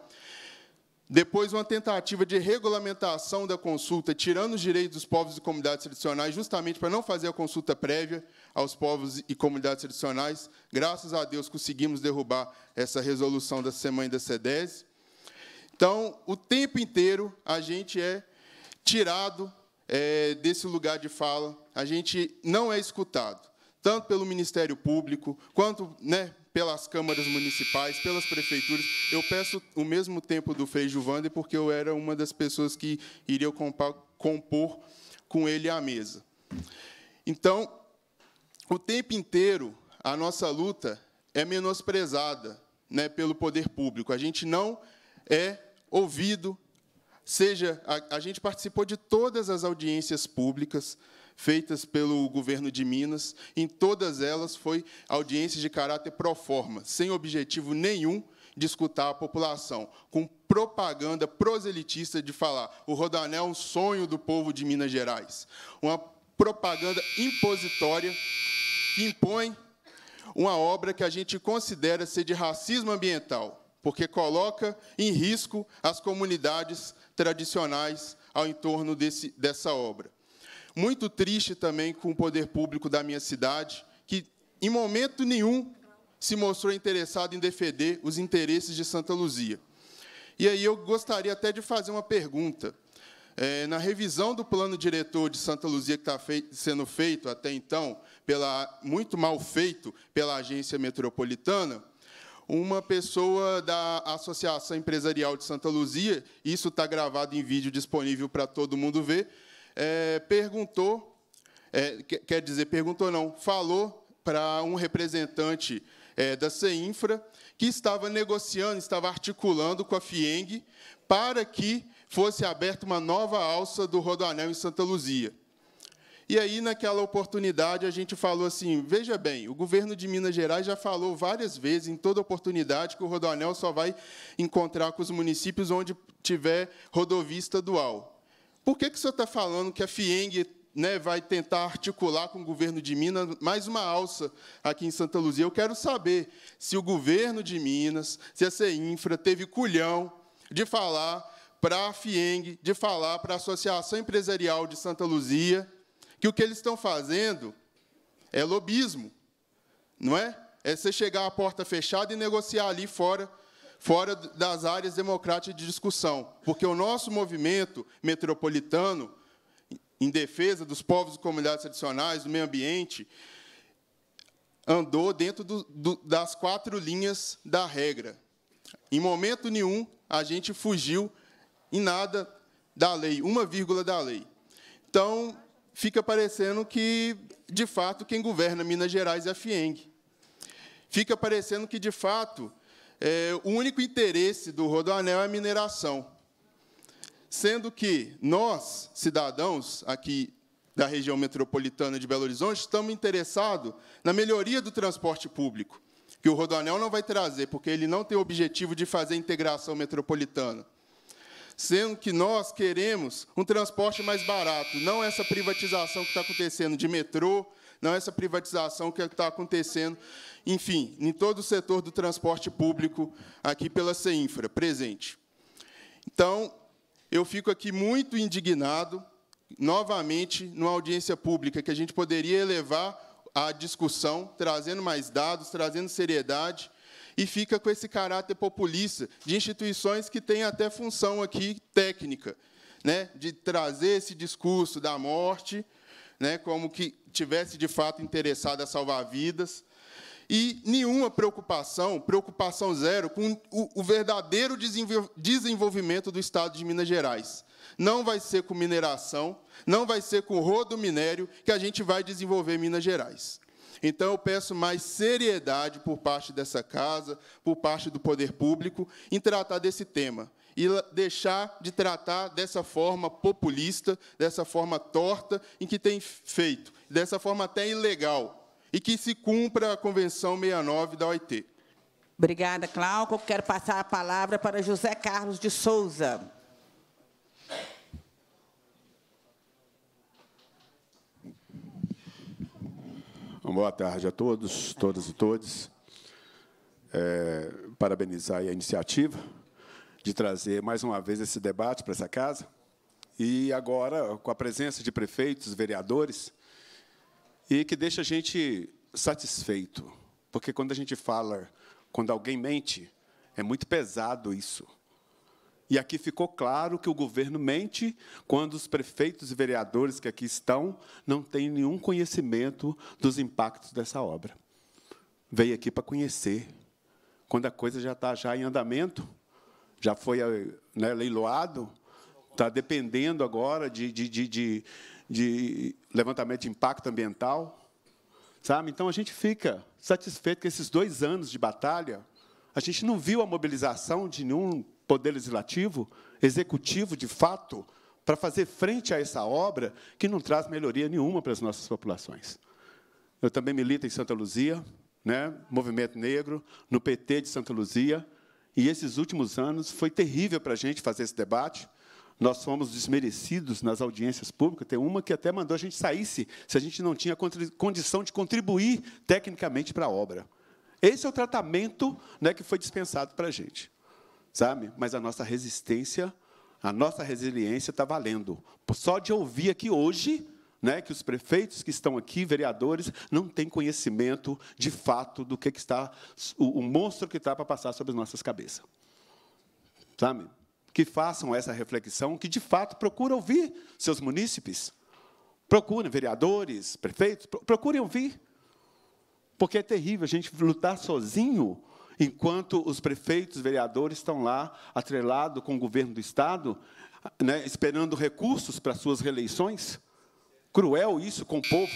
[SPEAKER 24] Depois, uma tentativa de regulamentação da consulta, tirando os direitos dos povos e comunidades tradicionais, justamente para não fazer a consulta prévia aos povos e comunidades tradicionais. Graças a Deus, conseguimos derrubar essa resolução da Semana da SEDES. Então, o tempo inteiro, a gente é tirado é, desse lugar de fala, a gente não é escutado, tanto pelo Ministério Público, quanto né, pelas câmaras municipais, pelas prefeituras. Eu peço o mesmo tempo do Frei Juvande, porque eu era uma das pessoas que iria compor com ele à mesa. Então, o tempo inteiro, a nossa luta é menosprezada né, pelo poder público. A gente não é ouvido, seja a, a gente participou de todas as audiências públicas feitas pelo governo de Minas, em todas elas foi audiências de caráter pro forma, sem objetivo nenhum de escutar a população, com propaganda proselitista de falar o Rodanel é um sonho do povo de Minas Gerais. Uma propaganda impositória que impõe uma obra que a gente considera ser de racismo ambiental, porque coloca em risco as comunidades tradicionais ao entorno desse, dessa obra. Muito triste também com o poder público da minha cidade, que em momento nenhum se mostrou interessado em defender os interesses de Santa Luzia. E aí eu gostaria até de fazer uma pergunta. É, na revisão do plano diretor de Santa Luzia, que está fei sendo feito até então, pela, muito mal feito pela agência metropolitana, uma pessoa da Associação Empresarial de Santa Luzia, isso está gravado em vídeo disponível para todo mundo ver, é, perguntou, é, quer dizer, perguntou não, falou para um representante é, da CEINFRA que estava negociando, estava articulando com a FIENG para que fosse aberta uma nova alça do Rodoanel em Santa Luzia. E aí, naquela oportunidade, a gente falou assim: veja bem, o governo de Minas Gerais já falou várias vezes, em toda oportunidade, que o Rodoanel só vai encontrar com os municípios onde tiver rodovia estadual. Por que, que o senhor está falando que a FIENG né, vai tentar articular com o governo de Minas mais uma alça aqui em Santa Luzia? Eu quero saber se o governo de Minas, se a CEINFRA teve culhão de falar para a FIENG, de falar para a Associação Empresarial de Santa Luzia, que o que eles estão fazendo é lobismo, não é? É você chegar à porta fechada e negociar ali fora, fora das áreas democráticas de discussão, porque o nosso movimento metropolitano em defesa dos povos e comunidades tradicionais, do meio ambiente, andou dentro do, do, das quatro linhas da regra. Em momento nenhum a gente fugiu em nada da lei, uma vírgula da lei. Então, fica parecendo que, de fato, quem governa Minas Gerais é a FIENG. Fica parecendo que, de fato, é, o único interesse do Rodoanel é a mineração. Sendo que nós, cidadãos aqui da região metropolitana de Belo Horizonte, estamos interessados na melhoria do transporte público, que o Rodoanel não vai trazer, porque ele não tem o objetivo de fazer integração metropolitana. Sendo que nós queremos um transporte mais barato, não essa privatização que está acontecendo de metrô, não essa privatização que está acontecendo, enfim, em todo o setor do transporte público aqui pela CEINFRA, presente. Então, eu fico aqui muito indignado, novamente, numa audiência pública, que a gente poderia elevar a discussão, trazendo mais dados, trazendo seriedade, e fica com esse caráter populista de instituições que têm até função aqui técnica, né, de trazer esse discurso da morte, né, como que tivesse de fato interessado a salvar vidas, e nenhuma preocupação, preocupação zero, com o, verdadeiro desenvolvimento do Estado de Minas Gerais. Não vai ser com mineração, não vai ser com rodo minério que a gente vai desenvolver Minas Gerais. Então, eu peço mais seriedade por parte dessa casa, por parte do poder público, em tratar desse tema. E deixar de tratar dessa forma populista, dessa forma torta, em que tem feito, dessa forma até ilegal, e que se cumpra a Convenção 69 da OIT.
[SPEAKER 25] Obrigada, Cláudio. Quero passar a palavra para José Carlos de Souza.
[SPEAKER 26] Boa tarde a todos, todas e todos. É, parabenizar a iniciativa de trazer mais uma vez esse debate para essa casa. E agora, com a presença de prefeitos, vereadores, e que deixa a gente satisfeito, porque quando a gente fala, quando alguém mente, é muito pesado isso. E aqui ficou claro que o governo mente quando os prefeitos e vereadores que aqui estão não têm nenhum conhecimento dos impactos dessa obra. Veio aqui para conhecer. Quando a coisa já está já em andamento, já foi né, leiloado, está dependendo agora de, de, de, de de levantamento de impacto ambiental. Sabe? Então, a gente fica satisfeito que esses dois anos de batalha, a gente não viu a mobilização de nenhum poder legislativo, executivo, de fato, para fazer frente a essa obra que não traz melhoria nenhuma para as nossas populações. Eu também milito em Santa Luzia, né, movimento negro, no PT de Santa Luzia, e esses últimos anos foi terrível para a gente fazer esse debate, nós fomos desmerecidos nas audiências públicas. Tem uma que até mandou a gente saísse se a gente não tinha condição de contribuir tecnicamente para a obra. Esse é o tratamento né, que foi dispensado para a gente. Sabe? Mas a nossa resistência, a nossa resiliência está valendo. Só de ouvir aqui hoje né, que os prefeitos que estão aqui, vereadores, não têm conhecimento de fato do que, que está, o, o monstro que está para passar sobre as nossas cabeças. Sabe? que façam essa reflexão, que de fato procurem ouvir seus munícipes. Procurem vereadores, prefeitos, procurem ouvir. Porque é terrível a gente lutar sozinho enquanto os prefeitos, vereadores estão lá atrelados com o governo do Estado, né, esperando recursos para suas reeleições. Cruel isso com o povo.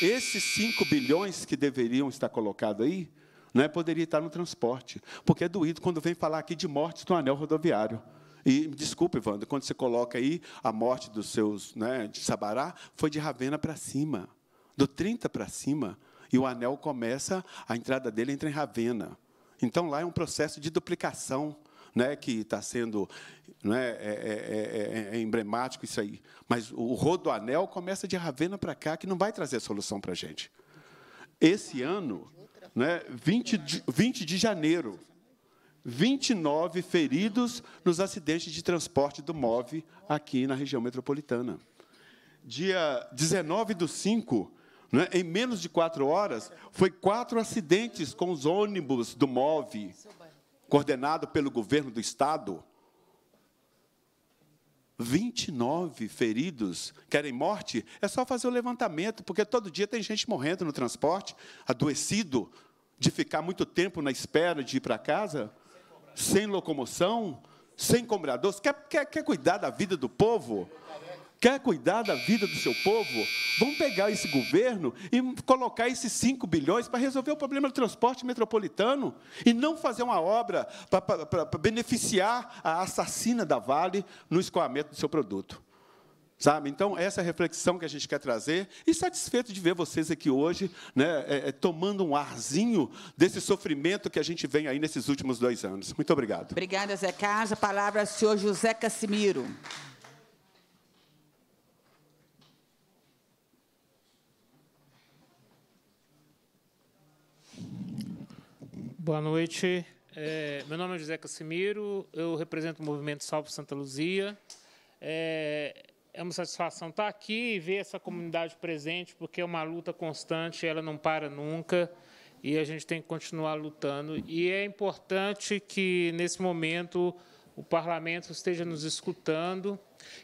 [SPEAKER 26] Esses 5 bilhões que deveriam estar colocados aí, né, poderia estar no transporte. Porque é doído quando vem falar aqui de mortes no anel rodoviário. E desculpe, Wanda, quando você coloca aí a morte dos seus, né, de Sabará, foi de Ravena para cima, do 30 para cima, e o anel começa, a entrada dele entra em Ravena. Então lá é um processo de duplicação, né, que está sendo né, é, é, é, é, emblemático isso aí. Mas o rodoanel começa de Ravena para cá, que não vai trazer solução para a gente. Esse ano, né, 20, de, 20 de janeiro, 29 feridos nos acidentes de transporte do MOV aqui na região metropolitana. Dia 19 do 5, né, em menos de quatro horas, foi quatro acidentes com os ônibus do MOV, coordenado pelo governo do Estado. 29 feridos querem morte, é só fazer o levantamento, porque todo dia tem gente morrendo no transporte, adoecido, de ficar muito tempo na espera de ir para casa, sem locomoção, sem cobrador. Quer, quer, quer cuidar da vida do povo? Quer cuidar da vida do seu povo? Vamos pegar esse governo e colocar esses 5 bilhões para resolver o problema do transporte metropolitano e não fazer uma obra para beneficiar a assassina da Vale no escoamento do seu produto. Sabe? Então, essa é a reflexão que a gente quer trazer e satisfeito de ver vocês aqui hoje, né, é, é, tomando um arzinho desse sofrimento que a gente vem aí nesses últimos dois anos. Muito obrigado.
[SPEAKER 3] Obrigada, Zé Carlos. A palavra ao senhor José Cassimiro.
[SPEAKER 27] Boa noite. É, meu nome é José Cassimiro, eu represento o movimento Salve Santa Luzia. É, é uma satisfação estar aqui e ver essa comunidade presente, porque é uma luta constante, ela não para nunca e a gente tem que continuar lutando. E é importante que, nesse momento, o parlamento esteja nos escutando.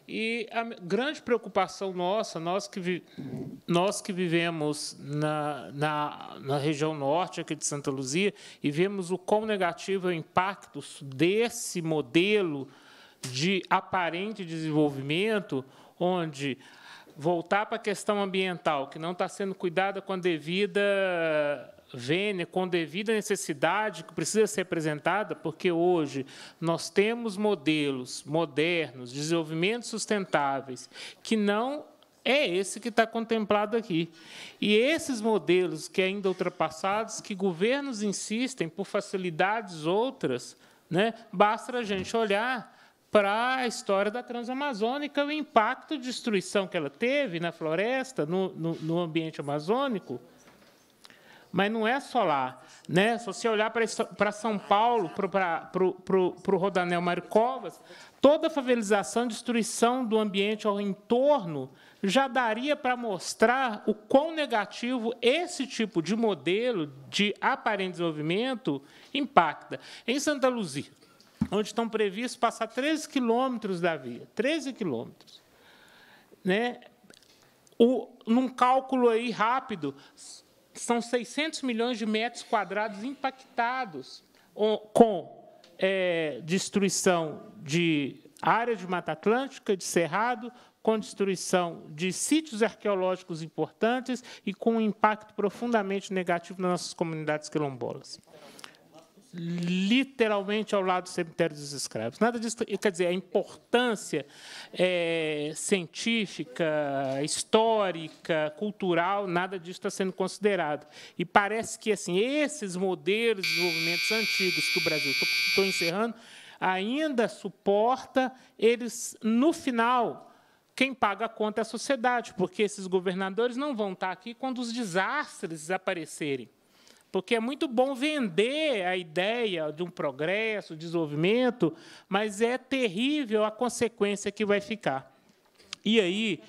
[SPEAKER 27] E a grande preocupação nossa, nós que, vi, nós que vivemos na, na, na, região norte aqui de Santa Luzia e vemos o quão negativo é o impacto desse modelo de aparente desenvolvimento, onde voltar para a questão ambiental, que não está sendo cuidada com a devida vênia, com devida necessidade que precisa ser apresentada, porque hoje nós temos modelos modernos, desenvolvimentos sustentáveis, que não é esse que está contemplado aqui. E esses modelos que ainda ultrapassados, que governos insistem por facilidades outras, né, basta a gente olhar para a história da Transamazônica, o impacto de destruição que ela teve na floresta, no, no, no ambiente amazônico. Mas não é só lá. Né? Se você olhar para São Paulo, para o Rodanel Maricovas, toda a favelização, destruição do ambiente ao entorno já daria para mostrar o quão negativo esse tipo de modelo de aparente desenvolvimento impacta. Em Santa Luzia, onde estão previstos passar 13 quilômetros da via, 13 quilômetros. Né? O, num cálculo aí rápido, são 600 milhões de metros quadrados impactados com é, destruição de área de Mata Atlântica, de Cerrado, com destruição de sítios arqueológicos importantes e com um impacto profundamente negativo nas nossas comunidades quilombolas literalmente ao lado do cemitério dos escravos. Nada disso, quer dizer, a importância é, científica, histórica, cultural, nada disso está sendo considerado. E parece que assim esses modelos de desenvolvimentos antigos que o Brasil, estou encerrando, ainda suporta, eles, no final, quem paga a conta é a sociedade, porque esses governadores não vão estar aqui quando os desastres aparecerem porque é muito bom vender a ideia de um progresso, desenvolvimento, mas é terrível a consequência que vai ficar. E aí,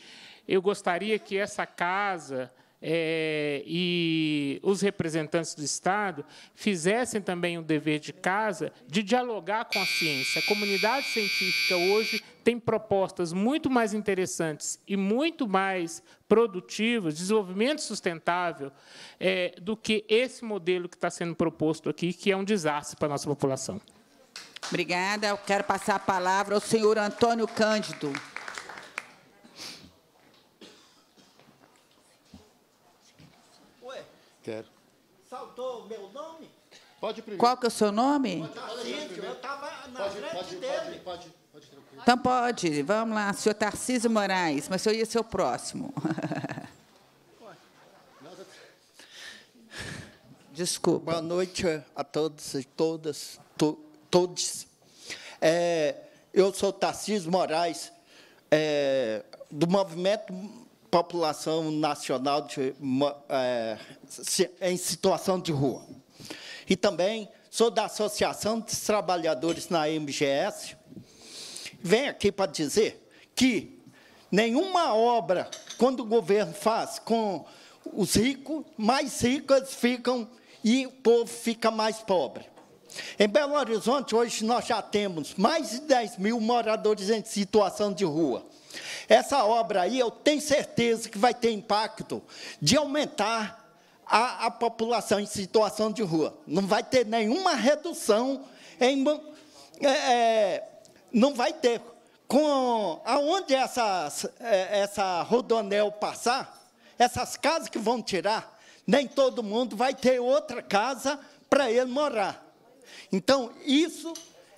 [SPEAKER 27] eu gostaria que essa casa é, e os representantes do Estado fizessem também o dever de casa de dialogar com a ciência. A comunidade científica hoje tem propostas muito mais interessantes e muito mais produtivas, desenvolvimento sustentável, é, do que esse modelo que está sendo proposto aqui, que é um desastre para a nossa população.
[SPEAKER 3] Obrigada. Eu quero passar a palavra ao senhor Antônio Cândido.
[SPEAKER 18] Quero. Saltou meu nome?
[SPEAKER 3] Pode primeiro. Qual que é o seu nome?
[SPEAKER 18] Estava na pode, frente pode, dele. Pode, pode, pode,
[SPEAKER 3] então pode, vamos lá, senhor Tarcísio Moraes, mas o senhor ia ser o próximo. Desculpa.
[SPEAKER 18] Boa noite a todos e todas, to, todos. É, eu sou Tarcísio Moraes, é, do movimento população nacional de, é, em situação de rua. E também sou da Associação dos Trabalhadores na MGS. Venho aqui para dizer que nenhuma obra, quando o governo faz com os ricos, mais ricos ficam e o povo fica mais pobre. Em Belo Horizonte, hoje, nós já temos mais de 10 mil moradores em situação de rua. Essa obra aí, eu tenho certeza que vai ter impacto de aumentar a, a população em situação de rua. Não vai ter nenhuma redução em. É, é, não vai ter. Com, aonde essa, é, essa rodonel passar, essas casas que vão tirar, nem todo mundo vai ter outra casa para ele morar. Então, isso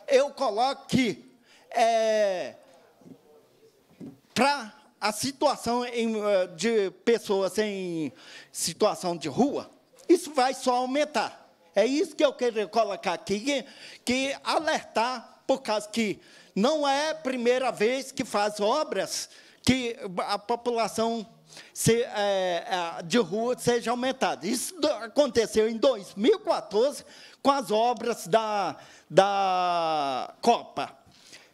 [SPEAKER 18] eu coloco que é, para a situação em, eh, de pessoas em situação de rua, isso vai só aumentar. É isso que eu quero colocar aqui, que alertar, por causa que não é a primeira vez que faz obras que a população se, é, é, de rua seja aumentada. Isso aconteceu em 2014 com as obras da, da Copa.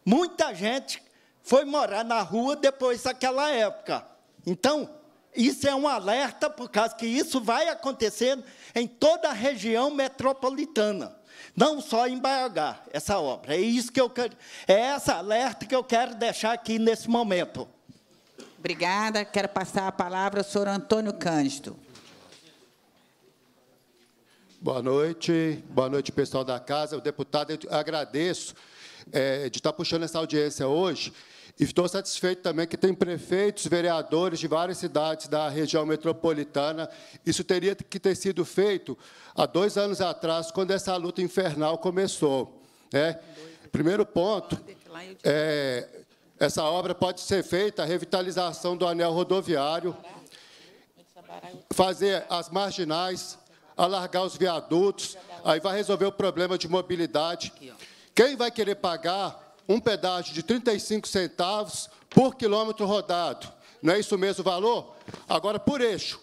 [SPEAKER 18] Muita gente foi morar na rua depois daquela época. Então, isso é um alerta, por causa que isso vai acontecer em toda a região metropolitana. Não só em BH, essa obra. É isso que eu quero, é essa alerta que eu quero deixar aqui nesse momento.
[SPEAKER 3] Obrigada. Quero passar a palavra ao senhor Antônio Cândido.
[SPEAKER 28] Boa noite. Boa noite, pessoal da casa. O deputado, eu agradeço é, de estar puxando essa audiência hoje. Estou satisfeito também que tem prefeitos, vereadores de várias cidades da região metropolitana. Isso teria que ter sido feito há dois anos atrás, quando essa luta infernal começou. Né? Primeiro ponto, é, essa obra pode ser feita, a revitalização do anel rodoviário, fazer as marginais, alargar os viadutos, aí vai resolver o problema de mobilidade. Quem vai querer pagar um pedágio de 35 centavos por quilômetro rodado? Não é isso mesmo o valor? Agora, por eixo.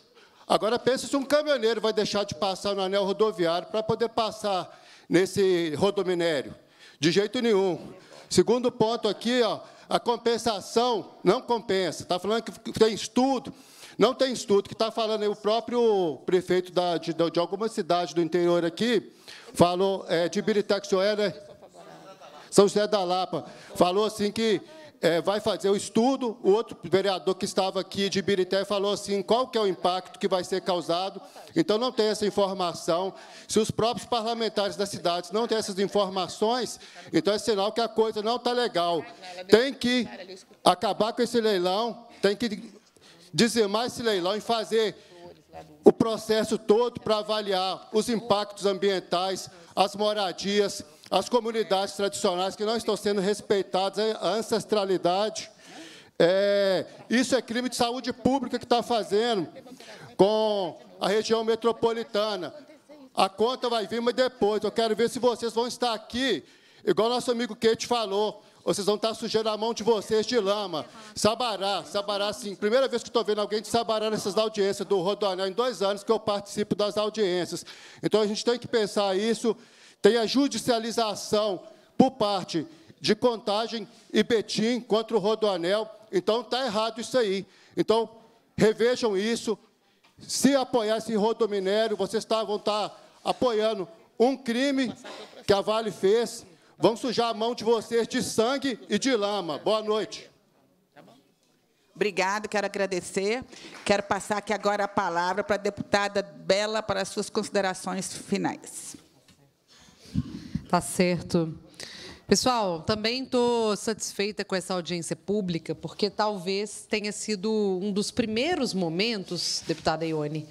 [SPEAKER 28] Agora, pense se um caminhoneiro vai deixar de passar no anel rodoviário para poder passar nesse rodominério. De jeito nenhum. Segundo ponto aqui, ó, a compensação não compensa. Está falando que tem estudo. Não tem estudo, que está falando aí, o próprio prefeito da, de, de, alguma cidade do interior aqui, falou, é, de Biritaxoé, São José da Lapa, falou assim que é, vai fazer o estudo. O outro vereador que estava aqui de Ibirité falou assim, qual que é o impacto que vai ser causado. Então, não tem essa informação. Se os próprios parlamentares das cidades não têm essas informações, então é sinal que a coisa não está legal. Tem que acabar com esse leilão, tem que dizimar esse leilão e fazer o processo todo para avaliar os impactos ambientais, as moradias, as comunidades tradicionais que não estão sendo respeitadas, a ancestralidade. É, isso é crime de saúde pública que está fazendo com a região metropolitana. A conta vai vir, mas depois. Eu quero ver se vocês vão estar aqui, igual nosso amigo Kate falou. Vocês vão estar sujando a mão de vocês de lama. Sabará, Sabará, sim. Primeira vez que estou vendo alguém de Sabará nessas audiências do Rodoanel, em dois anos que eu participo das audiências. Então, a gente tem que pensar isso tem a judicialização por parte de Contagem e Betim contra o Rodoanel. Então, está errado isso aí. Então, revejam isso. Se apoiar esse rodominério, vocês vão estar apoiando um crime que a Vale fez. Vão sujar a mão de vocês de sangue e de lama. Boa noite.
[SPEAKER 3] Obrigado, quero agradecer. Quero passar aqui agora a palavra para a deputada Bela para as suas considerações finais.
[SPEAKER 4] Tá certo. Pessoal, também estou satisfeita com essa audiência pública, porque talvez tenha sido um dos primeiros momentos, deputada Ione,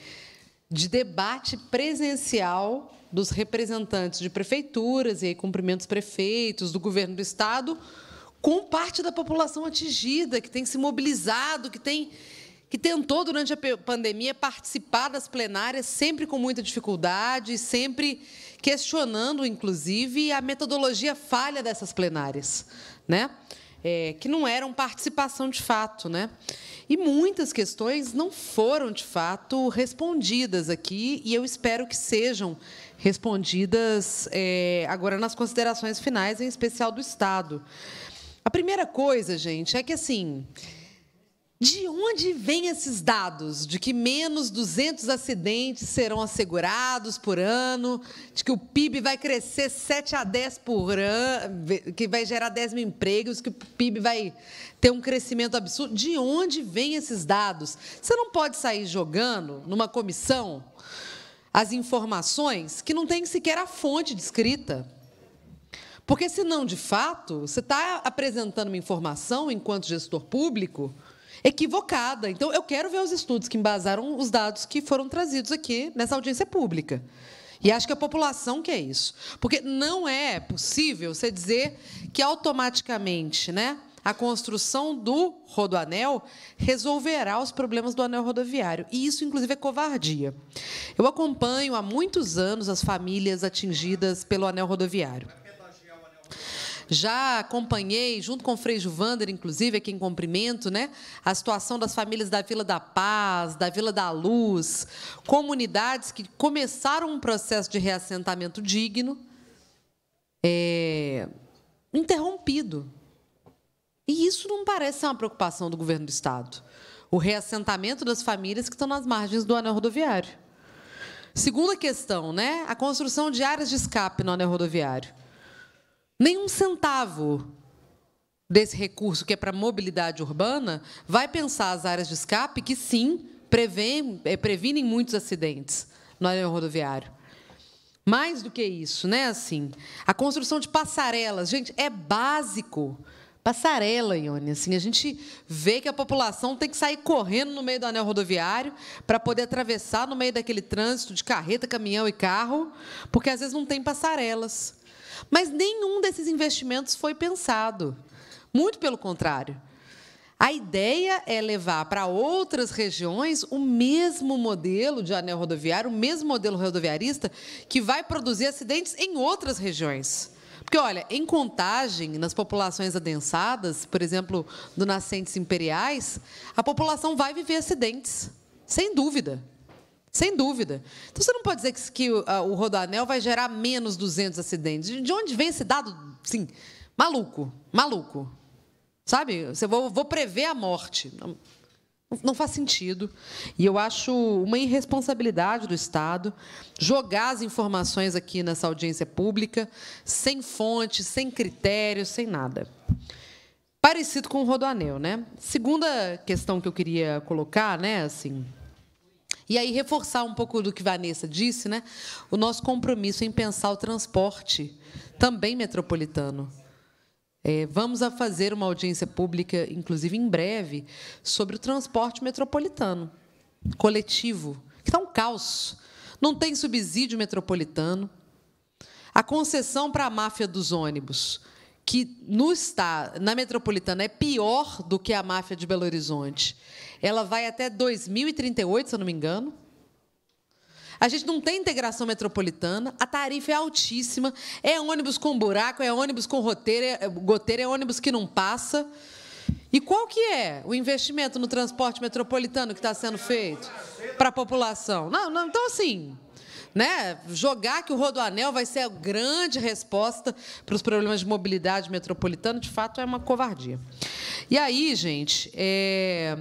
[SPEAKER 4] de debate presencial dos representantes de prefeituras e aí cumprimentos prefeitos, do governo do Estado, com parte da população atingida, que tem se mobilizado, que tem que tentou, durante a pandemia, participar das plenárias, sempre com muita dificuldade, sempre questionando, inclusive, a metodologia falha dessas plenárias, né? É, que não eram participação de fato. Né? E muitas questões não foram, de fato, respondidas aqui, e eu espero que sejam respondidas é, agora nas considerações finais, em especial do Estado. A primeira coisa, gente, é que, assim, de onde vêm esses dados de que menos 200 acidentes serão assegurados por ano, de que o PIB vai crescer 7 a 10 por ano, que vai gerar 10 mil empregos, que o PIB vai ter um crescimento absurdo? De onde vêm esses dados? Você não pode sair jogando numa comissão as informações que não tem sequer a fonte de escrita. Porque, senão, de fato, você está apresentando uma informação, enquanto gestor público, equivocada. Então, eu quero ver os estudos que embasaram os dados que foram trazidos aqui nessa audiência pública. E acho que a população quer isso. Porque não é possível você dizer que automaticamente né, a construção do rodoanel resolverá os problemas do anel rodoviário. E isso, inclusive, é covardia. Eu acompanho há muitos anos as famílias atingidas pelo anel rodoviário. Já acompanhei, junto com o Frei Juvander, inclusive, aqui em cumprimento, né, a situação das famílias da Vila da Paz, da Vila da Luz, comunidades que começaram um processo de reassentamento digno, é, interrompido. E isso não parece ser uma preocupação do governo do Estado. O reassentamento das famílias que estão nas margens do anel rodoviário. Segunda questão, né? A construção de áreas de escape no anel rodoviário. Nenhum centavo desse recurso que é para mobilidade urbana vai pensar as áreas de escape que sim prevêem, é, previnem muitos acidentes no anel rodoviário. Mais do que isso, né? Assim, a construção de passarelas, gente, é básico. Passarela, Ione. Assim, a gente vê que a população tem que sair correndo no meio do anel rodoviário para poder atravessar no meio daquele trânsito de carreta, caminhão e carro, porque às vezes não tem passarelas. Mas nenhum desses investimentos foi pensado. Muito pelo contrário. A ideia é levar para outras regiões o mesmo modelo de anel rodoviário, o mesmo modelo rodoviarista, que vai produzir acidentes em outras regiões. Porque, olha, em contagem, nas populações adensadas, por exemplo, do Nascentes Imperiais, a população vai viver acidentes, sem dúvida. Sem dúvida. Então, você não pode dizer que, que o, o Rodoanel vai gerar menos 200 acidentes. De onde vem esse dado? Sim, maluco, maluco. Sabe? Você vou, vou prever a morte. Não, não faz sentido. E eu acho uma irresponsabilidade do Estado jogar as informações aqui nessa audiência pública sem fonte, sem critérios, sem nada. Parecido com o Rodoanel, né? Segunda questão que eu queria colocar, né, assim, e aí reforçar um pouco do que Vanessa disse, né? O nosso compromisso em pensar o transporte também metropolitano. É, vamos a fazer uma audiência pública, inclusive em breve, sobre o transporte metropolitano coletivo, que está um caos. Não tem subsídio metropolitano. A concessão para a máfia dos ônibus, que no está, na metropolitana é pior do que a máfia de Belo Horizonte. Ela vai até 2038, se eu não me engano. A gente não tem integração metropolitana, a tarifa é altíssima, é ônibus com buraco, é ônibus com roteiro, é, goteiro, é ônibus que não passa. E qual que é o investimento no transporte metropolitano que está sendo feito para a população? Não, não, então assim, né, jogar que o Rodoanel vai ser a grande resposta para os problemas de mobilidade metropolitana, de fato, é uma covardia. E aí, gente, é,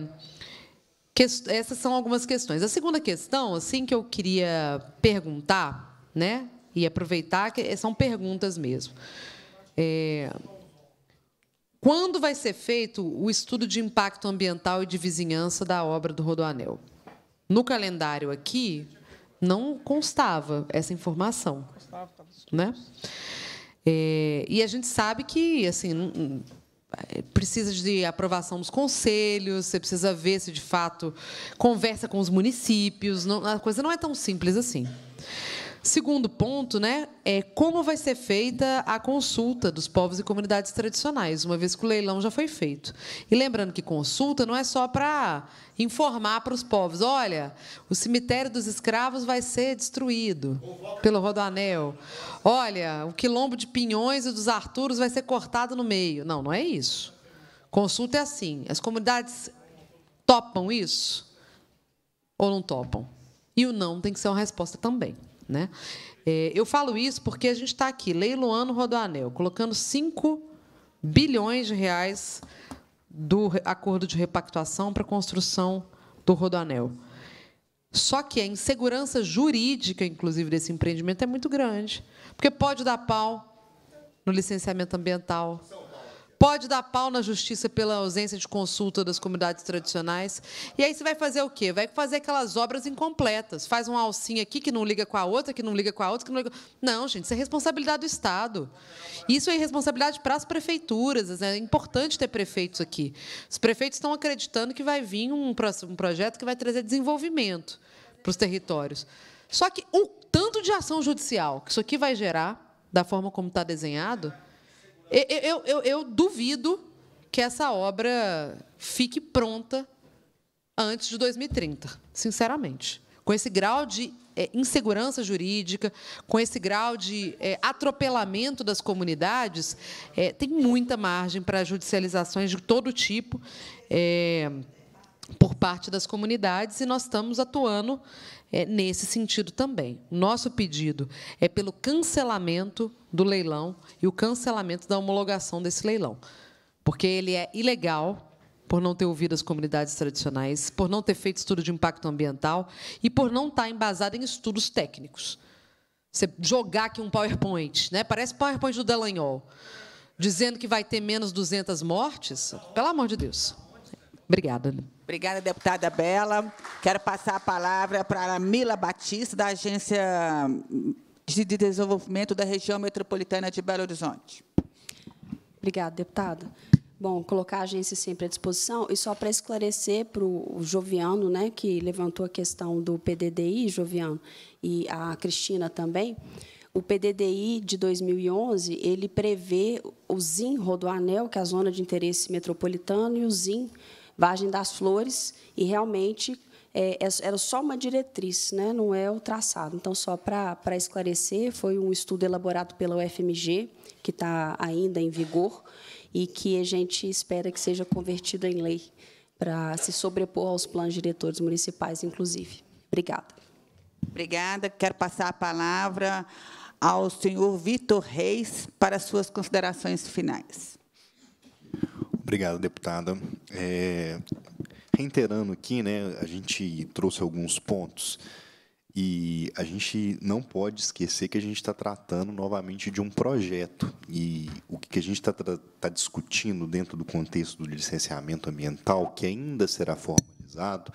[SPEAKER 4] essas são algumas questões. A segunda questão, assim, que eu queria perguntar, né, e aproveitar que são perguntas mesmo. É, quando vai ser feito o estudo de impacto ambiental e de vizinhança da obra do Rodoanel? No calendário aqui não constava essa informação, né? É, e a gente sabe que assim precisa de aprovação dos conselhos, você precisa ver se de fato conversa com os municípios, não, a coisa não é tão simples assim. Segundo ponto, né, é como vai ser feita a consulta dos povos e comunidades tradicionais, uma vez que o leilão já foi feito. E lembrando que consulta não é só para informar para os povos, olha, o cemitério dos escravos vai ser destruído pelo Rodoanel. Olha, o quilombo de Pinhões e dos Arturos vai ser cortado no meio. Não, não é isso. Consulta é assim, as comunidades topam isso ou não topam? E o não tem que ser uma resposta também. Né? É, eu falo isso porque a gente está aqui, leiloando Rodoanel, colocando 5 bilhões de reais do acordo de repactuação para a construção do Rodoanel. Só que a insegurança jurídica, inclusive, desse empreendimento é muito grande. Porque pode dar pau no licenciamento ambiental, Pode dar pau na justiça pela ausência de consulta das comunidades tradicionais. E aí você vai fazer o quê? Vai fazer aquelas obras incompletas. Faz uma alcinha aqui que não liga com a outra, que não liga com a outra, que não liga. Não, gente, isso é responsabilidade do Estado. Isso é responsabilidade para as prefeituras. É importante ter prefeitos aqui. Os prefeitos estão acreditando que vai vir um, um projeto que vai trazer desenvolvimento para os territórios. Só que o tanto de ação judicial que isso aqui vai gerar, da forma como está desenhado, eu, eu, eu, duvido que essa obra fique pronta antes de 2030, sinceramente. Com esse grau de é, insegurança jurídica, com esse grau de é, atropelamento das comunidades, é, tem muita margem para judicializações de todo tipo por parte das comunidades, e nós estamos atuando é, nesse sentido também. Nosso pedido é pelo cancelamento do leilão e o cancelamento da homologação desse leilão, porque ele é ilegal por não ter ouvido as comunidades tradicionais, por não ter feito estudo de impacto ambiental e por não estar embasado em estudos técnicos. Você jogar aqui um PowerPoint, né? parece PowerPoint do Delanhol, dizendo que vai ter menos 200 mortes, pelo amor de Deus. Obrigada.
[SPEAKER 3] Obrigada, deputada Bela. Quero passar a palavra para a Mila Batista, da Agência de Desenvolvimento da Região Metropolitana de Belo Horizonte.
[SPEAKER 11] Obrigada, deputada. Bom, colocar a agência sempre à disposição. E só para esclarecer para o Joviano, né, que levantou a questão do PDDI, Joviano, e a Cristina também, o PDDI de 2011, ele prevê o ZIM Rodoanel, que é a Zona de Interesse Metropolitano, e o ZIM Vargem das Flores, e realmente é, é, era só uma diretriz, né? não é o traçado. Então, só para esclarecer, foi um estudo elaborado pela UFMG, que está ainda em vigor, e que a gente espera que seja convertido em lei para se sobrepor aos planos diretores municipais, inclusive. Obrigada.
[SPEAKER 3] Obrigada. Quero passar a palavra ao senhor Vitor Reis para suas considerações finais.
[SPEAKER 7] Obrigado, deputada. É, reiterando aqui, né, a gente trouxe alguns pontos e a gente não pode esquecer que a gente está tratando novamente de um projeto e o que a gente está tá discutindo dentro do contexto do licenciamento ambiental, que ainda será formalizado,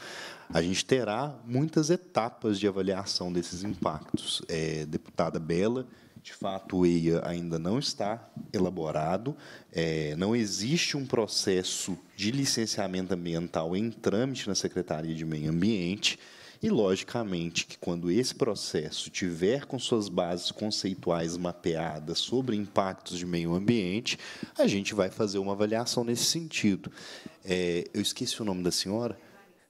[SPEAKER 7] a gente terá muitas etapas de avaliação desses impactos. É, deputada Bela de fato, o EIA ainda não está elaborado, é, não existe um processo de licenciamento ambiental em trâmite na Secretaria de Meio Ambiente, e, logicamente, que quando esse processo tiver com suas bases conceituais mapeadas sobre impactos de meio ambiente, a gente vai fazer uma avaliação nesse sentido. É, eu esqueci o nome da senhora.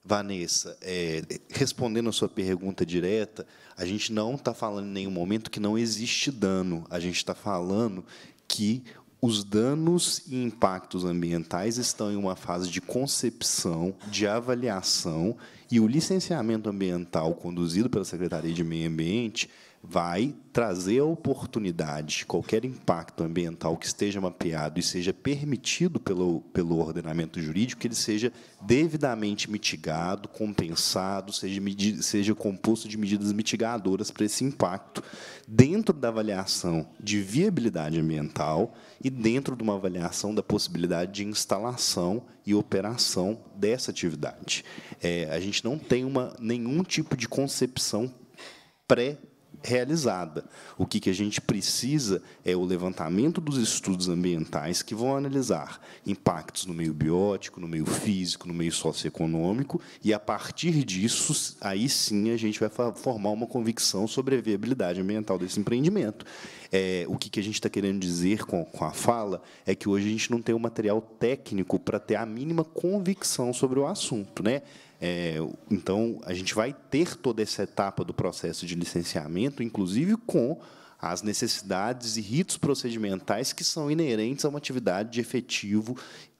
[SPEAKER 7] Vanessa, é, respondendo a sua pergunta direta, a gente não está falando em nenhum momento que não existe dano. A gente está falando que os danos e impactos ambientais estão em uma fase de concepção, de avaliação, e o licenciamento ambiental conduzido pela Secretaria de Meio Ambiente vai trazer a oportunidade de qualquer impacto ambiental que esteja mapeado e seja permitido pelo, pelo ordenamento jurídico, que ele seja devidamente mitigado, compensado, seja, seja composto de medidas mitigadoras para esse impacto, dentro da avaliação de viabilidade ambiental e dentro de uma avaliação da possibilidade de instalação e operação dessa atividade. É, a gente não tem uma, nenhum tipo de concepção pré realizada. O que, que a gente precisa é o levantamento dos estudos ambientais que vão analisar impactos no meio biótico, no meio físico, no meio socioeconômico, e, a partir disso, aí sim a gente vai formar uma convicção sobre a viabilidade ambiental desse empreendimento. É, o que, que a gente está querendo dizer com, com a fala é que hoje a gente não tem o material técnico para ter a mínima convicção sobre o assunto. Né? É, então, a gente vai ter toda essa etapa do processo de licenciamento, inclusive com as necessidades e ritos procedimentais que são inerentes a uma atividade de efetivo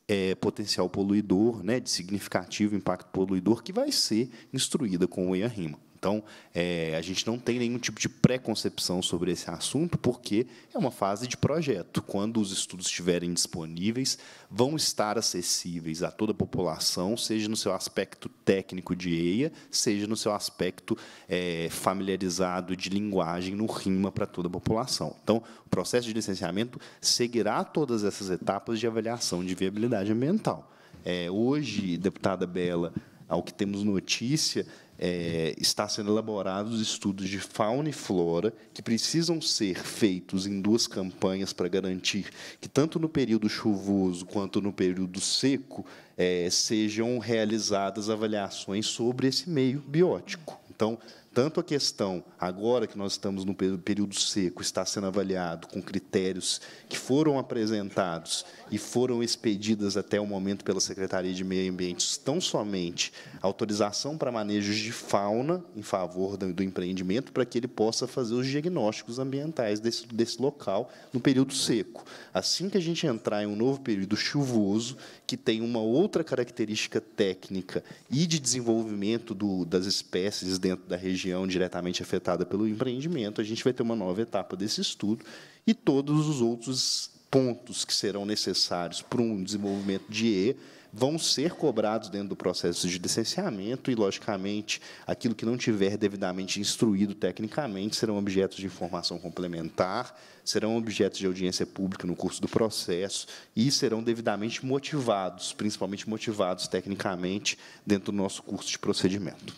[SPEAKER 7] é, potencial poluidor, né, de significativo impacto poluidor, que vai ser instruída com o EIA-RIMA. Então, é, a gente não tem nenhum tipo de preconcepção sobre esse assunto, porque é uma fase de projeto. Quando os estudos estiverem disponíveis, vão estar acessíveis a toda a população, seja no seu aspecto técnico de EIA, seja no seu aspecto é, familiarizado de linguagem no RIMA para toda a população. Então, o processo de licenciamento seguirá todas essas etapas de avaliação de viabilidade ambiental. É, hoje, deputada Bela, ao que temos notícia, é, está sendo elaborados estudos de fauna e flora que precisam ser feitos em duas campanhas para garantir que tanto no período chuvoso quanto no período seco é, sejam realizadas avaliações sobre esse meio biótico. Então, tanto a questão, agora que nós estamos no período seco, está sendo avaliado com critérios que foram apresentados e foram expedidas até o momento pela Secretaria de Meio Ambiente, tão somente autorização para manejos de fauna em favor do, empreendimento, para que ele possa fazer os diagnósticos ambientais desse, desse local no período seco. Assim que a gente entrar em um novo período chuvoso, que tem uma outra característica técnica e de desenvolvimento do, das espécies dentro da região diretamente afetada pelo empreendimento, a gente vai ter uma nova etapa desse estudo e todos os outros pontos que serão necessários para um desenvolvimento de E vão ser cobrados dentro do processo de licenciamento e, logicamente, aquilo que não tiver devidamente instruído tecnicamente serão objetos de informação complementar, serão objetos de audiência pública no curso do processo e serão devidamente motivados, principalmente motivados tecnicamente, dentro do nosso curso de procedimento.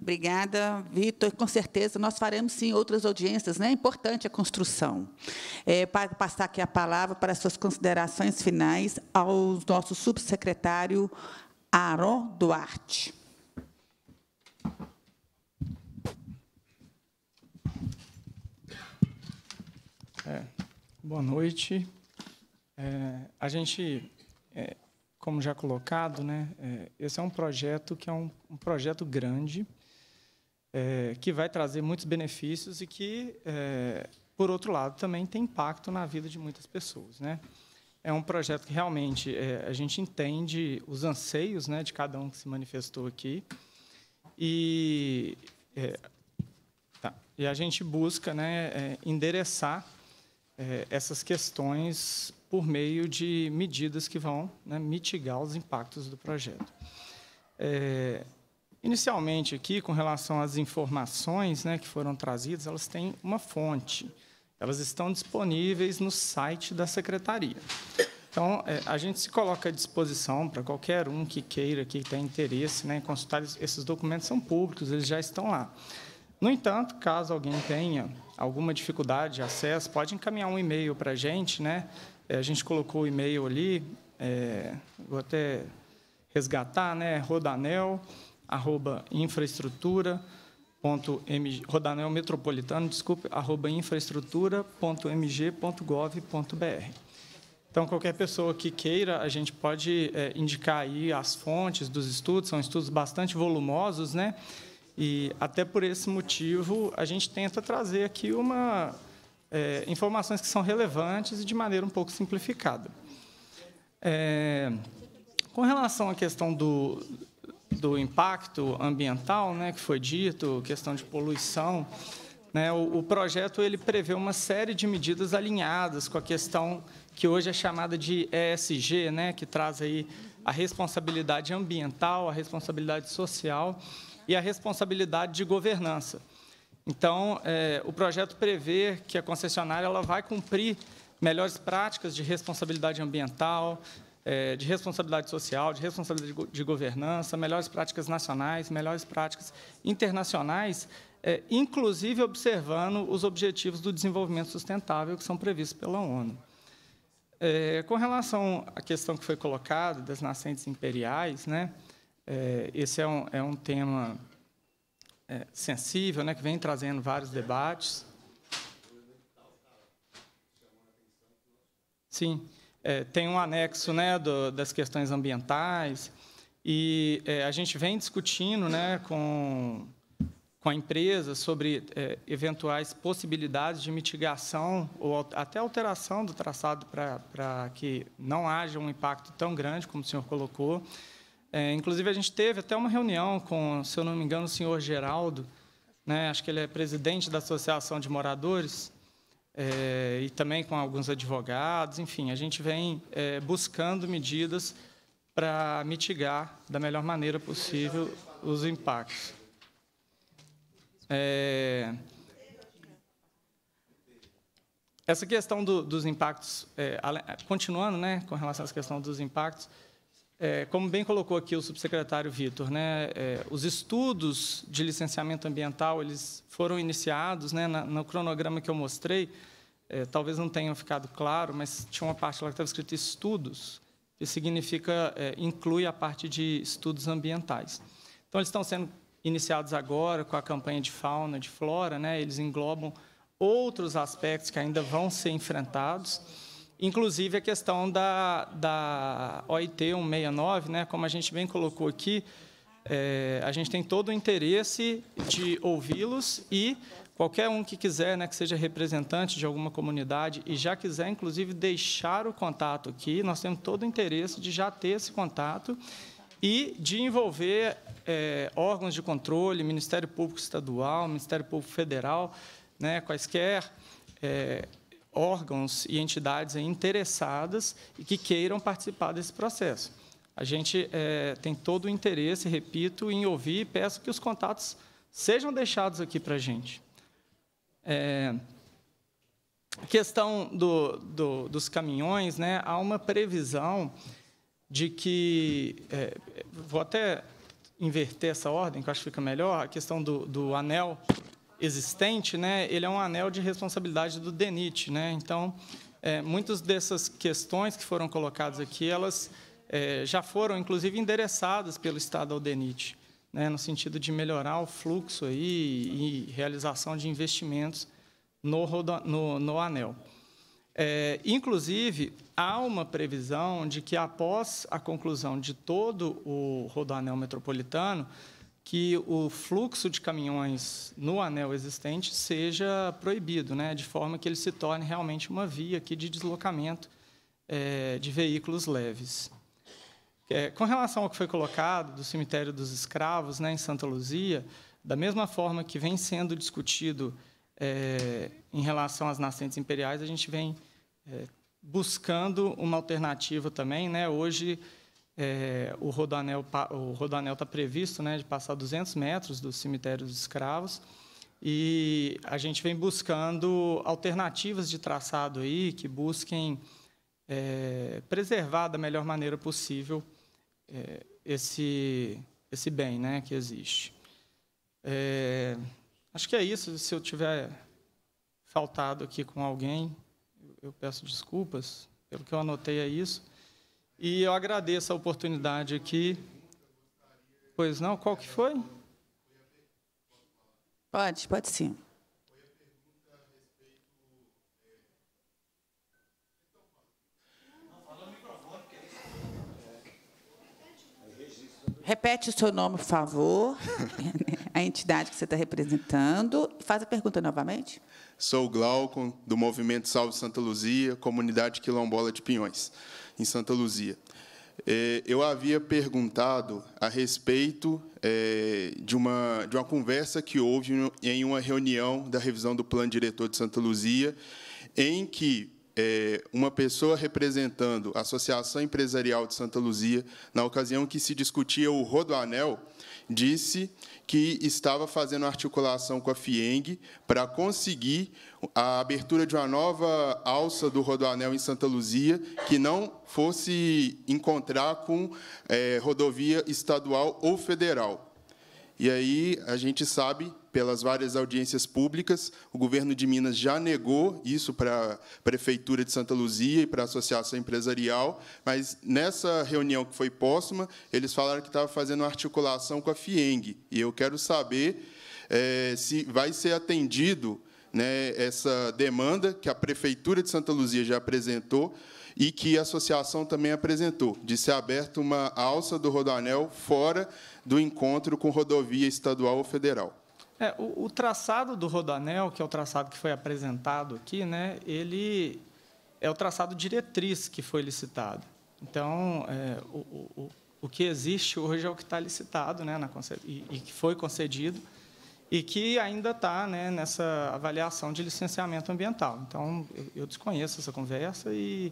[SPEAKER 3] Obrigada, Vitor. Com certeza, nós faremos, sim, outras audiências. Né? É importante a construção. É, para passar aqui a palavra para suas considerações finais ao nosso subsecretário Aaron Duarte.
[SPEAKER 5] É, boa noite. É, a gente, é, como já colocado, né, é, esse é um projeto que é um, um projeto grande, é, que vai trazer muitos benefícios e que, é, por outro lado, também tem impacto na vida de muitas pessoas. Né? É um projeto que realmente é, a gente entende os anseios né, de cada um que se manifestou aqui e, é, tá, e a gente busca né, é, endereçar é, essas questões por meio de medidas que vão né, mitigar os impactos do projeto. É, Inicialmente, aqui, com relação às informações né, que foram trazidas, elas têm uma fonte. Elas estão disponíveis no site da Secretaria. Então, é, a gente se coloca à disposição para qualquer um que queira, que tenha interesse né, em consultar. Esses documentos são públicos, eles já estão lá. No entanto, caso alguém tenha alguma dificuldade de acesso, pode encaminhar um e-mail para a gente. Né? É, a gente colocou o e-mail ali, é, vou até resgatar, né? rodanel arroba infraestrutura, ponto mg, Rodanel Metropolitano, desculpe, arroba infraestrutura.mg.gov.br. Então, qualquer pessoa que queira, a gente pode é, indicar aí as fontes dos estudos, são estudos bastante volumosos, né? E até por esse motivo, a gente tenta trazer aqui uma é, informações que são relevantes e de maneira um pouco simplificada. É, com relação à questão do, do impacto ambiental, né, que foi dito, questão de poluição, né, o, o, projeto ele prevê uma série de medidas alinhadas com a questão que hoje é chamada de ESG, né, que traz aí a responsabilidade ambiental, a responsabilidade social e a responsabilidade de governança. Então, é, o projeto prevê que a concessionária ela vai cumprir melhores práticas de responsabilidade ambiental, é, de responsabilidade social, de responsabilidade de governança, melhores práticas nacionais, melhores práticas internacionais, é, inclusive observando os objetivos do desenvolvimento sustentável que são previstos pela ONU. É, com relação à questão que foi colocada das nascentes imperiais, né, é, esse é um, é um tema é, sensível, né, que vem trazendo vários debates. Sim é, tem um anexo né, do, das questões ambientais, e é, a gente vem discutindo né, com, com a empresa sobre é, eventuais possibilidades de mitigação ou até alteração do traçado para que não haja um impacto tão grande como o senhor colocou. É, inclusive, a gente teve até uma reunião com, se eu não me engano, o senhor Geraldo, né, acho que ele é presidente da Associação de Moradores, é, e também com alguns advogados, enfim, a gente vem é, buscando medidas para mitigar da melhor maneira possível os impactos. É, essa questão do, dos impactos, continuando né, com relação à questão dos impactos, é, como bem colocou aqui o subsecretário Vitor, né, é, os estudos de licenciamento ambiental eles foram iniciados né, na, no cronograma que eu mostrei. É, talvez não tenham ficado claro, mas tinha uma parte lá que estava escrito estudos, que significa é, inclui a parte de estudos ambientais. Então eles estão sendo iniciados agora com a campanha de fauna, de flora, né, eles englobam outros aspectos que ainda vão ser enfrentados, inclusive a questão da, da OIT 169, né, como a gente bem colocou aqui, é, a gente tem todo o interesse de ouvi-los e qualquer um que quiser, né, que seja representante de alguma comunidade e já quiser, inclusive, deixar o contato aqui, nós temos todo o interesse de já ter esse contato e de envolver é, órgãos de controle, Ministério Público Estadual, Ministério Público Federal, né, quaisquer é, órgãos e entidades interessadas e que queiram participar desse processo. A gente é, tem todo o interesse, repito, em ouvir e peço que os contatos sejam deixados aqui para a gente. É, a questão do, do, dos caminhões, né, há uma previsão de que, é, vou até inverter essa ordem, que eu acho que fica melhor, a questão do, do anel existente, né, ele é um anel de responsabilidade do DENIT. Né, então, é, muitas dessas questões que foram colocadas aqui, elas é, já foram, inclusive, endereçadas pelo Estado ao DENIT, né, no sentido de melhorar o fluxo aí e realização de investimentos no, no, no ANEL. É, inclusive, há uma previsão de que, após a conclusão de todo o rodoanel metropolitano, que o fluxo de caminhões no anel existente seja proibido, né, de forma que ele se torne realmente uma via aqui de deslocamento é, de veículos leves. É, com relação ao que foi colocado do cemitério dos escravos né, em Santa Luzia, da mesma forma que vem sendo discutido é, em relação às nascentes imperiais, a gente vem é, buscando uma alternativa também. Né? Hoje, é, o rodoanel o rodoanel está previsto né, de passar 200 metros do cemitério dos escravos, e a gente vem buscando alternativas de traçado aí que busquem é, preservar da melhor maneira possível é, esse, esse bem né, que existe. É, acho que é isso. Se eu tiver faltado aqui com alguém, eu peço desculpas. Pelo que eu anotei é isso. E eu agradeço a oportunidade aqui. Pois não, qual que foi?
[SPEAKER 25] Pode, pode sim. Repete o seu nome, por favor, a entidade que você está representando. Faz a pergunta novamente.
[SPEAKER 24] Sou Glaucon, do Movimento Salve Santa Luzia, comunidade quilombola de Pinhões, em Santa Luzia. É, eu havia perguntado a respeito é, de uma, de uma conversa que houve em uma reunião da revisão do Plano Diretor de Santa Luzia, em que é, uma pessoa representando a Associação Empresarial de Santa Luzia, na ocasião que se discutia o Rodoanel, disse que estava fazendo articulação com a FIENG para conseguir a abertura de uma nova alça do Rodoanel em Santa Luzia, que não fosse encontrar com é, rodovia estadual ou federal. E aí a gente sabe, pelas várias audiências públicas, o governo de Minas já negou isso para a Prefeitura de Santa Luzia e para a Associação Empresarial, mas nessa reunião que foi póstuma, eles falaram que estava fazendo articulação com a FIENG. E eu quero saber é, se vai ser atendido né, essa demanda que a Prefeitura de Santa Luzia já apresentou e que a associação também apresentou, de ser aberta uma alça do Rodoanel fora do encontro com rodovia estadual ou federal.
[SPEAKER 5] É, o, o, traçado do Rodanel, que é o traçado que foi apresentado aqui, né, ele é o traçado diretriz que foi licitado. Então, é, o, o, o que existe hoje é o que está licitado né, na, e, e que foi concedido e que ainda está né, nessa avaliação de licenciamento ambiental. Então, eu, eu desconheço essa conversa e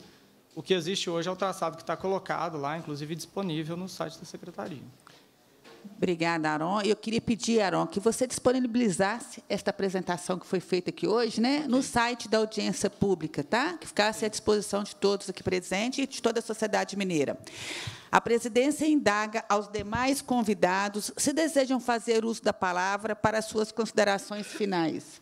[SPEAKER 5] o que existe hoje é o traçado que está colocado lá, inclusive disponível no site da Secretaria.
[SPEAKER 25] Obrigada, Aron. Eu queria pedir, Aron, que você disponibilizasse esta apresentação que foi feita aqui hoje, né, no site da audiência pública, tá? Que ficasse à disposição de todos aqui presentes e de toda a sociedade mineira. A presidência indaga aos demais convidados se desejam fazer uso da palavra para suas considerações finais.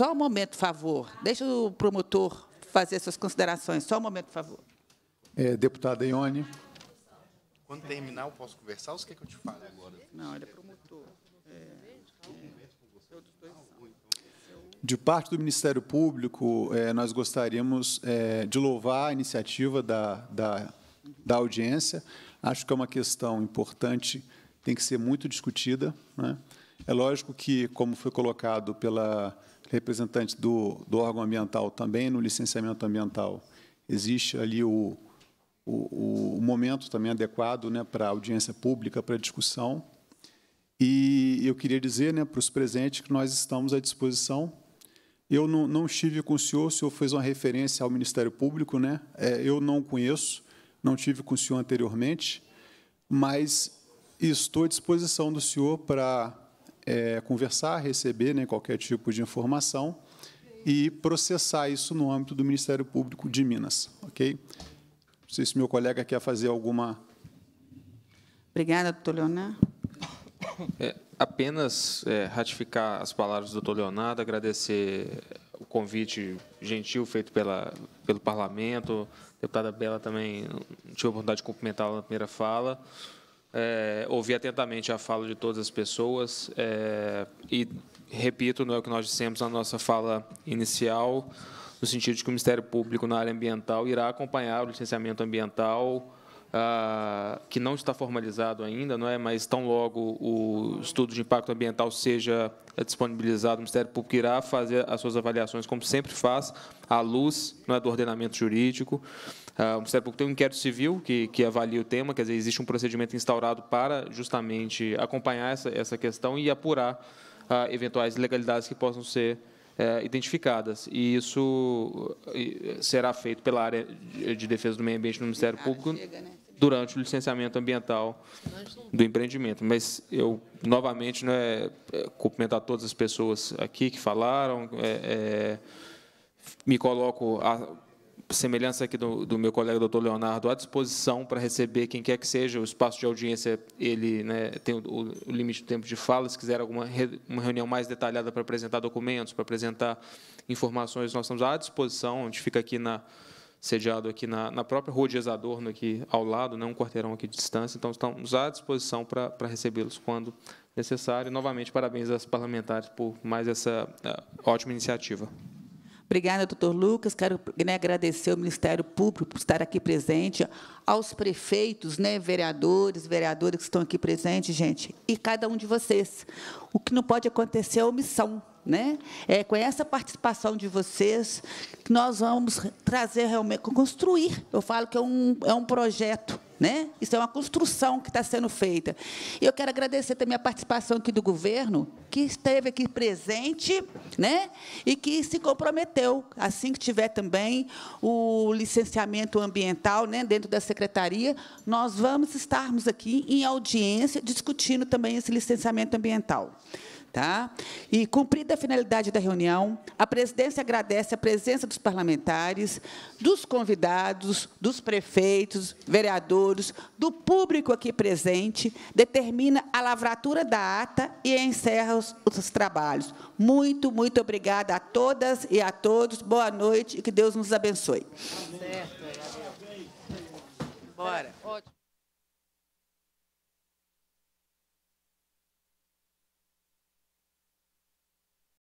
[SPEAKER 25] Só um momento, por favor. Deixa o promotor fazer suas considerações. Só um momento, por favor.
[SPEAKER 29] É, deputada Ione.
[SPEAKER 7] Quando terminar, eu posso conversar ou você quer que eu te fale agora?
[SPEAKER 3] Não, ele é promotor.
[SPEAKER 29] De parte do Ministério Público, eh, nós gostaríamos eh, de louvar a iniciativa da, da, da audiência. Acho que é uma questão importante, tem que ser muito discutida. Né? É lógico que, como foi colocado pela representante do, do órgão ambiental também, no licenciamento ambiental, existe ali o, o, o momento também adequado né, para audiência pública, para discussão. E eu queria dizer né, para os presentes que nós estamos à disposição eu não, não, estive com o senhor, o senhor fez uma referência ao Ministério Público, né? É, eu não conheço, não tive com o senhor anteriormente, mas estou à disposição do senhor para é, conversar, receber né, qualquer tipo de informação e processar isso no âmbito do Ministério Público de Minas, ok? Não sei se meu colega quer fazer alguma.
[SPEAKER 3] Obrigada, doutor Leonardo.
[SPEAKER 9] É, apenas é, ratificar as palavras do doutor Leonardo, agradecer o convite gentil feito pela, pelo parlamento. A deputada Bela também tive a oportunidade de cumprimentá-la na primeira fala. É, ouvi atentamente a fala de todas as pessoas é, e, repito, não é o que nós dissemos na nossa fala inicial, no sentido de que o Ministério Público na área ambiental irá acompanhar o licenciamento ambiental ah, que não está formalizado ainda, não é? mas tão logo o estudo de impacto ambiental seja disponibilizado, o Ministério Público irá fazer as suas avaliações, como sempre faz, à luz não é, do ordenamento jurídico. Ah, o Ministério Público tem um inquérito civil que, que avalia o tema, quer dizer, existe um procedimento instaurado para justamente acompanhar essa, essa questão e apurar ah, eventuais ilegalidades que possam ser é, identificadas. E isso será feito pela área de defesa do meio ambiente no Ministério Público durante o licenciamento ambiental do empreendimento. Mas eu, novamente, né, cumprimentar todas as pessoas aqui que falaram, é, é, me coloco a semelhança aqui do, do, meu colega doutor Leonardo, à disposição para receber quem quer que seja. O espaço de audiência ele né, tem o, o, limite do tempo de fala. Se quiser alguma re, uma reunião mais detalhada para apresentar documentos, para apresentar informações, nós estamos à disposição. A gente fica aqui na sediado aqui na, na própria Rua Dias Adorno, aqui ao lado, né, um quarteirão aqui de distância. Então, estamos à disposição para, para recebê-los quando necessário. Novamente, parabéns aos parlamentares por mais essa uh, ótima iniciativa.
[SPEAKER 3] Obrigada, doutor Lucas. Quero né, agradecer ao Ministério Público por estar aqui presente, aos prefeitos, né, vereadores, vereadoras que estão aqui presentes, gente, e cada um de vocês. O que não pode acontecer é omissão. Né? É com essa participação de vocês nós vamos trazer realmente, construir. Eu falo que é um, é um projeto né? Isso é uma construção que está sendo feita. E eu quero agradecer também a participação aqui do governo, que esteve aqui presente né? e que se comprometeu, assim que tiver também o licenciamento ambiental né? dentro da secretaria, nós vamos estarmos aqui em audiência discutindo também esse licenciamento ambiental. Tá? E, cumprida a finalidade da reunião, a presidência agradece a presença dos parlamentares, dos convidados, dos prefeitos, vereadores, do público aqui presente, determina a lavratura da ata e encerra os, os trabalhos. Muito, muito obrigada a todas e a todos. Boa noite e que Deus nos abençoe. Bora. Ótimo.